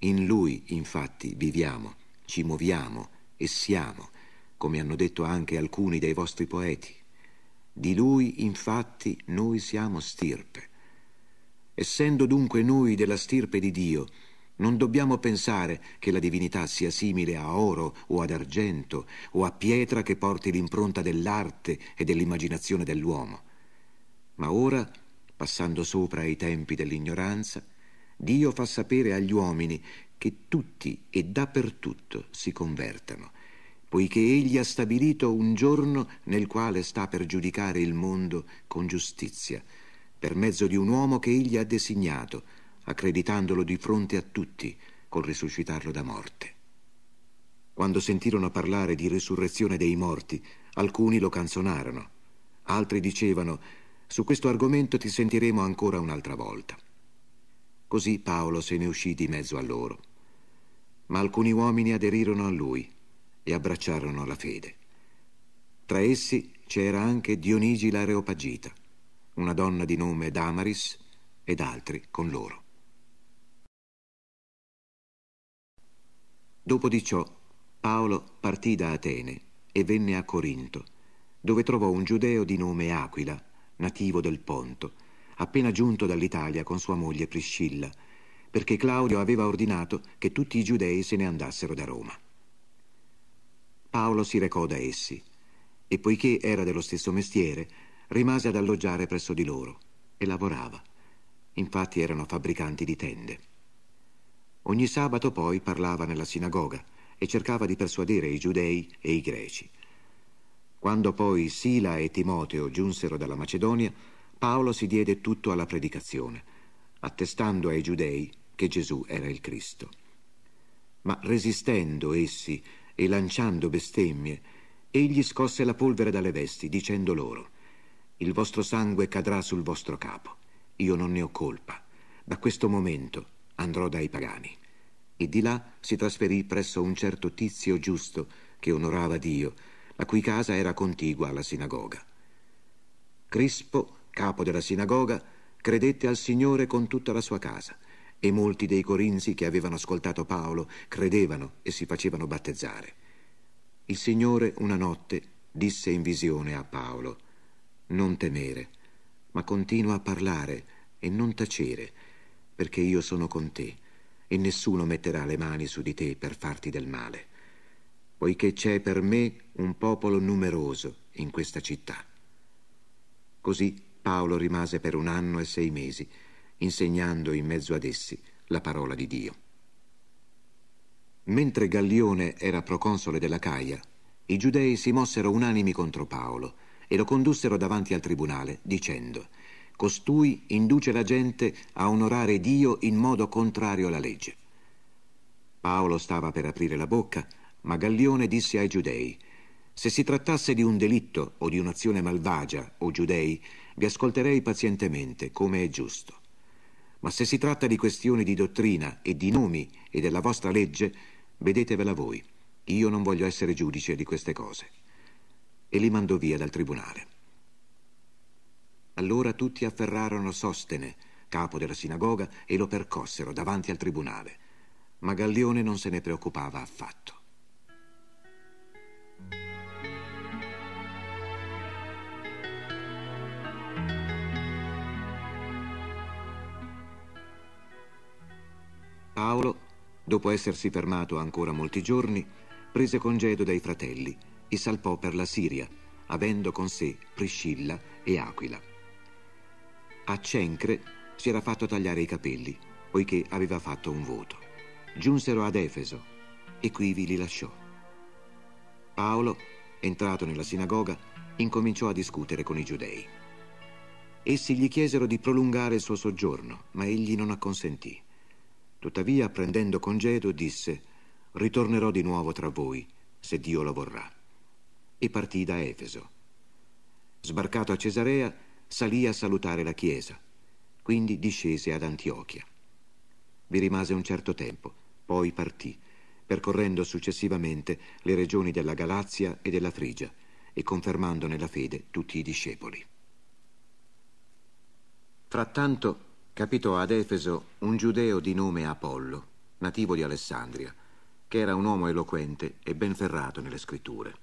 In Lui, infatti, viviamo, ci muoviamo e siamo, come hanno detto anche alcuni dei vostri poeti. Di lui, infatti, noi siamo stirpe. Essendo dunque noi della stirpe di Dio, non dobbiamo pensare che la divinità sia simile a oro o ad argento o a pietra che porti l'impronta dell'arte e dell'immaginazione dell'uomo. Ma ora, passando sopra ai tempi dell'ignoranza, Dio fa sapere agli uomini che tutti e dappertutto si convertano, poiché Egli ha stabilito un giorno nel quale sta per giudicare il mondo con giustizia, per mezzo di un uomo che Egli ha designato, accreditandolo di fronte a tutti col risuscitarlo da morte. Quando sentirono parlare di risurrezione dei morti, alcuni lo canzonarono, altri dicevano su questo argomento ti sentiremo ancora un'altra volta. Così Paolo se ne uscì di mezzo a loro. Ma alcuni uomini aderirono a lui e abbracciarono la fede. Tra essi c'era anche Dionigi l'Areopagita, una donna di nome Damaris ed altri con loro. Dopo di ciò, Paolo partì da Atene e venne a Corinto, dove trovò un giudeo di nome Aquila, nativo del Ponto, appena giunto dall'Italia con sua moglie Priscilla, perché Claudio aveva ordinato che tutti i giudei se ne andassero da Roma. Paolo si recò da essi e poiché era dello stesso mestiere, rimase ad alloggiare presso di loro e lavorava. Infatti erano fabbricanti di tende. Ogni sabato poi parlava nella sinagoga e cercava di persuadere i giudei e i greci. Quando poi Sila e Timoteo giunsero dalla Macedonia, Paolo si diede tutto alla predicazione, attestando ai giudei che Gesù era il Cristo. Ma resistendo essi e lanciando bestemmie, egli scosse la polvere dalle vesti, dicendo loro, Il vostro sangue cadrà sul vostro capo, io non ne ho colpa. Da questo momento andrò dai pagani. E di là si trasferì presso un certo tizio giusto che onorava Dio, la cui casa era contigua alla sinagoga. Crispo, capo della sinagoga, credette al Signore con tutta la sua casa, e molti dei corinzi che avevano ascoltato Paolo credevano e si facevano battezzare. Il Signore una notte disse in visione a Paolo, Non temere, ma continua a parlare e non tacere, perché io sono con te, e nessuno metterà le mani su di te per farti del male poiché c'è per me un popolo numeroso in questa città. Così Paolo rimase per un anno e sei mesi, insegnando in mezzo ad essi la parola di Dio. Mentre Gallione era proconsole della Caia, i giudei si mossero unanimi contro Paolo e lo condussero davanti al tribunale, dicendo Costui induce la gente a onorare Dio in modo contrario alla legge. Paolo stava per aprire la bocca, ma Gallione disse ai giudei, se si trattasse di un delitto o di un'azione malvagia, o giudei, vi ascolterei pazientemente, come è giusto. Ma se si tratta di questioni di dottrina e di nomi e della vostra legge, vedetevela voi. Io non voglio essere giudice di queste cose. E li mandò via dal tribunale. Allora tutti afferrarono Sostene, capo della sinagoga, e lo percossero davanti al tribunale. Ma Gallione non se ne preoccupava affatto. Paolo, dopo essersi fermato ancora molti giorni, prese congedo dai fratelli e salpò per la Siria, avendo con sé Priscilla e Aquila. A Cencre si era fatto tagliare i capelli, poiché aveva fatto un voto. Giunsero ad Efeso e quivi li lasciò. Paolo, entrato nella sinagoga, incominciò a discutere con i giudei. Essi gli chiesero di prolungare il suo soggiorno, ma egli non acconsentì. Tuttavia, prendendo congedo, disse, ritornerò di nuovo tra voi, se Dio lo vorrà. E partì da Efeso. Sbarcato a Cesarea, salì a salutare la chiesa, quindi discese ad Antiochia. Vi rimase un certo tempo, poi partì, percorrendo successivamente le regioni della Galazia e della Frigia e confermando nella fede tutti i discepoli. Frattanto capitò ad Efeso un giudeo di nome Apollo, nativo di Alessandria, che era un uomo eloquente e ben ferrato nelle scritture.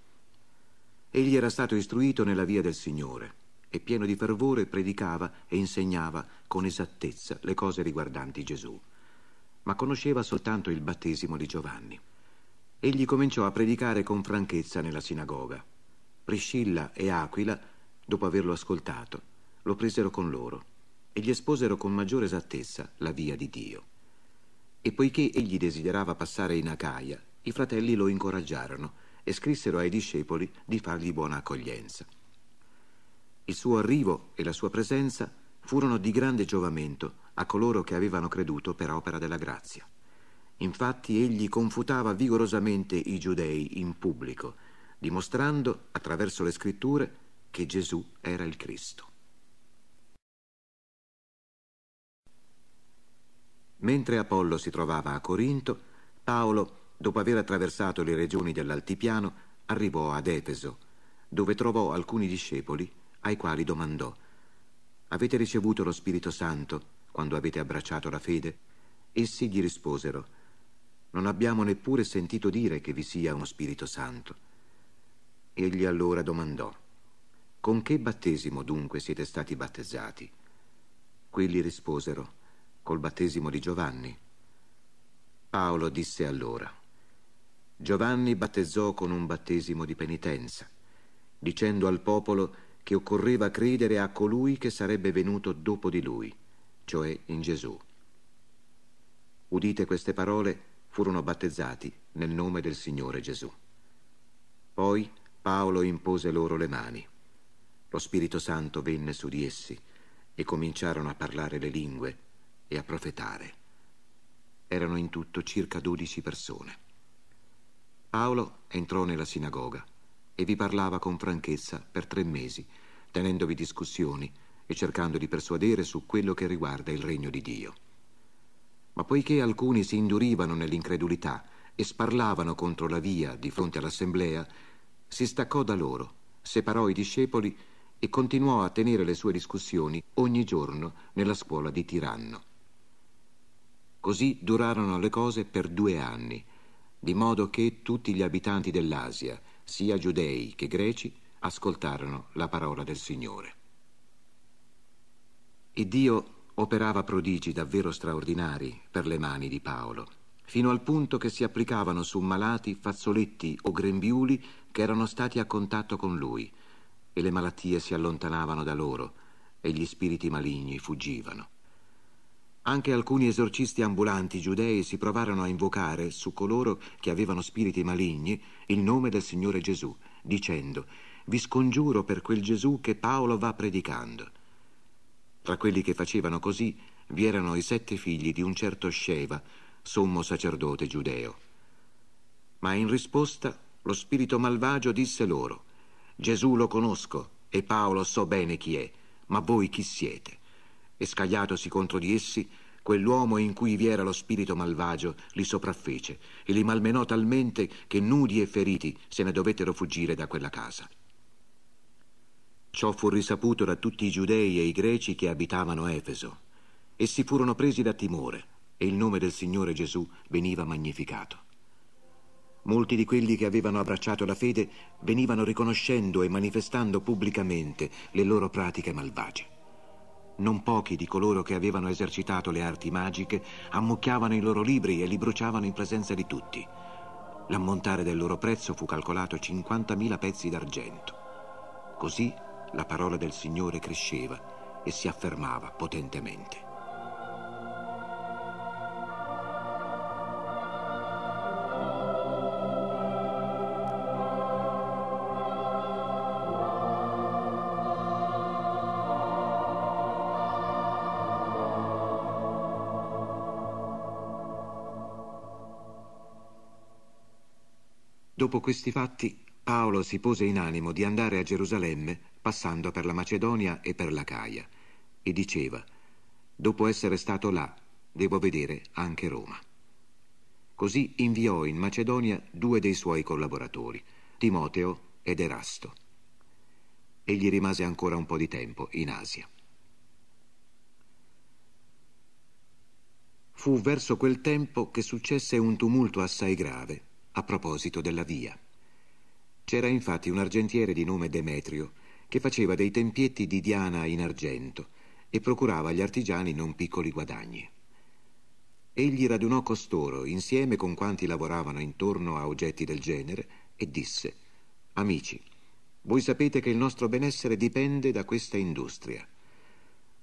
Egli era stato istruito nella via del Signore e pieno di fervore predicava e insegnava con esattezza le cose riguardanti Gesù, ma conosceva soltanto il battesimo di Giovanni. Egli cominciò a predicare con franchezza nella sinagoga. Priscilla e Aquila, dopo averlo ascoltato, lo presero con loro e gli esposero con maggiore esattezza la via di Dio. E poiché egli desiderava passare in Acaia, i fratelli lo incoraggiarono e scrissero ai discepoli di fargli buona accoglienza. Il suo arrivo e la sua presenza furono di grande giovamento a coloro che avevano creduto per opera della grazia. Infatti egli confutava vigorosamente i giudei in pubblico, dimostrando attraverso le scritture che Gesù era il Cristo. Mentre Apollo si trovava a Corinto, Paolo, dopo aver attraversato le regioni dell'altipiano, arrivò ad Efeso, dove trovò alcuni discepoli ai quali domandò Avete ricevuto lo Spirito Santo quando avete abbracciato la fede? Essi gli risposero Non abbiamo neppure sentito dire che vi sia uno Spirito Santo. Egli allora domandò Con che battesimo dunque siete stati battezzati? Quelli risposero Col battesimo di Giovanni. Paolo disse allora Giovanni battezzò con un battesimo di penitenza, dicendo al popolo che occorreva credere a colui che sarebbe venuto dopo di lui, cioè in Gesù. Udite queste parole, furono battezzati nel nome del Signore Gesù. Poi Paolo impose loro le mani. Lo Spirito Santo venne su di essi e cominciarono a parlare le lingue e a profetare. Erano in tutto circa dodici persone. Paolo entrò nella sinagoga e vi parlava con franchezza per tre mesi, tenendovi discussioni e cercando di persuadere su quello che riguarda il regno di Dio. Ma poiché alcuni si indurivano nell'incredulità e sparlavano contro la via di fronte all'assemblea, si staccò da loro, separò i discepoli e continuò a tenere le sue discussioni ogni giorno nella scuola di Tiranno. Così durarono le cose per due anni, di modo che tutti gli abitanti dell'Asia, sia giudei che greci, ascoltarono la parola del Signore. E Dio operava prodigi davvero straordinari per le mani di Paolo, fino al punto che si applicavano su malati fazzoletti o grembiuli che erano stati a contatto con lui, e le malattie si allontanavano da loro, e gli spiriti maligni fuggivano. Anche alcuni esorcisti ambulanti giudei si provarono a invocare su coloro che avevano spiriti maligni il nome del Signore Gesù, dicendo vi scongiuro per quel Gesù che Paolo va predicando. Tra quelli che facevano così vi erano i sette figli di un certo Sceva, sommo sacerdote giudeo. Ma in risposta lo spirito malvagio disse loro, Gesù lo conosco e Paolo so bene chi è, ma voi chi siete? E scagliatosi contro di essi, quell'uomo in cui vi era lo spirito malvagio li sopraffece e li malmenò talmente che nudi e feriti se ne dovettero fuggire da quella casa. Ciò fu risaputo da tutti i giudei e i greci che abitavano Efeso. Essi furono presi da timore e il nome del Signore Gesù veniva magnificato. Molti di quelli che avevano abbracciato la fede venivano riconoscendo e manifestando pubblicamente le loro pratiche malvagie. Non pochi di coloro che avevano esercitato le arti magiche ammucchiavano i loro libri e li bruciavano in presenza di tutti. L'ammontare del loro prezzo fu calcolato 50.000 pezzi d'argento. Così la parola del Signore cresceva e si affermava potentemente. Dopo questi fatti, Paolo si pose in animo di andare a Gerusalemme passando per la Macedonia e per l'Acaia, e diceva, dopo essere stato là, devo vedere anche Roma. Così inviò in Macedonia due dei suoi collaboratori, Timoteo ed Erasto. Egli rimase ancora un po' di tempo in Asia. Fu verso quel tempo che successe un tumulto assai grave a proposito della via. C'era infatti un argentiere di nome Demetrio che faceva dei tempietti di Diana in argento e procurava agli artigiani non piccoli guadagni. Egli radunò costoro insieme con quanti lavoravano intorno a oggetti del genere e disse Amici, voi sapete che il nostro benessere dipende da questa industria.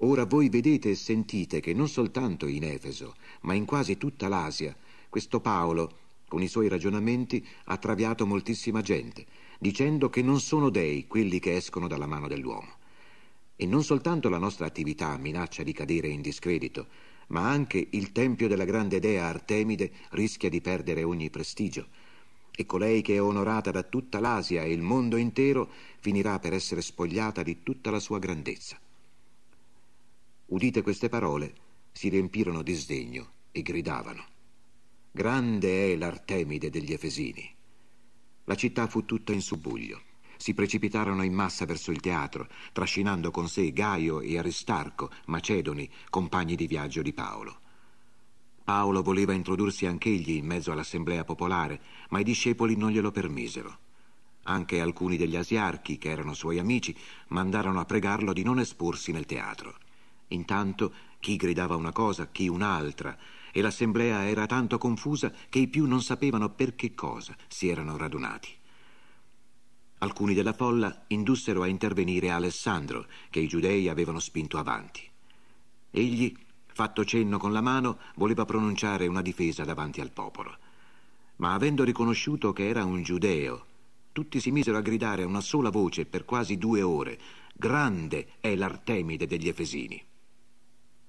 Ora voi vedete e sentite che non soltanto in Efeso, ma in quasi tutta l'Asia, questo Paolo, con i suoi ragionamenti, ha traviato moltissima gente, dicendo che non sono dei quelli che escono dalla mano dell'uomo. E non soltanto la nostra attività minaccia di cadere in discredito, ma anche il tempio della grande dea Artemide rischia di perdere ogni prestigio. E colei che è onorata da tutta l'Asia e il mondo intero finirà per essere spogliata di tutta la sua grandezza. Udite queste parole, si riempirono di sdegno e gridavano. Grande è l'Artemide degli Efesini. La città fu tutta in subbuglio. Si precipitarono in massa verso il teatro, trascinando con sé Gaio e Aristarco, macedoni, compagni di viaggio di Paolo. Paolo voleva introdursi anch'egli in mezzo all'assemblea popolare, ma i discepoli non glielo permisero. Anche alcuni degli asiarchi, che erano suoi amici, mandarono a pregarlo di non esporsi nel teatro. Intanto chi gridava una cosa, chi un'altra, e l'assemblea era tanto confusa che i più non sapevano per che cosa si erano radunati. Alcuni della folla indussero a intervenire Alessandro, che i giudei avevano spinto avanti. Egli, fatto cenno con la mano, voleva pronunciare una difesa davanti al popolo. Ma avendo riconosciuto che era un giudeo, tutti si misero a gridare a una sola voce per quasi due ore: Grande è l'Artemide degli Efesini.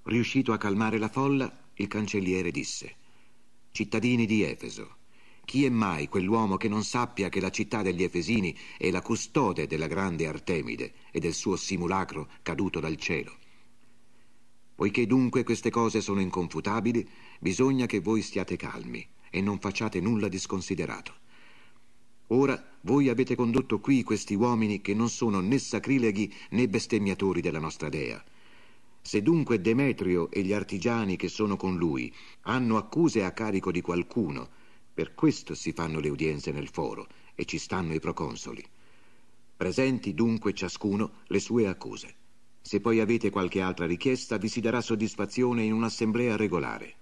Riuscito a calmare la folla, il cancelliere disse Cittadini di Efeso, chi è mai quell'uomo che non sappia che la città degli Efesini è la custode della grande Artemide e del suo simulacro caduto dal cielo? Poiché dunque queste cose sono inconfutabili, bisogna che voi stiate calmi e non facciate nulla di sconsiderato. Ora voi avete condotto qui questi uomini che non sono né sacrileghi né bestemmiatori della nostra dea se dunque Demetrio e gli artigiani che sono con lui hanno accuse a carico di qualcuno, per questo si fanno le udienze nel foro e ci stanno i proconsoli. Presenti dunque ciascuno le sue accuse. Se poi avete qualche altra richiesta vi si darà soddisfazione in un'assemblea regolare.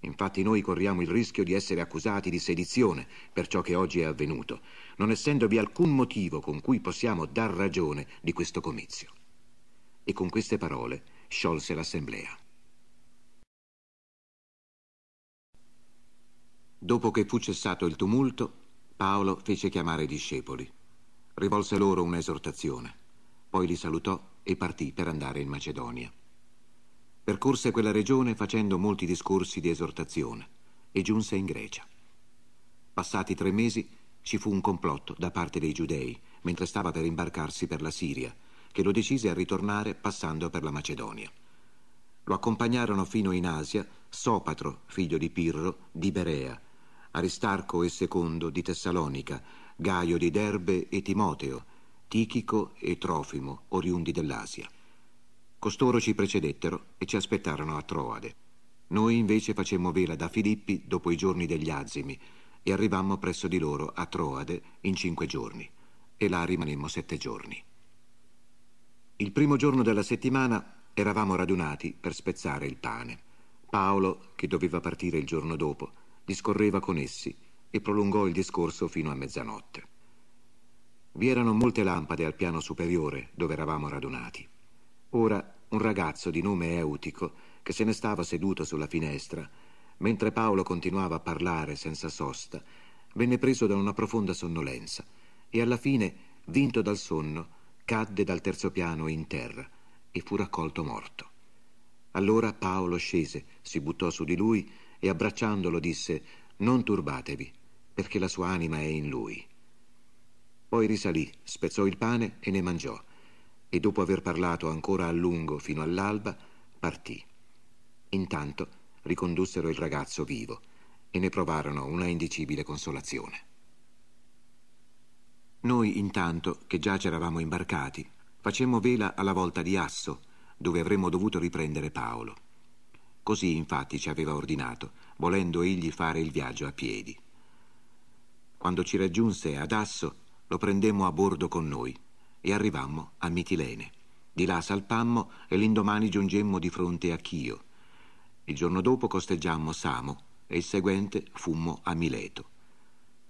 Infatti noi corriamo il rischio di essere accusati di sedizione per ciò che oggi è avvenuto, non essendovi alcun motivo con cui possiamo dar ragione di questo comizio. E con queste parole sciolse l'assemblea. Dopo che fu cessato il tumulto, Paolo fece chiamare i discepoli. Rivolse loro un'esortazione, poi li salutò e partì per andare in Macedonia. Percorse quella regione facendo molti discorsi di esortazione e giunse in Grecia. Passati tre mesi ci fu un complotto da parte dei giudei mentre stava per imbarcarsi per la Siria che lo decise a ritornare passando per la Macedonia. Lo accompagnarono fino in Asia Sopatro, figlio di Pirro, di Berea, Aristarco e Secondo di Tessalonica, Gaio di Derbe e Timoteo, Tichico e Trofimo, oriundi dell'Asia. Costoro ci precedettero e ci aspettarono a Troade. Noi invece facemmo vela da Filippi dopo i giorni degli Azimi e arrivammo presso di loro a Troade in cinque giorni e là rimanemmo sette giorni. Il primo giorno della settimana eravamo radunati per spezzare il pane. Paolo, che doveva partire il giorno dopo, discorreva con essi e prolungò il discorso fino a mezzanotte. Vi erano molte lampade al piano superiore dove eravamo radunati. Ora un ragazzo di nome Eutico, che se ne stava seduto sulla finestra, mentre Paolo continuava a parlare senza sosta, venne preso da una profonda sonnolenza e alla fine, vinto dal sonno, cadde dal terzo piano in terra e fu raccolto morto. Allora Paolo scese, si buttò su di lui e abbracciandolo disse Non turbatevi, perché la sua anima è in lui. Poi risalì, spezzò il pane e ne mangiò, e dopo aver parlato ancora a lungo fino all'alba, partì. Intanto ricondussero il ragazzo vivo e ne provarono una indicibile consolazione. Noi intanto, che già c'eravamo imbarcati, facemmo vela alla volta di Asso, dove avremmo dovuto riprendere Paolo. Così infatti ci aveva ordinato, volendo egli fare il viaggio a piedi. Quando ci raggiunse ad Asso, lo prendemmo a bordo con noi e arrivammo a Mitilene. Di là salpammo e l'indomani giungemmo di fronte a Chio. Il giorno dopo costeggiammo Samo e il seguente fummo a Mileto.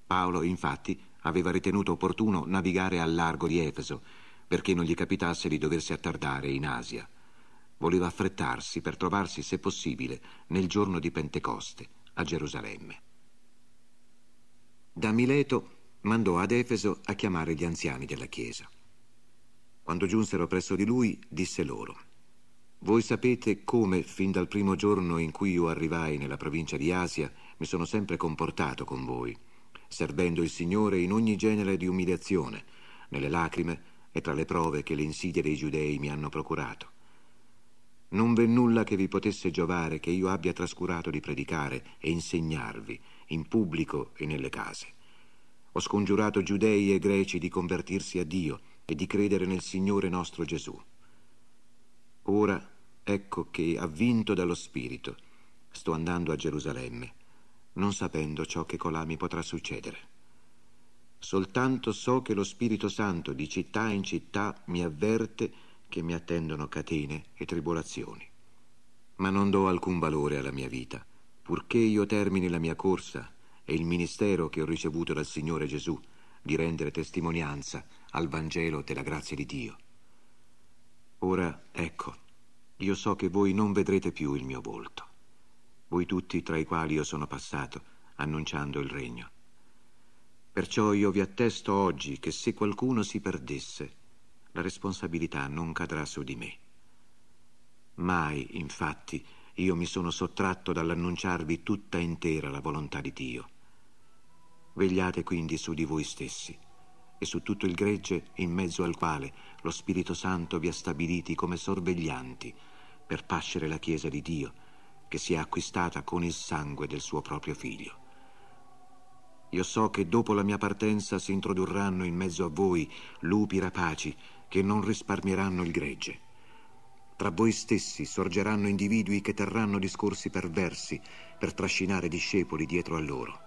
Paolo, infatti, aveva ritenuto opportuno navigare al largo di Efeso perché non gli capitasse di doversi attardare in Asia. voleva affrettarsi per trovarsi, se possibile, nel giorno di Pentecoste, a Gerusalemme. Da Mileto mandò ad Efeso a chiamare gli anziani della Chiesa. Quando giunsero presso di lui, disse loro, Voi sapete come, fin dal primo giorno in cui io arrivai nella provincia di Asia, mi sono sempre comportato con voi, servendo il Signore in ogni genere di umiliazione, nelle lacrime e tra le prove che le insidie dei giudei mi hanno procurato. Non v'è nulla che vi potesse giovare che io abbia trascurato di predicare e insegnarvi in pubblico e nelle case. Ho scongiurato giudei e greci di convertirsi a Dio e di credere nel Signore nostro Gesù. Ora ecco che, avvinto dallo Spirito, sto andando a Gerusalemme, non sapendo ciò che colà mi potrà succedere. Soltanto so che lo Spirito Santo di città in città mi avverte che mi attendono catene e tribolazioni. Ma non do alcun valore alla mia vita, purché io termini la mia corsa e il ministero che ho ricevuto dal Signore Gesù di rendere testimonianza al Vangelo della grazia di Dio. Ora, ecco, io so che voi non vedrete più il mio volto, voi tutti tra i quali io sono passato, annunciando il regno. Perciò io vi attesto oggi che se qualcuno si perdesse, la responsabilità non cadrà su di me. Mai, infatti, io mi sono sottratto dall'annunciarvi tutta intera la volontà di Dio. Vegliate quindi su di voi stessi e su tutto il gregge in mezzo al quale lo Spirito Santo vi ha stabiliti come sorveglianti per pascere la Chiesa di Dio, che si è acquistata con il sangue del suo proprio Figlio. Io so che dopo la mia partenza si introdurranno in mezzo a voi lupi rapaci che non risparmieranno il gregge. Tra voi stessi sorgeranno individui che terranno discorsi perversi per trascinare discepoli dietro a loro.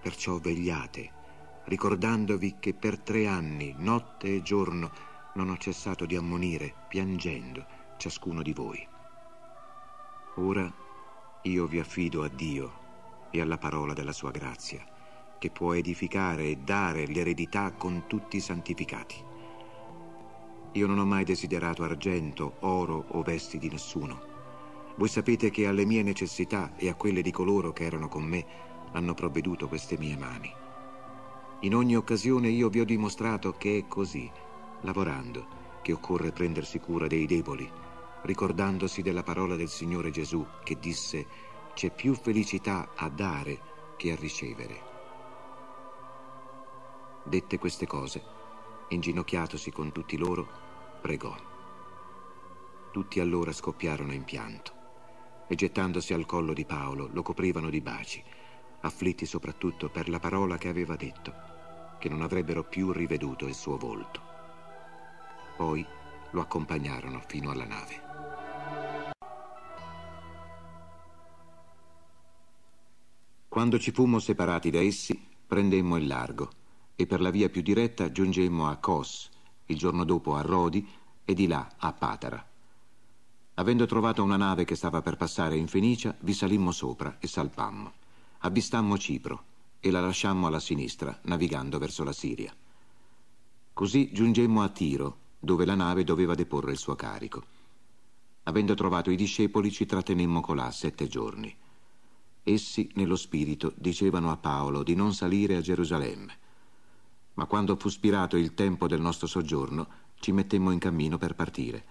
Perciò vegliate, ricordandovi che per tre anni, notte e giorno, non ho cessato di ammonire, piangendo, ciascuno di voi. Ora io vi affido a Dio e alla parola della sua grazia, che può edificare e dare l'eredità con tutti i santificati. Io non ho mai desiderato argento, oro o vesti di nessuno. Voi sapete che alle mie necessità e a quelle di coloro che erano con me hanno provveduto queste mie mani. In ogni occasione io vi ho dimostrato che è così, lavorando, che occorre prendersi cura dei deboli, ricordandosi della parola del Signore Gesù che disse c'è più felicità a dare che a ricevere. Dette queste cose, inginocchiatosi con tutti loro, pregò. Tutti allora scoppiarono in pianto e gettandosi al collo di Paolo lo coprivano di baci, afflitti soprattutto per la parola che aveva detto, che non avrebbero più riveduto il suo volto. Poi lo accompagnarono fino alla nave. Quando ci fummo separati da essi, prendemmo il largo e per la via più diretta giungemmo a Kos, il giorno dopo a Rodi e di là a Patara. Avendo trovato una nave che stava per passare in Fenicia, vi salimmo sopra e salpammo. Avvistammo Cipro e la lasciammo alla sinistra, navigando verso la Siria. Così giungemmo a Tiro, dove la nave doveva deporre il suo carico. Avendo trovato i discepoli, ci trattenemmo colà sette giorni. Essi, nello spirito, dicevano a Paolo di non salire a Gerusalemme ma quando fu spirato il tempo del nostro soggiorno ci mettemmo in cammino per partire,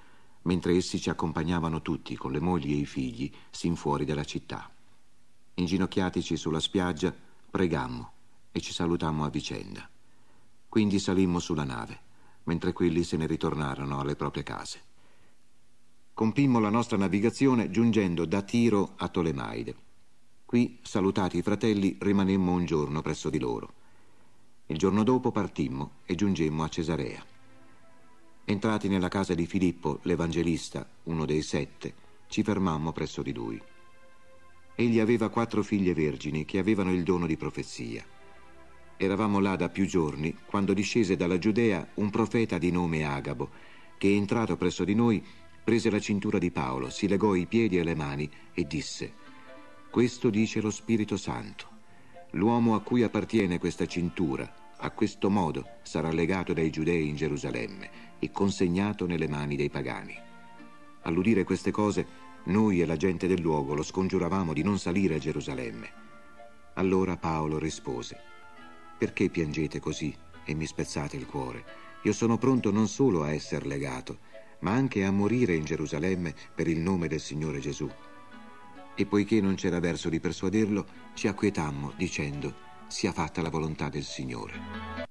mentre essi ci accompagnavano tutti con le mogli e i figli sin fuori della città. Inginocchiatici sulla spiaggia, pregammo e ci salutammo a vicenda. Quindi salimmo sulla nave, mentre quelli se ne ritornarono alle proprie case. Compimmo la nostra navigazione giungendo da Tiro a Tolemaide. Qui, salutati i fratelli, rimanemmo un giorno presso di loro. Il giorno dopo partimmo e giungemmo a Cesarea. Entrati nella casa di Filippo, l'Evangelista, uno dei sette, ci fermammo presso di lui. Egli aveva quattro figlie vergini che avevano il dono di profezia. Eravamo là da più giorni quando discese dalla Giudea un profeta di nome Agabo, che entrato presso di noi prese la cintura di Paolo, si legò i piedi e le mani e disse Questo dice lo Spirito Santo. L'uomo a cui appartiene questa cintura a questo modo sarà legato dai giudei in Gerusalemme e consegnato nelle mani dei pagani. All'udire queste cose, noi e la gente del luogo lo scongiuravamo di non salire a Gerusalemme. Allora Paolo rispose, perché piangete così e mi spezzate il cuore? Io sono pronto non solo a essere legato, ma anche a morire in Gerusalemme per il nome del Signore Gesù. E poiché non c'era verso di persuaderlo, ci acquietammo dicendo, sia fatta la volontà del Signore.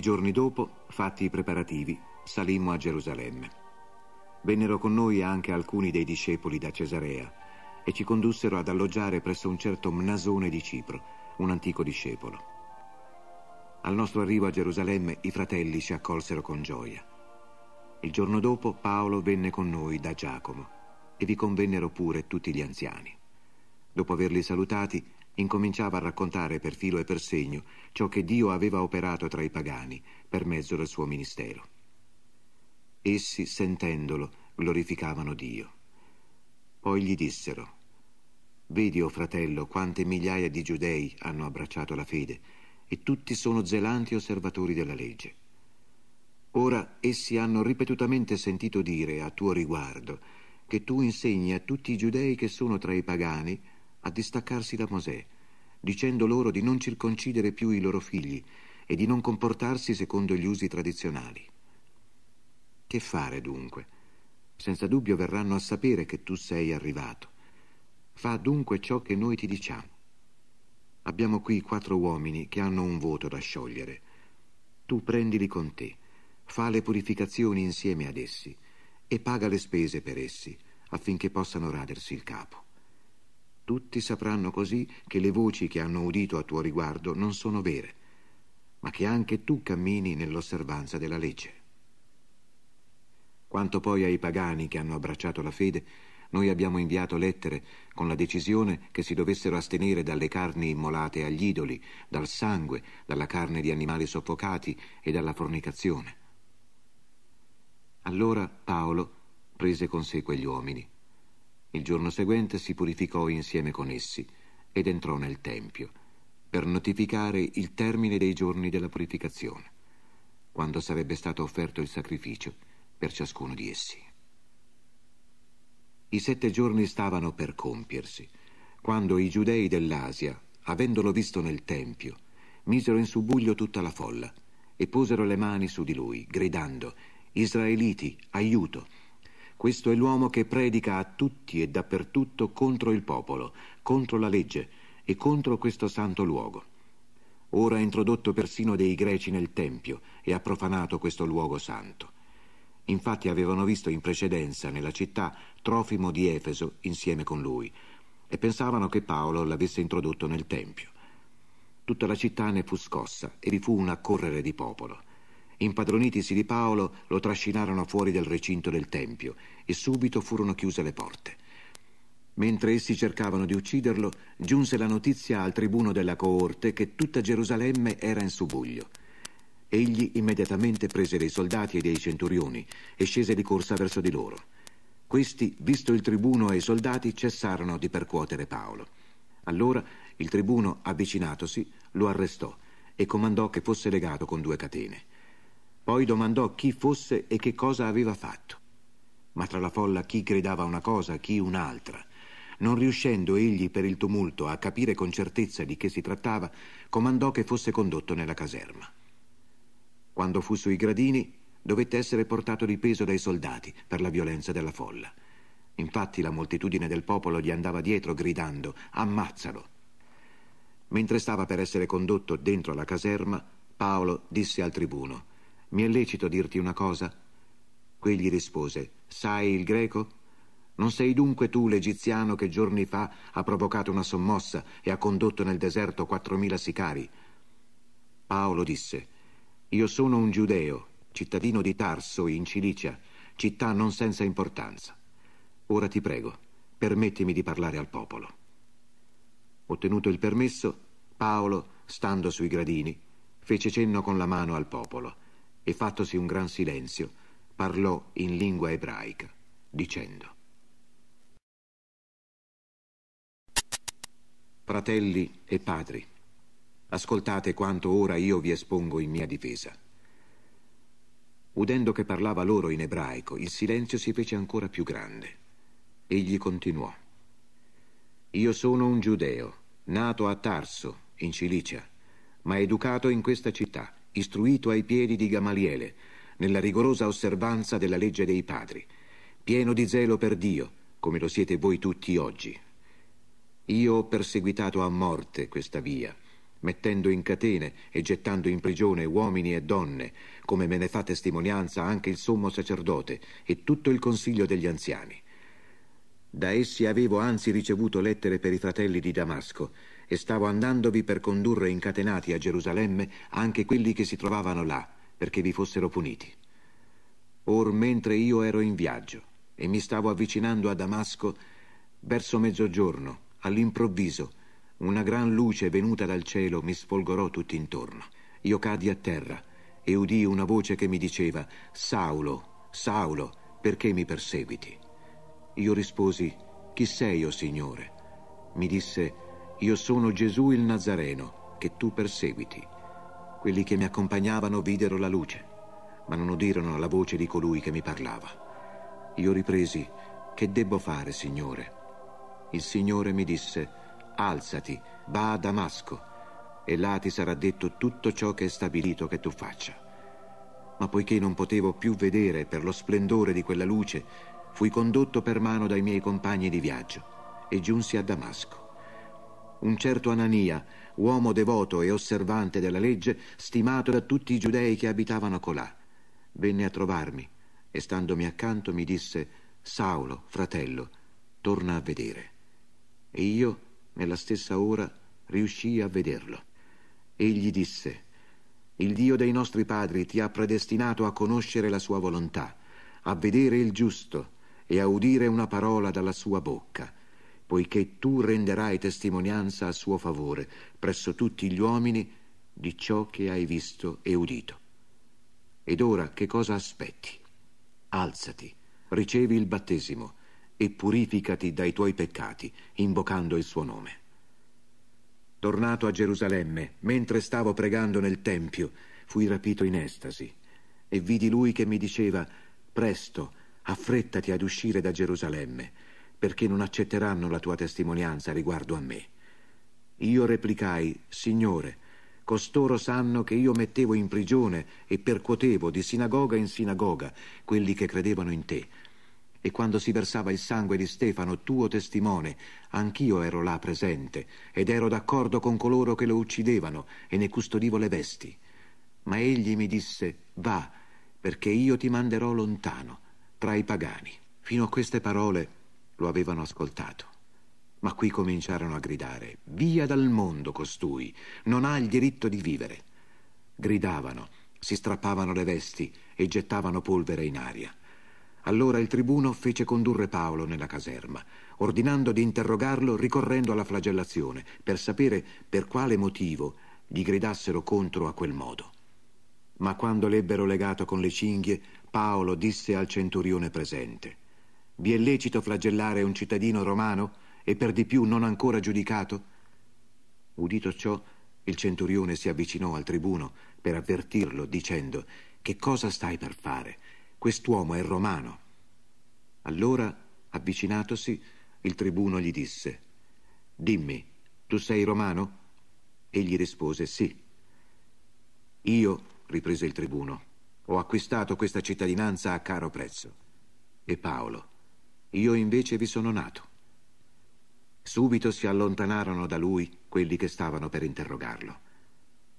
Giorni dopo, fatti i preparativi, salimmo a Gerusalemme. Vennero con noi anche alcuni dei discepoli da Cesarea e ci condussero ad alloggiare presso un certo Mnasone di Cipro, un antico discepolo. Al nostro arrivo a Gerusalemme i fratelli ci accolsero con gioia. Il giorno dopo Paolo venne con noi da Giacomo e vi convennero pure tutti gli anziani. Dopo averli salutati, incominciava a raccontare per filo e per segno ciò che Dio aveva operato tra i pagani per mezzo del suo ministero. Essi, sentendolo, glorificavano Dio. Poi gli dissero, Vedi, o oh fratello, quante migliaia di giudei hanno abbracciato la fede, e tutti sono zelanti osservatori della legge. Ora essi hanno ripetutamente sentito dire a tuo riguardo che tu insegni a tutti i giudei che sono tra i pagani a distaccarsi da Mosè, dicendo loro di non circoncidere più i loro figli e di non comportarsi secondo gli usi tradizionali. Che fare dunque? Senza dubbio verranno a sapere che tu sei arrivato. Fa dunque ciò che noi ti diciamo. Abbiamo qui quattro uomini che hanno un voto da sciogliere. Tu prendili con te, fa le purificazioni insieme ad essi e paga le spese per essi affinché possano radersi il capo. Tutti sapranno così che le voci che hanno udito a tuo riguardo non sono vere, ma che anche tu cammini nell'osservanza della legge. Quanto poi ai pagani che hanno abbracciato la fede, noi abbiamo inviato lettere con la decisione che si dovessero astenere dalle carni immolate agli idoli, dal sangue, dalla carne di animali soffocati e dalla fornicazione. Allora Paolo prese con sé quegli uomini il giorno seguente si purificò insieme con essi ed entrò nel Tempio per notificare il termine dei giorni della purificazione, quando sarebbe stato offerto il sacrificio per ciascuno di essi. I sette giorni stavano per compiersi, quando i giudei dell'Asia, avendolo visto nel Tempio, misero in subbuglio tutta la folla e posero le mani su di lui, gridando Israeliti, aiuto! Questo è l'uomo che predica a tutti e dappertutto contro il popolo, contro la legge e contro questo santo luogo. Ora ha introdotto persino dei greci nel Tempio e ha profanato questo luogo santo. Infatti avevano visto in precedenza nella città Trofimo di Efeso insieme con lui e pensavano che Paolo l'avesse introdotto nel Tempio. Tutta la città ne fu scossa e vi fu un accorrere di popolo. Impadronitisi di Paolo, lo trascinarono fuori del recinto del Tempio e subito furono chiuse le porte. Mentre essi cercavano di ucciderlo, giunse la notizia al tribuno della coorte che tutta Gerusalemme era in subuglio. Egli immediatamente prese dei soldati e dei centurioni e scese di corsa verso di loro. Questi, visto il tribuno e i soldati, cessarono di percuotere Paolo. Allora il tribuno, avvicinatosi, lo arrestò e comandò che fosse legato con due catene. Poi domandò chi fosse e che cosa aveva fatto. Ma tra la folla chi gridava una cosa, chi un'altra. Non riuscendo egli per il tumulto a capire con certezza di che si trattava, comandò che fosse condotto nella caserma. Quando fu sui gradini, dovette essere portato di peso dai soldati per la violenza della folla. Infatti la moltitudine del popolo gli andava dietro gridando Ammazzalo! Mentre stava per essere condotto dentro la caserma, Paolo disse al tribuno Mi è lecito dirti una cosa? Quegli rispose Sai il greco? Non sei dunque tu l'egiziano che giorni fa ha provocato una sommossa e ha condotto nel deserto quattromila sicari? Paolo disse Io sono un giudeo, cittadino di Tarso in Cilicia, città non senza importanza. Ora ti prego, permettimi di parlare al popolo. Ottenuto il permesso, Paolo, stando sui gradini, fece cenno con la mano al popolo e fattosi un gran silenzio, parlò in lingua ebraica, dicendo Fratelli e padri, ascoltate quanto ora io vi espongo in mia difesa. Udendo che parlava loro in ebraico, il silenzio si fece ancora più grande. Egli continuò. Io sono un giudeo, nato a Tarso, in Cilicia, ma educato in questa città, istruito ai piedi di Gamaliele, nella rigorosa osservanza della legge dei padri, pieno di zelo per Dio, come lo siete voi tutti oggi. Io ho perseguitato a morte questa via, mettendo in catene e gettando in prigione uomini e donne, come me ne fa testimonianza anche il sommo sacerdote e tutto il consiglio degli anziani. Da essi avevo anzi ricevuto lettere per i fratelli di Damasco e stavo andandovi per condurre incatenati a Gerusalemme anche quelli che si trovavano là, perché vi fossero puniti. Or mentre io ero in viaggio e mi stavo avvicinando a Damasco, verso mezzogiorno, all'improvviso, una gran luce venuta dal cielo mi sfolgorò tutt'intorno. Io cadi a terra e udii una voce che mi diceva Saulo, Saulo, perché mi perseguiti? Io risposi, chi sei, o oh Signore? Mi disse, io sono Gesù il Nazareno, che tu perseguiti. Quelli che mi accompagnavano videro la luce, ma non udirono la voce di colui che mi parlava. Io ripresi, che debbo fare, Signore? Il Signore mi disse, alzati, va a Damasco, e là ti sarà detto tutto ciò che è stabilito che tu faccia. Ma poiché non potevo più vedere per lo splendore di quella luce, Fui condotto per mano dai miei compagni di viaggio e giunsi a Damasco. Un certo Anania, uomo devoto e osservante della legge, stimato da tutti i giudei che abitavano colà, venne a trovarmi e standomi accanto mi disse Saulo, fratello, torna a vedere. E io, nella stessa ora, riuscii a vederlo. Egli disse Il Dio dei nostri padri ti ha predestinato a conoscere la sua volontà, a vedere il giusto e a udire una parola dalla sua bocca, poiché tu renderai testimonianza a suo favore presso tutti gli uomini di ciò che hai visto e udito. Ed ora che cosa aspetti? Alzati, ricevi il battesimo e purificati dai tuoi peccati, invocando il suo nome. Tornato a Gerusalemme, mentre stavo pregando nel Tempio, fui rapito in estasi e vidi lui che mi diceva, presto, affrettati ad uscire da Gerusalemme, perché non accetteranno la tua testimonianza riguardo a me. Io replicai, Signore, costoro sanno che io mettevo in prigione e percuotevo di sinagoga in sinagoga quelli che credevano in te. E quando si versava il sangue di Stefano, tuo testimone, anch'io ero là presente ed ero d'accordo con coloro che lo uccidevano e ne custodivo le vesti. Ma egli mi disse, va, perché io ti manderò lontano tra i pagani. Fino a queste parole lo avevano ascoltato. Ma qui cominciarono a gridare, via dal mondo costui, non ha il diritto di vivere. Gridavano, si strappavano le vesti e gettavano polvere in aria. Allora il tribuno fece condurre Paolo nella caserma, ordinando di interrogarlo ricorrendo alla flagellazione, per sapere per quale motivo gli gridassero contro a quel modo. Ma quando l'ebbero legato con le cinghie, Paolo disse al centurione presente, Vi è lecito flagellare un cittadino romano e per di più non ancora giudicato? Udito ciò, il centurione si avvicinò al tribuno per avvertirlo, dicendo, Che cosa stai per fare? Quest'uomo è romano. Allora, avvicinatosi, il tribuno gli disse, Dimmi, tu sei romano? Egli rispose, Sì. Io, riprese il tribuno, Ho acquistato questa cittadinanza a caro prezzo. E Paolo, io invece vi sono nato. Subito si allontanarono da lui quelli che stavano per interrogarlo.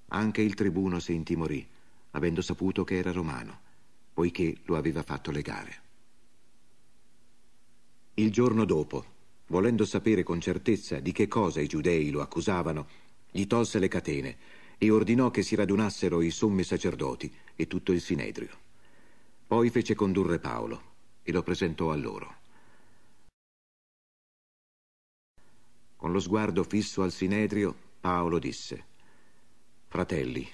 Anche il tribuno si intimorì, avendo saputo che era romano, poiché lo aveva fatto legare. Il giorno dopo, volendo sapere con certezza di che cosa i giudei lo accusavano, gli tolse le catene e ordinò che si radunassero i sommi sacerdoti e tutto il sinedrio. Poi fece condurre Paolo e lo presentò a loro. Con lo sguardo fisso al Sinedrio, Paolo disse, Fratelli,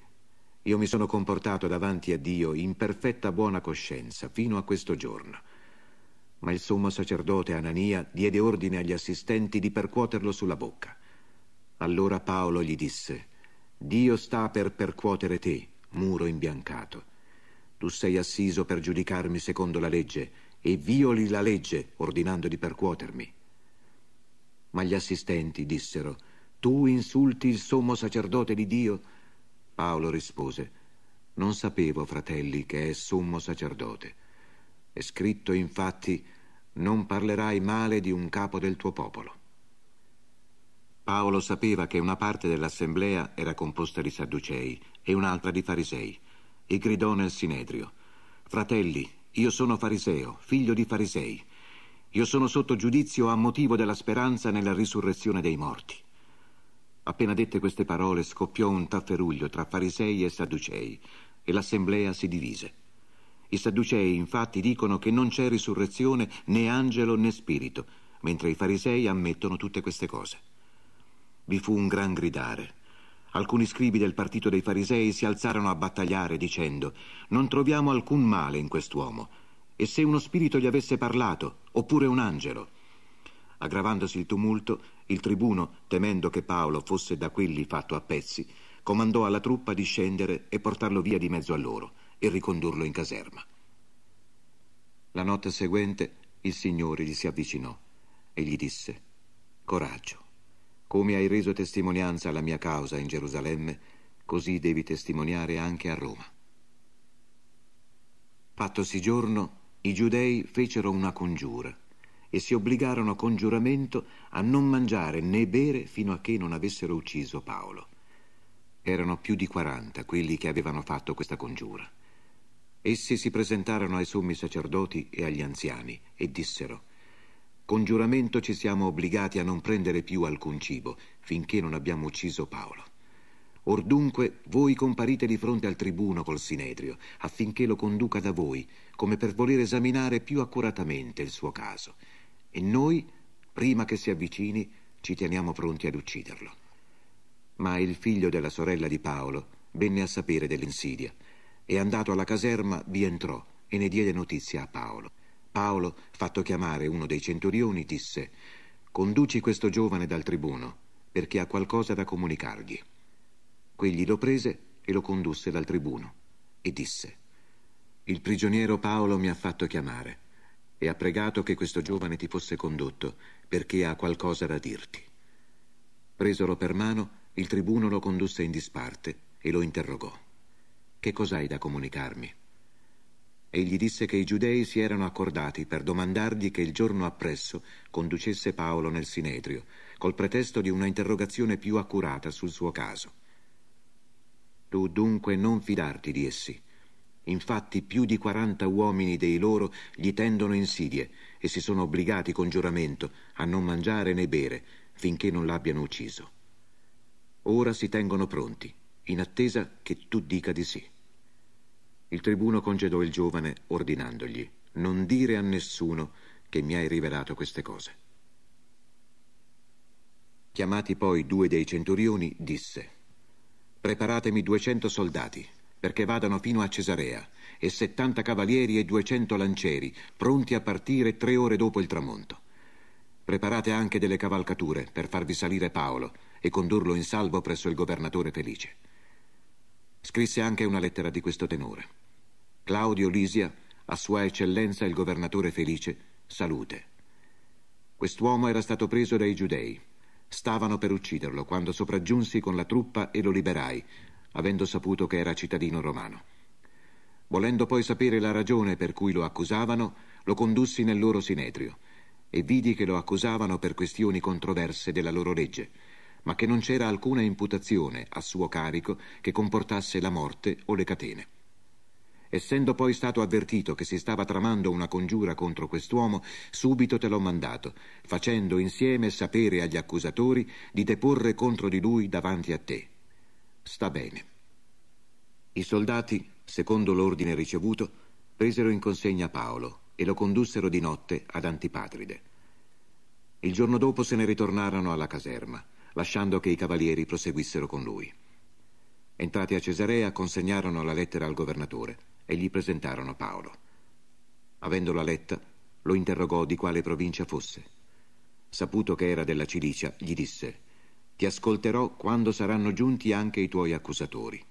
io mi sono comportato davanti a Dio in perfetta buona coscienza fino a questo giorno. Ma il sommo sacerdote Anania diede ordine agli assistenti di percuoterlo sulla bocca. Allora Paolo gli disse, Dio sta per percuotere te, muro imbiancato. Tu sei assiso per giudicarmi secondo la legge e violi la legge ordinando di percuotermi. Ma gli assistenti dissero, Tu insulti il sommo sacerdote di Dio? Paolo rispose, Non sapevo, fratelli, che è sommo sacerdote. È scritto infatti, Non parlerai male di un capo del tuo popolo. Paolo sapeva che una parte dell'assemblea era composta di sadducei e un'altra di farisei, e gridò nel sinedrio, Fratelli, io sono fariseo, figlio di farisei. Io sono sotto giudizio a motivo della speranza nella risurrezione dei morti. Appena dette queste parole scoppiò un tafferuglio tra farisei e sadducei e l'assemblea si divise. I sadducei infatti dicono che non c'è risurrezione né angelo né spirito, mentre i farisei ammettono tutte queste cose. Vi fu un gran gridare. Alcuni scribi del partito dei farisei si alzarono a battagliare dicendo Non troviamo alcun male in quest'uomo e se uno spirito gli avesse parlato, oppure un angelo. Aggravandosi il tumulto, il tribuno, temendo che Paolo fosse da quelli fatto a pezzi, comandò alla truppa di scendere e portarlo via di mezzo a loro e ricondurlo in caserma. La notte seguente il Signore gli si avvicinò e gli disse Coraggio, come hai reso testimonianza alla mia causa in Gerusalemme, così devi testimoniare anche a Roma. Fattosi giorno, i giudei fecero una congiura e si obbligarono con giuramento a non mangiare né bere fino a che non avessero ucciso Paolo. Erano più di quaranta quelli che avevano fatto questa congiura. Essi si presentarono ai sommi sacerdoti e agli anziani e dissero Con giuramento ci siamo obbligati a non prendere più alcun cibo finché non abbiamo ucciso Paolo. Or dunque voi comparite di fronte al tribuno col sinedrio, affinché lo conduca da voi, come per voler esaminare più accuratamente il suo caso. E noi, prima che si avvicini, ci teniamo pronti ad ucciderlo. Ma il figlio della sorella di Paolo venne a sapere dell'insidia e andato alla caserma vi entrò e ne diede notizia a Paolo. Paolo, fatto chiamare uno dei centurioni, disse Conduci questo giovane dal tribuno, perché ha qualcosa da comunicargli. Quegli lo prese e lo condusse dal tribuno e disse Il prigioniero Paolo mi ha fatto chiamare e ha pregato che questo giovane ti fosse condotto perché ha qualcosa da dirti. Presolo per mano, il tribuno lo condusse in disparte e lo interrogò. Che cos'hai da comunicarmi? Egli disse che i giudei si erano accordati per domandargli che il giorno appresso conducesse Paolo nel Sinedrio, col pretesto di una interrogazione più accurata sul suo caso. Tu dunque non fidarti di essi. Infatti più di quaranta uomini dei loro gli tendono insidie e si sono obbligati con giuramento a non mangiare né bere finché non l'abbiano ucciso. Ora si tengono pronti, in attesa che tu dica di sì. Il tribuno congedò il giovane ordinandogli non dire a nessuno che mi hai rivelato queste cose. Chiamati poi due dei centurioni, disse Preparatemi duecento soldati, perché vadano fino a Cesarea, e settanta cavalieri e duecento lancieri, pronti a partire tre ore dopo il tramonto. Preparate anche delle cavalcature per farvi salire Paolo e condurlo in salvo presso il governatore Felice. Scrisse anche una lettera di questo tenore. Claudio Lisia, a Sua Eccellenza il governatore Felice, salute. Quest'uomo era stato preso dai giudei Stavano per ucciderlo quando sopraggiunsi con la truppa e lo liberai, avendo saputo che era cittadino romano. Volendo poi sapere la ragione per cui lo accusavano, lo condussi nel loro sinedrio e vidi che lo accusavano per questioni controverse della loro legge, ma che non c'era alcuna imputazione a suo carico che comportasse la morte o le catene. Essendo poi stato avvertito che si stava tramando una congiura contro quest'uomo, subito te l'ho mandato, facendo insieme sapere agli accusatori di deporre contro di lui davanti a te. Sta bene. I soldati, secondo l'ordine ricevuto, presero in consegna Paolo e lo condussero di notte ad Antipatride. Il giorno dopo se ne ritornarono alla caserma, lasciando che i cavalieri proseguissero con lui. Entrati a Cesarea, consegnarono la lettera al governatore e gli presentarono Paolo. Avendola letta, lo interrogò di quale provincia fosse. Saputo che era della Cilicia, gli disse Ti ascolterò quando saranno giunti anche i tuoi accusatori.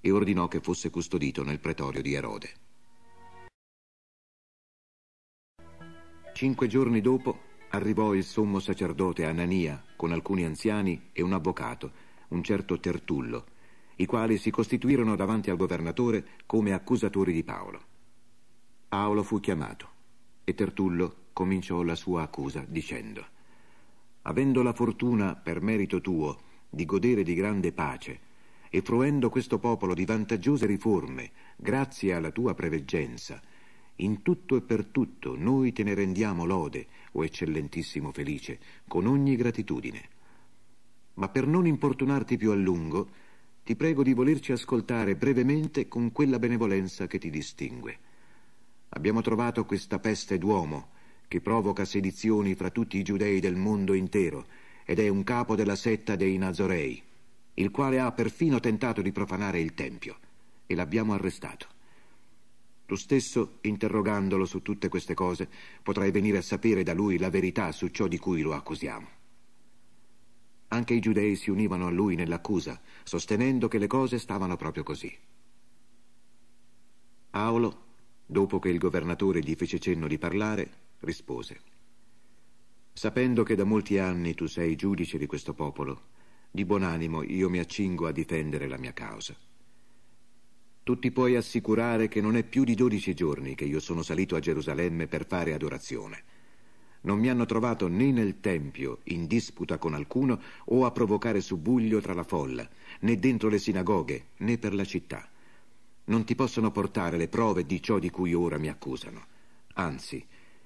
E ordinò che fosse custodito nel pretorio di Erode. Cinque giorni dopo arrivò il sommo sacerdote Anania con alcuni anziani e un avvocato, un certo Tertullo, i quali si costituirono davanti al governatore come accusatori di Paolo. Paolo fu chiamato e Tertullo cominciò la sua accusa dicendo Avendo la fortuna, per merito tuo, di godere di grande pace e fruendo questo popolo di vantaggiose riforme, grazie alla tua preveggenza, in tutto e per tutto noi te ne rendiamo lode, o eccellentissimo Felice, con ogni gratitudine. Ma per non importunarti più a lungo, ti prego di volerci ascoltare brevemente con quella benevolenza che ti distingue. Abbiamo trovato questa peste d'uomo che provoca sedizioni fra tutti i giudei del mondo intero ed è un capo della setta dei Nazorei, il quale ha perfino tentato di profanare il Tempio e l'abbiamo arrestato. Tu stesso, interrogandolo su tutte queste cose, potrai venire a sapere da lui la verità su ciò di cui lo accusiamo. Anche i giudei si univano a lui nell'accusa, sostenendo che le cose stavano proprio così. Paolo, dopo che il governatore gli fece cenno di parlare, rispose Sapendo che da molti anni tu sei giudice di questo popolo, di buon animo io mi accingo a difendere la mia causa. Tu ti puoi assicurare che non è più di dodici giorni che io sono salito a Gerusalemme per fare adorazione non mi hanno trovato né nel tempio in disputa con alcuno o a provocare subbuglio tra la folla, né dentro le sinagoghe, né per la città. Non ti possono portare le prove di ciò di cui ora mi accusano. Anzi,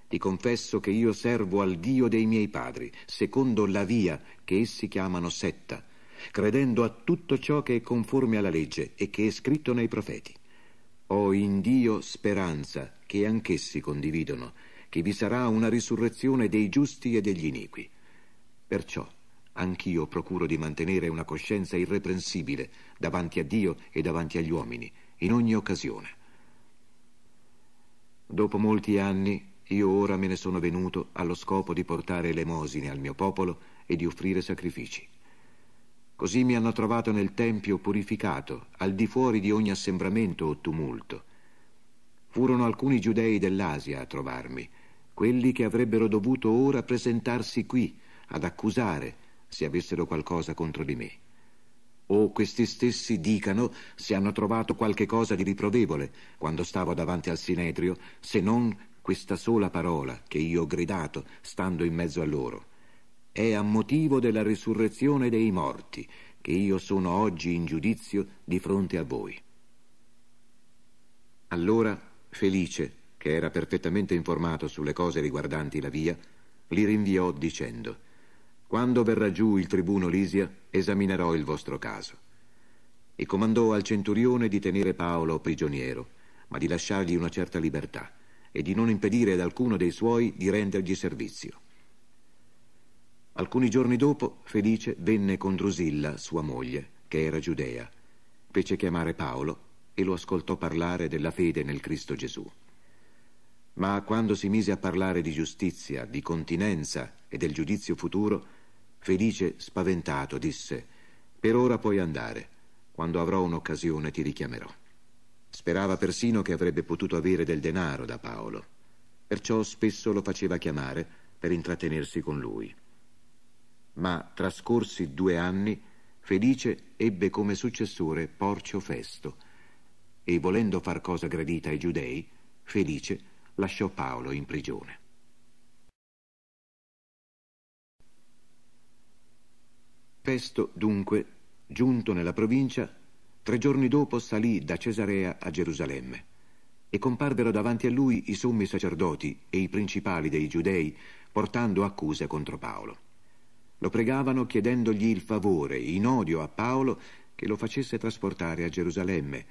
ti confesso che io servo al Dio dei miei padri, secondo la via che essi chiamano setta, credendo a tutto ciò che è conforme alla legge e che è scritto nei profeti. Ho in Dio speranza che anch'essi condividono, che vi sarà una risurrezione dei giusti e degli iniqui. Perciò anch'io procuro di mantenere una coscienza irreprensibile davanti a Dio e davanti agli uomini, in ogni occasione. Dopo molti anni, io ora me ne sono venuto allo scopo di portare elemosine al mio popolo e di offrire sacrifici. Così mi hanno trovato nel Tempio purificato, al di fuori di ogni assembramento o tumulto. Furono alcuni giudei dell'Asia a trovarmi, quelli che avrebbero dovuto ora presentarsi qui ad accusare se avessero qualcosa contro di me. O questi stessi dicano se hanno trovato qualche cosa di riprovevole quando stavo davanti al Sinedrio, se non questa sola parola che io ho gridato stando in mezzo a loro. È a motivo della risurrezione dei morti che io sono oggi in giudizio di fronte a voi. Allora, felice, che era perfettamente informato sulle cose riguardanti la via, li rinviò dicendo Quando verrà giù il tribuno Lisia, esaminerò il vostro caso. E comandò al centurione di tenere Paolo prigioniero, ma di lasciargli una certa libertà e di non impedire ad alcuno dei suoi di rendergli servizio. Alcuni giorni dopo, Felice venne con Drusilla, sua moglie, che era giudea, fece chiamare Paolo e lo ascoltò parlare della fede nel Cristo Gesù. Ma quando si mise a parlare di giustizia, di continenza e del giudizio futuro, Felice, spaventato, disse Per ora puoi andare, quando avrò un'occasione ti richiamerò. Sperava persino che avrebbe potuto avere del denaro da Paolo, perciò spesso lo faceva chiamare per intrattenersi con lui. Ma trascorsi due anni, Felice ebbe come successore Porcio Festo, e volendo far cosa gradita ai giudei, felice lasciò Paolo in prigione. Festo, dunque, giunto nella provincia, tre giorni dopo salì da Cesarea a Gerusalemme e comparvero davanti a lui i sommi sacerdoti e i principali dei giudei portando accuse contro Paolo. Lo pregavano chiedendogli il favore, in odio a Paolo, che lo facesse trasportare a Gerusalemme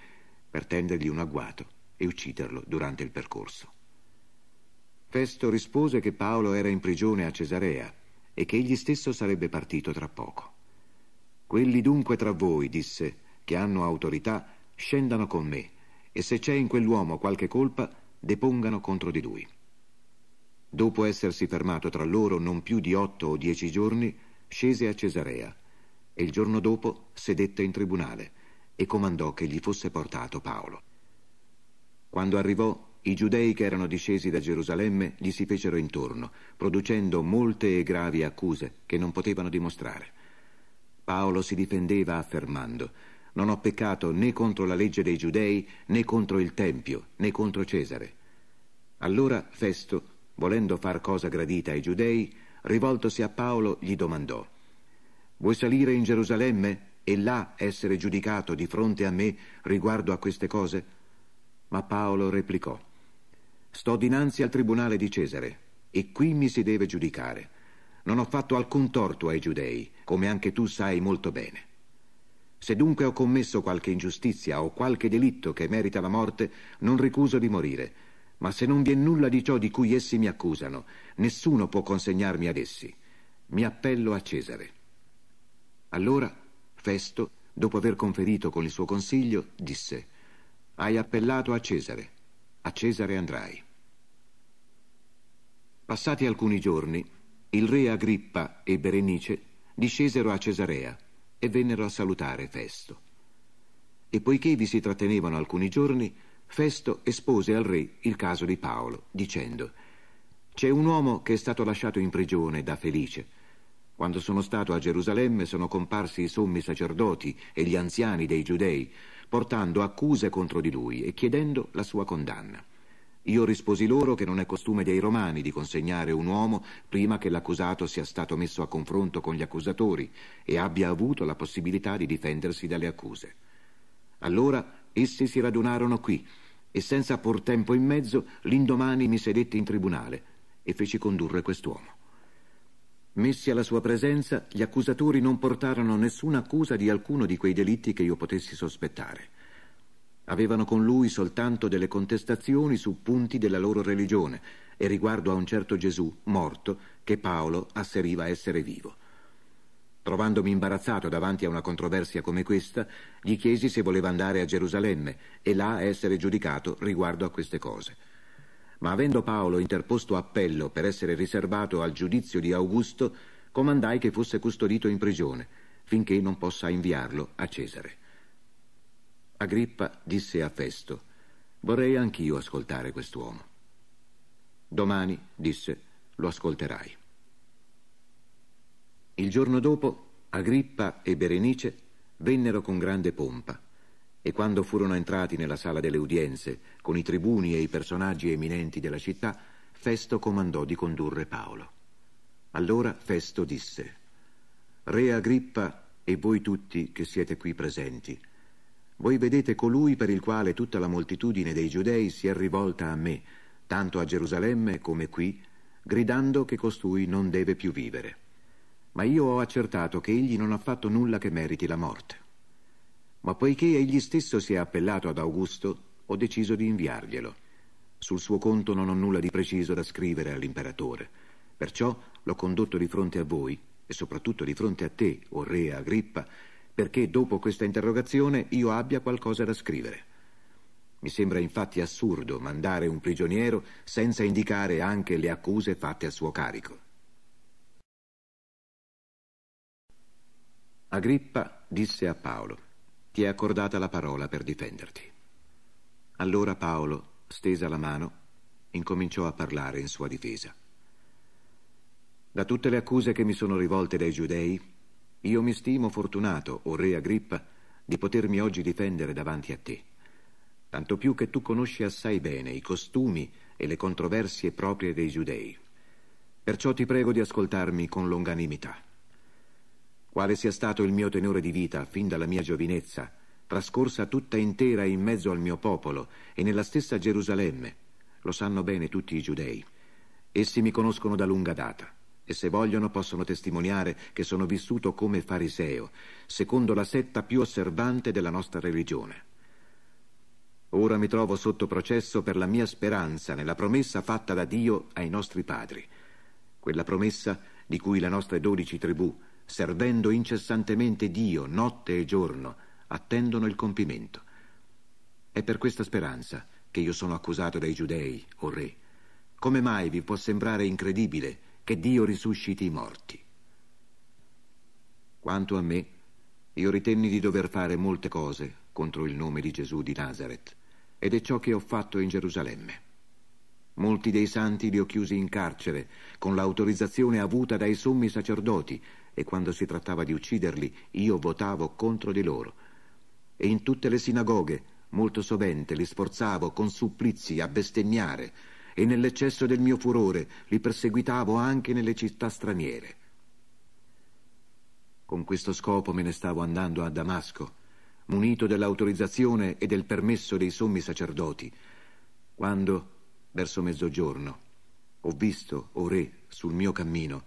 per tendergli un agguato e ucciderlo durante il percorso. Festo rispose che Paolo era in prigione a Cesarea e che egli stesso sarebbe partito tra poco. Quelli dunque tra voi, disse, che hanno autorità, scendano con me, e se c'è in quell'uomo qualche colpa, depongano contro di lui. Dopo essersi fermato tra loro non più di otto o dieci giorni, scese a Cesarea e il giorno dopo sedette in tribunale e comandò che gli fosse portato Paolo. Quando arrivò, i giudei che erano discesi da Gerusalemme gli si fecero intorno, producendo molte e gravi accuse che non potevano dimostrare. Paolo si difendeva affermando non ho peccato né contro la legge dei giudei, né contro il Tempio, né contro Cesare. Allora Festo, volendo far cosa gradita ai giudei, rivoltosi a Paolo, gli domandò Vuoi salire in Gerusalemme e là essere giudicato di fronte a me riguardo a queste cose? Ma Paolo replicò Sto dinanzi al tribunale di Cesare e qui mi si deve giudicare. Non ho fatto alcun torto ai giudei, come anche tu sai molto bene. Se dunque ho commesso qualche ingiustizia o qualche delitto che merita la morte, non ricuso di morire. Ma se non vi è nulla di ciò di cui essi mi accusano, nessuno può consegnarmi ad essi. Mi appello a Cesare. Allora Festo, dopo aver conferito con il suo consiglio, disse Hai appellato a Cesare. A Cesare andrai. Passati alcuni giorni, il re Agrippa e Berenice discesero a Cesarea e vennero a salutare Festo. E poiché vi si trattenevano alcuni giorni, Festo espose al re il caso di Paolo, dicendo C'è un uomo che è stato lasciato in prigione da Felice. Quando sono stato a Gerusalemme sono comparsi i sommi sacerdoti e gli anziani dei giudei, portando accuse contro di lui e chiedendo la sua condanna. Io risposi loro che non è costume dei romani di consegnare un uomo prima che l'accusato sia stato messo a confronto con gli accusatori e abbia avuto la possibilità di difendersi dalle accuse. Allora essi si radunarono qui e senza por tempo in mezzo l'indomani mi sedetti in tribunale e feci condurre quest'uomo. Messi alla sua presenza, gli accusatori non portarono nessuna accusa di alcuno di quei delitti che io potessi sospettare. Avevano con lui soltanto delle contestazioni su punti della loro religione e riguardo a un certo Gesù morto che Paolo asseriva essere vivo. Trovandomi imbarazzato davanti a una controversia come questa, gli chiesi se voleva andare a Gerusalemme e là essere giudicato riguardo a queste cose. Ma avendo Paolo interposto appello per essere riservato al giudizio di Augusto, comandai che fosse custodito in prigione, finché non possa inviarlo a Cesare. Agrippa disse a Festo, vorrei anch'io ascoltare quest'uomo. Domani, disse, lo ascolterai. Il giorno dopo, Agrippa e Berenice vennero con grande pompa e quando furono entrati nella sala delle udienze con i tribuni e i personaggi eminenti della città, Festo comandò di condurre Paolo. Allora Festo disse, Re Agrippa e voi tutti che siete qui presenti, voi vedete colui per il quale tutta la moltitudine dei giudei si è rivolta a me, tanto a Gerusalemme come qui, gridando che costui non deve più vivere. Ma io ho accertato che egli non ha fatto nulla che meriti la morte. Ma poiché egli stesso si è appellato ad Augusto, ho deciso di inviarglielo. Sul suo conto non ho nulla di preciso da scrivere all'imperatore. Perciò l'ho condotto di fronte a voi, e soprattutto di fronte a te, o re Agrippa, perché dopo questa interrogazione io abbia qualcosa da scrivere. Mi sembra infatti assurdo mandare un prigioniero senza indicare anche le accuse fatte a suo carico. Agrippa disse a Paolo, ti è accordata la parola per difenderti. Allora Paolo, stesa la mano, incominciò a parlare in sua difesa. Da tutte le accuse che mi sono rivolte dai giudei, io mi stimo fortunato, o re Agrippa, di potermi oggi difendere davanti a te. tanto più che tu conosci assai bene i costumi e le controversie proprie dei giudei. Perciò ti prego di ascoltarmi con longanimità. Quale sia stato il mio tenore di vita fin dalla mia giovinezza, trascorsa tutta intera in mezzo al mio popolo e nella stessa Gerusalemme, lo sanno bene tutti i giudei. Essi mi conoscono da lunga data e se vogliono possono testimoniare che sono vissuto come fariseo, secondo la setta più osservante della nostra religione. Ora mi trovo sotto processo per la mia speranza nella promessa fatta da Dio ai nostri padri, quella promessa di cui le nostre dodici tribù, servendo incessantemente Dio notte e giorno, attendono il compimento. È per questa speranza che io sono accusato dai giudei, o oh re. Come mai vi può sembrare incredibile che Dio risusciti i morti? Quanto a me, io ritenni di dover fare molte cose contro il nome di Gesù di Nazareth, ed è ciò che ho fatto in Gerusalemme. Molti dei santi li ho chiusi in carcere, con l'autorizzazione avuta dai sommi sacerdoti, e quando si trattava di ucciderli, io votavo contro di loro. E in tutte le sinagoghe, molto sovente, li sforzavo con supplizi a bestemmiare, e nell'eccesso del mio furore li perseguitavo anche nelle città straniere. Con questo scopo me ne stavo andando a Damasco, munito dell'autorizzazione e del permesso dei sommi sacerdoti, quando, verso mezzogiorno, ho visto, o re, sul mio cammino,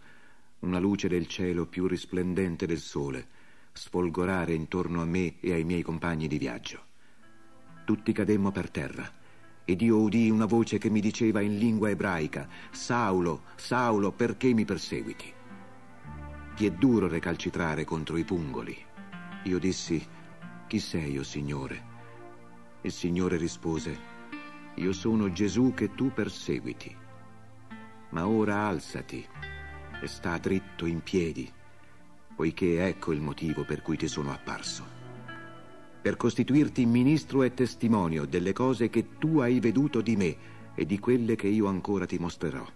una luce del cielo più risplendente del sole, sfolgorare intorno a me e ai miei compagni di viaggio. Tutti cademmo per terra ed io udii una voce che mi diceva in lingua ebraica, Saulo, Saulo, perché mi perseguiti? Ti è duro recalcitrare contro i pungoli. Io dissi, chi sei, o Signore? Il Signore rispose, Io sono Gesù che tu perseguiti. Ma ora alzati e sta dritto in piedi, poiché ecco il motivo per cui ti sono apparso. Per costituirti ministro e testimonio delle cose che tu hai veduto di me e di quelle che io ancora ti mostrerò.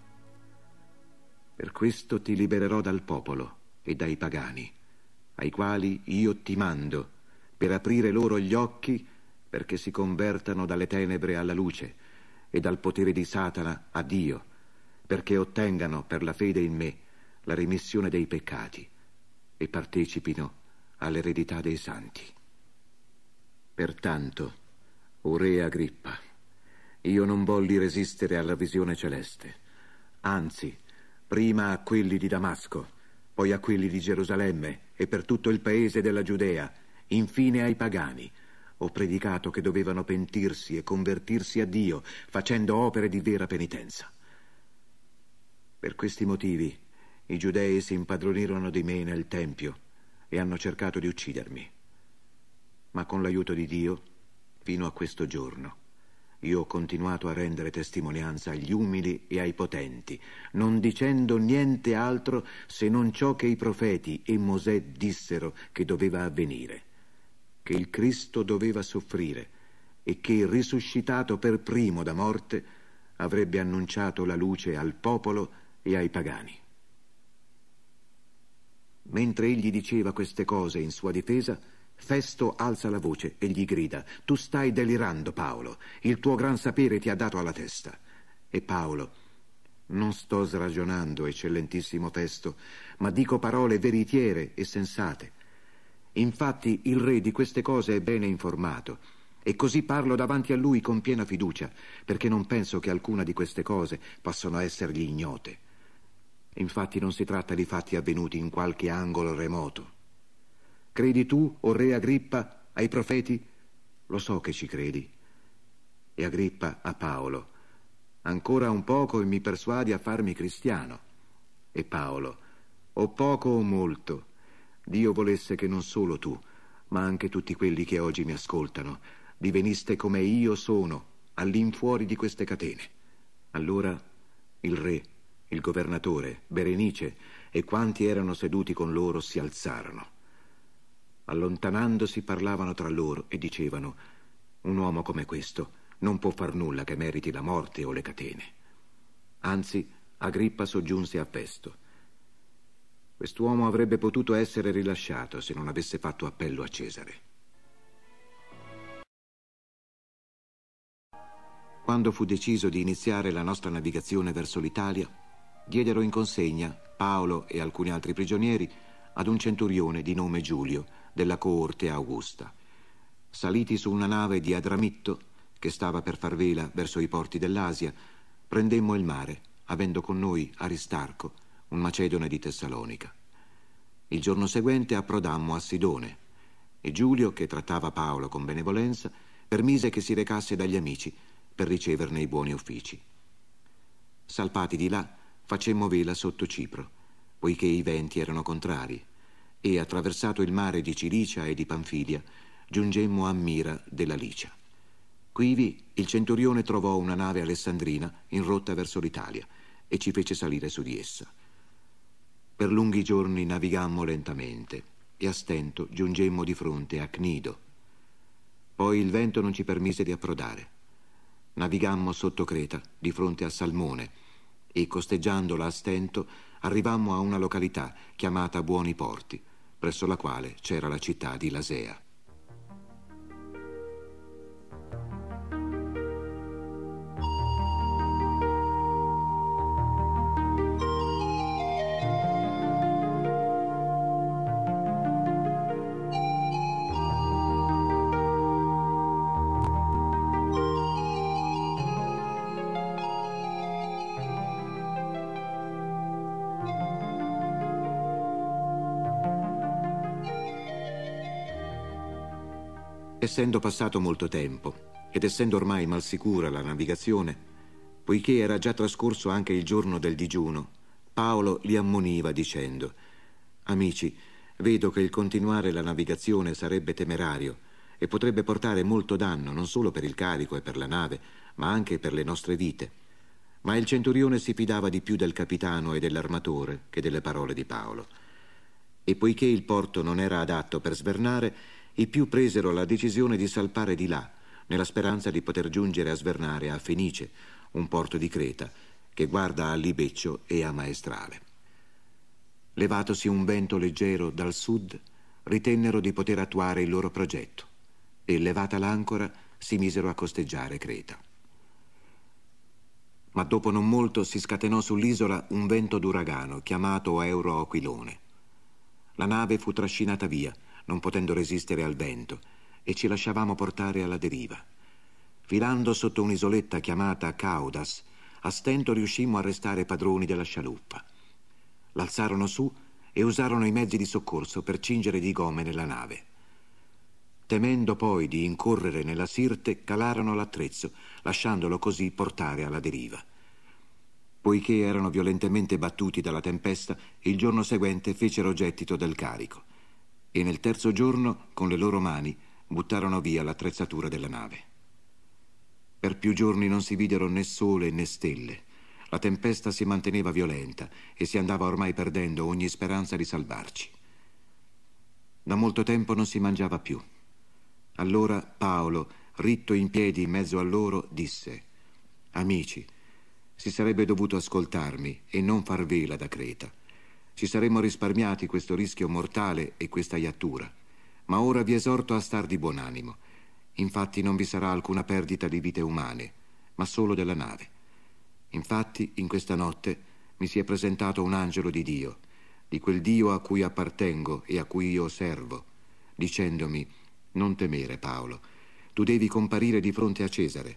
Per questo ti libererò dal popolo e dai pagani, ai quali io ti mando per aprire loro gli occhi perché si convertano dalle tenebre alla luce e dal potere di Satana a Dio, perché ottengano per la fede in me la remissione dei peccati e partecipino all'eredità dei santi. Pertanto, o re Agrippa, io non volli resistere alla visione celeste, anzi, prima a quelli di Damasco, poi a quelli di Gerusalemme e per tutto il paese della Giudea, Infine ai pagani ho predicato che dovevano pentirsi e convertirsi a Dio facendo opere di vera penitenza. Per questi motivi i giudei si impadronirono di me nel Tempio e hanno cercato di uccidermi. Ma con l'aiuto di Dio, fino a questo giorno, io ho continuato a rendere testimonianza agli umili e ai potenti, non dicendo niente altro se non ciò che i profeti e Mosè dissero che doveva avvenire che il Cristo doveva soffrire e che, risuscitato per primo da morte, avrebbe annunciato la luce al popolo e ai pagani. Mentre egli diceva queste cose in sua difesa, Festo alza la voce e gli grida, Tu stai delirando, Paolo, il tuo gran sapere ti ha dato alla testa. E Paolo, non sto sragionando, eccellentissimo Festo, ma dico parole veritiere e sensate. Infatti il re di queste cose è bene informato e così parlo davanti a lui con piena fiducia, perché non penso che alcuna di queste cose possano essergli ignote. Infatti non si tratta di fatti avvenuti in qualche angolo remoto. Credi tu, o re Agrippa, ai profeti? Lo so che ci credi. E Agrippa a Paolo. Ancora un poco e mi persuadi a farmi cristiano. E Paolo, o poco o molto, Dio volesse che non solo tu, ma anche tutti quelli che oggi mi ascoltano, diveniste come io sono, all'infuori di queste catene. Allora il re, il governatore, Berenice e quanti erano seduti con loro si alzarono. Allontanandosi parlavano tra loro e dicevano un uomo come questo non può far nulla che meriti la morte o le catene. Anzi, Agrippa soggiunse a Festo Quest'uomo avrebbe potuto essere rilasciato se non avesse fatto appello a Cesare. Quando fu deciso di iniziare la nostra navigazione verso l'Italia, diedero in consegna Paolo e alcuni altri prigionieri ad un centurione di nome Giulio della coorte Augusta. Saliti su una nave di Adramitto, che stava per far vela verso i porti dell'Asia, prendemmo il mare, avendo con noi Aristarco, un macedone di Tessalonica. Il giorno seguente approdammo a Sidone e Giulio, che trattava Paolo con benevolenza, permise che si recasse dagli amici per riceverne i buoni uffici. Salpati di là, facemmo vela sotto Cipro, poiché i venti erano contrari, e attraversato il mare di Cilicia e di Panfilia, giungemmo a Mira della Licia. Quivi il centurione trovò una nave alessandrina in rotta verso l'Italia e ci fece salire su di essa. Per lunghi giorni navigammo lentamente e a stento giungemmo di fronte a Cnido. Poi il vento non ci permise di approdare. Navigammo sotto Creta, di fronte a Salmone, e costeggiandola a stento arrivammo a una località chiamata Buoni Porti, presso la quale c'era la città di Lasea. Essendo passato molto tempo ed essendo ormai mal sicura la navigazione, poiché era già trascorso anche il giorno del digiuno, Paolo li ammoniva dicendo Amici, vedo che il continuare la navigazione sarebbe temerario e potrebbe portare molto danno non solo per il carico e per la nave, ma anche per le nostre vite. Ma il centurione si fidava di più del capitano e dell'armatore che delle parole di Paolo. E poiché il porto non era adatto per svernare, i più presero la decisione di salpare di là, nella speranza di poter giungere a svernare a Fenice, un porto di Creta, che guarda a Libeccio e a Maestrale. Levatosi un vento leggero dal sud, ritennero di poter attuare il loro progetto e, levata l'ancora, si misero a costeggiare Creta. Ma dopo non molto si scatenò sull'isola un vento d'uragano chiamato Euroaquilone. La nave fu trascinata via non potendo resistere al vento, e ci lasciavamo portare alla deriva. Filando sotto un'isoletta chiamata Caudas, a stento riuscimmo a restare padroni della scialuppa. L'alzarono su e usarono i mezzi di soccorso per cingere di gomene la nave. Temendo poi di incorrere nella sirte, calarono l'attrezzo, lasciandolo così portare alla deriva. Poiché erano violentemente battuti dalla tempesta, il giorno seguente fecero gettito del carico e nel terzo giorno, con le loro mani, buttarono via l'attrezzatura della nave. Per più giorni non si videro né sole né stelle. La tempesta si manteneva violenta e si andava ormai perdendo ogni speranza di salvarci. Da molto tempo non si mangiava più. Allora Paolo, ritto in piedi in mezzo a loro, disse Amici, si sarebbe dovuto ascoltarmi e non far vela da Creta ci saremmo risparmiati questo rischio mortale e questa iattura. Ma ora vi esorto a star di buon animo. Infatti non vi sarà alcuna perdita di vite umane, ma solo della nave. Infatti, in questa notte mi si è presentato un angelo di Dio, di quel Dio a cui appartengo e a cui io servo, dicendomi, non temere Paolo, tu devi comparire di fronte a Cesare.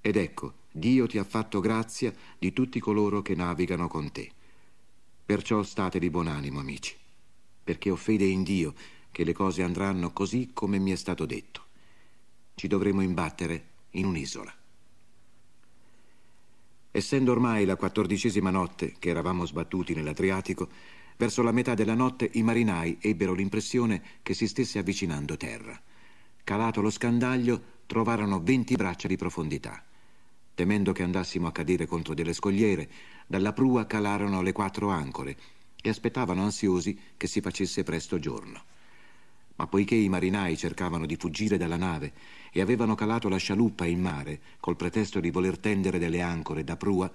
Ed ecco, Dio ti ha fatto grazia di tutti coloro che navigano con te. Perciò state di buon animo, amici, perché ho fede in Dio che le cose andranno così come mi è stato detto. Ci dovremo imbattere in un'isola. Essendo ormai la quattordicesima notte che eravamo sbattuti nell'Adriatico, verso la metà della notte i marinai ebbero l'impressione che si stesse avvicinando terra. Calato lo scandaglio, trovarono venti braccia di profondità. Temendo che andassimo a cadere contro delle scogliere, dalla prua calarono le quattro ancore e aspettavano ansiosi che si facesse presto giorno. Ma poiché i marinai cercavano di fuggire dalla nave e avevano calato la scialuppa in mare col pretesto di voler tendere delle ancore da prua,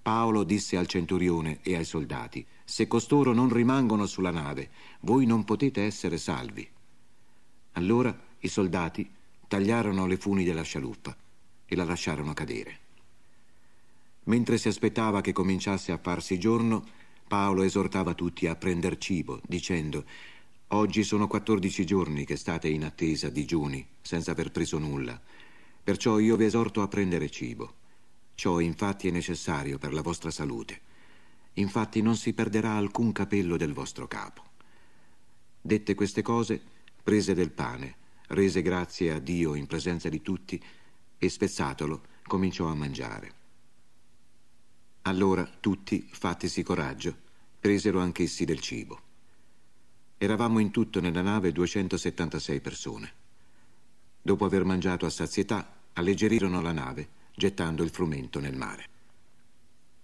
Paolo disse al centurione e ai soldati, se costoro non rimangono sulla nave, voi non potete essere salvi. Allora i soldati tagliarono le funi della scialuppa e la lasciarono cadere. Mentre si aspettava che cominciasse a farsi giorno, Paolo esortava tutti a prender cibo, dicendo Oggi sono 14 giorni che state in attesa digiuni, senza aver preso nulla. Perciò io vi esorto a prendere cibo. Ciò infatti è necessario per la vostra salute. Infatti non si perderà alcun capello del vostro capo. Dette queste cose, prese del pane, rese grazie a Dio in presenza di tutti e spezzatolo cominciò a mangiare. Allora tutti, fattisi coraggio, presero anch'essi del cibo. Eravamo in tutto nella nave 276 persone. Dopo aver mangiato a sazietà, alleggerirono la nave, gettando il frumento nel mare.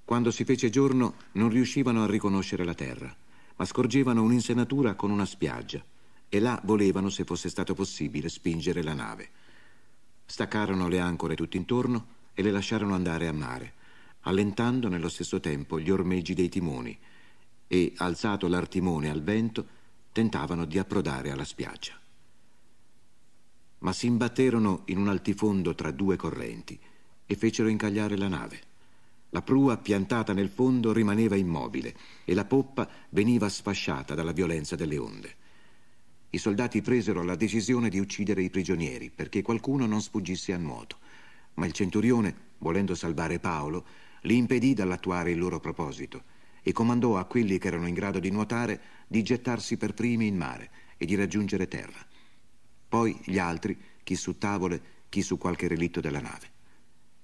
Quando si fece giorno non riuscivano a riconoscere la terra, ma scorgevano un'insenatura con una spiaggia e là volevano, se fosse stato possibile, spingere la nave. Staccarono le ancore tutt'intorno e le lasciarono andare a mare, allentando nello stesso tempo gli ormeggi dei timoni e, alzato l'artimone al vento, tentavano di approdare alla spiaggia. Ma si imbatterono in un altifondo tra due correnti e fecero incagliare la nave. La prua, piantata nel fondo, rimaneva immobile e la poppa veniva sfasciata dalla violenza delle onde. I soldati presero la decisione di uccidere i prigionieri perché qualcuno non sfuggisse a nuoto, ma il centurione, volendo salvare Paolo, li impedì dall'attuare il loro proposito e comandò a quelli che erano in grado di nuotare di gettarsi per primi in mare e di raggiungere terra. Poi gli altri, chi su tavole, chi su qualche relitto della nave.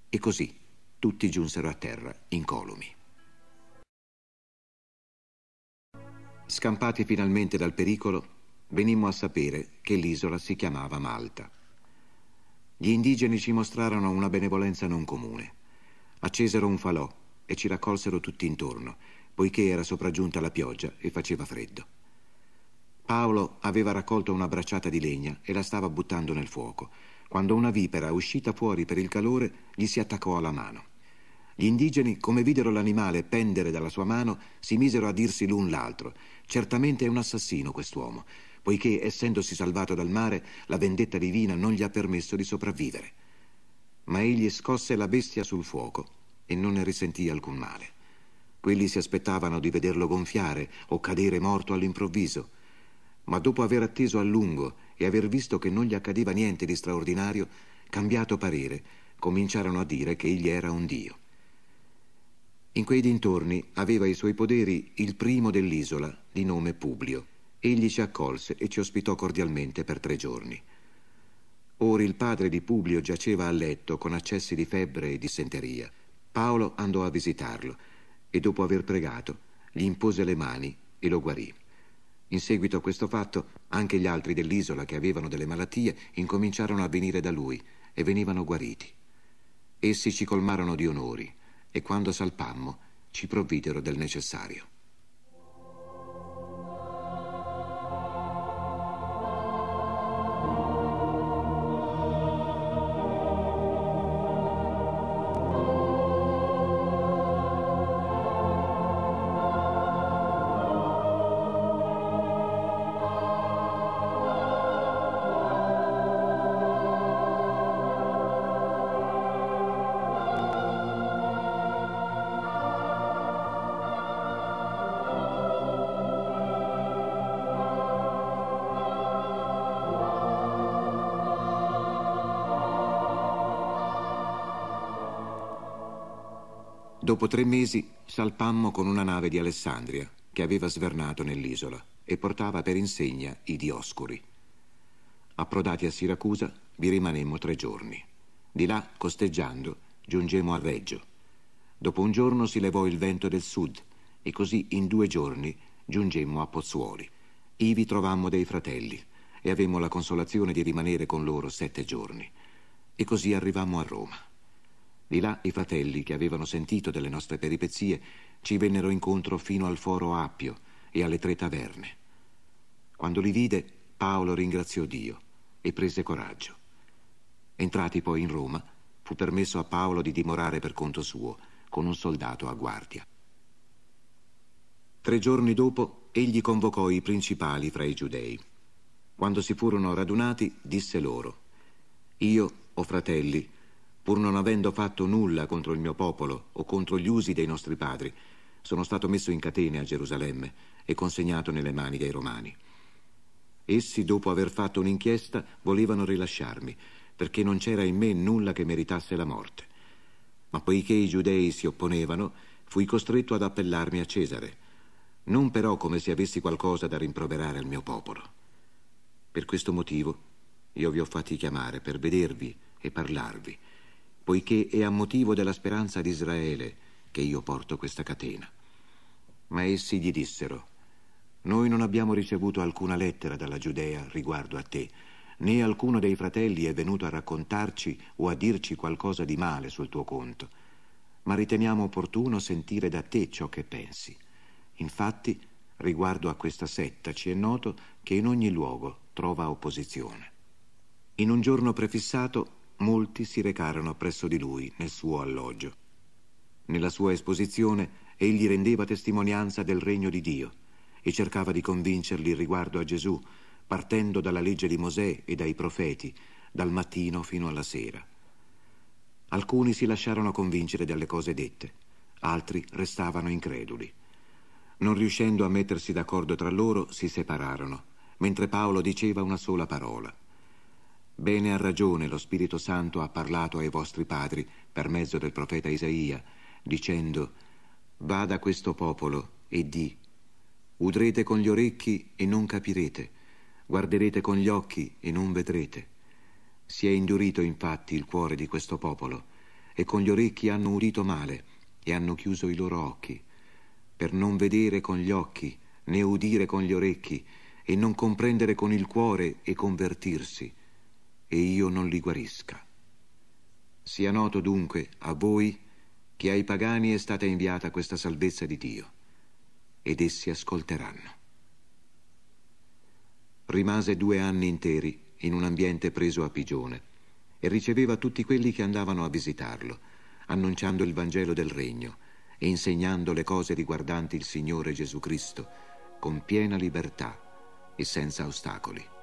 E così tutti giunsero a terra incolumi. Scampati finalmente dal pericolo, venimmo a sapere che l'isola si chiamava Malta. Gli indigeni ci mostrarono una benevolenza non comune. Accesero un falò e ci raccolsero tutti intorno poiché era sopraggiunta la pioggia e faceva freddo. Paolo aveva raccolto una bracciata di legna e la stava buttando nel fuoco, quando una vipera, uscita fuori per il calore, gli si attaccò alla mano. Gli indigeni, come videro l'animale pendere dalla sua mano, si misero a dirsi l'un l'altro. Certamente è un assassino quest'uomo, poiché, essendosi salvato dal mare, la vendetta divina non gli ha permesso di sopravvivere. Ma egli scosse la bestia sul fuoco e non ne risentì alcun male. Quelli si aspettavano di vederlo gonfiare o cadere morto all'improvviso, ma dopo aver atteso a lungo e aver visto che non gli accadeva niente di straordinario, cambiato parere, cominciarono a dire che egli era un dio. In quei dintorni aveva i suoi poderi il primo dell'isola, di nome Publio. Egli ci accolse e ci ospitò cordialmente per tre giorni. Ora il padre di Publio giaceva a letto con accessi di febbre e dissenteria. Paolo andò a visitarlo e dopo aver pregato gli impose le mani e lo guarì. In seguito a questo fatto anche gli altri dell'isola che avevano delle malattie incominciarono a venire da lui e venivano guariti. Essi ci colmarono di onori e quando salpammo ci provvidero del necessario. Dopo tre mesi salpammo con una nave di Alessandria che aveva svernato nell'isola e portava per insegna i Dioscuri. Approdati a Siracusa vi rimanemmo tre giorni. Di là, costeggiando, giungemmo a Reggio. Dopo un giorno si levò il vento del sud e così in due giorni giungemmo a Pozzuoli. Ivi trovammo dei fratelli e avemmo la consolazione di rimanere con loro sette giorni. E così arrivammo a Roma. Di là i fratelli che avevano sentito delle nostre peripezie ci vennero incontro fino al foro Appio e alle tre taverne. Quando li vide, Paolo ringraziò Dio e prese coraggio. Entrati poi in Roma, fu permesso a Paolo di dimorare per conto suo, con un soldato a guardia. Tre giorni dopo, egli convocò i principali fra i giudei. Quando si furono radunati, disse loro, Io, o fratelli, pur non avendo fatto nulla contro il mio popolo o contro gli usi dei nostri padri, sono stato messo in catene a Gerusalemme e consegnato nelle mani dei romani. Essi, dopo aver fatto un'inchiesta, volevano rilasciarmi, perché non c'era in me nulla che meritasse la morte. Ma poiché i giudei si opponevano, fui costretto ad appellarmi a Cesare, non però come se avessi qualcosa da rimproverare al mio popolo. Per questo motivo io vi ho fatti chiamare per vedervi e parlarvi, poiché è a motivo della speranza di Israele che io porto questa catena. Ma essi gli dissero, noi non abbiamo ricevuto alcuna lettera dalla Giudea riguardo a te, né alcuno dei fratelli è venuto a raccontarci o a dirci qualcosa di male sul tuo conto, ma riteniamo opportuno sentire da te ciò che pensi. Infatti, riguardo a questa setta ci è noto che in ogni luogo trova opposizione. In un giorno prefissato, molti si recarono presso di lui nel suo alloggio. Nella sua esposizione egli rendeva testimonianza del regno di Dio e cercava di convincerli riguardo a Gesù, partendo dalla legge di Mosè e dai profeti, dal mattino fino alla sera. Alcuni si lasciarono convincere dalle cose dette, altri restavano increduli. Non riuscendo a mettersi d'accordo tra loro, si separarono, mentre Paolo diceva una sola parola. Bene ha ragione lo Spirito Santo ha parlato ai vostri padri per mezzo del profeta Isaia, dicendo Vada questo popolo e di Udrete con gli orecchi e non capirete, guarderete con gli occhi e non vedrete. Si è indurito infatti il cuore di questo popolo, e con gli orecchi hanno udito male e hanno chiuso i loro occhi, per non vedere con gli occhi, né udire con gli orecchi, e non comprendere con il cuore e convertirsi, e io non li guarisca. Sia noto dunque a voi che ai pagani è stata inviata questa salvezza di Dio ed essi ascolteranno. Rimase due anni interi in un ambiente preso a pigione e riceveva tutti quelli che andavano a visitarlo, annunciando il Vangelo del Regno e insegnando le cose riguardanti il Signore Gesù Cristo con piena libertà e senza ostacoli.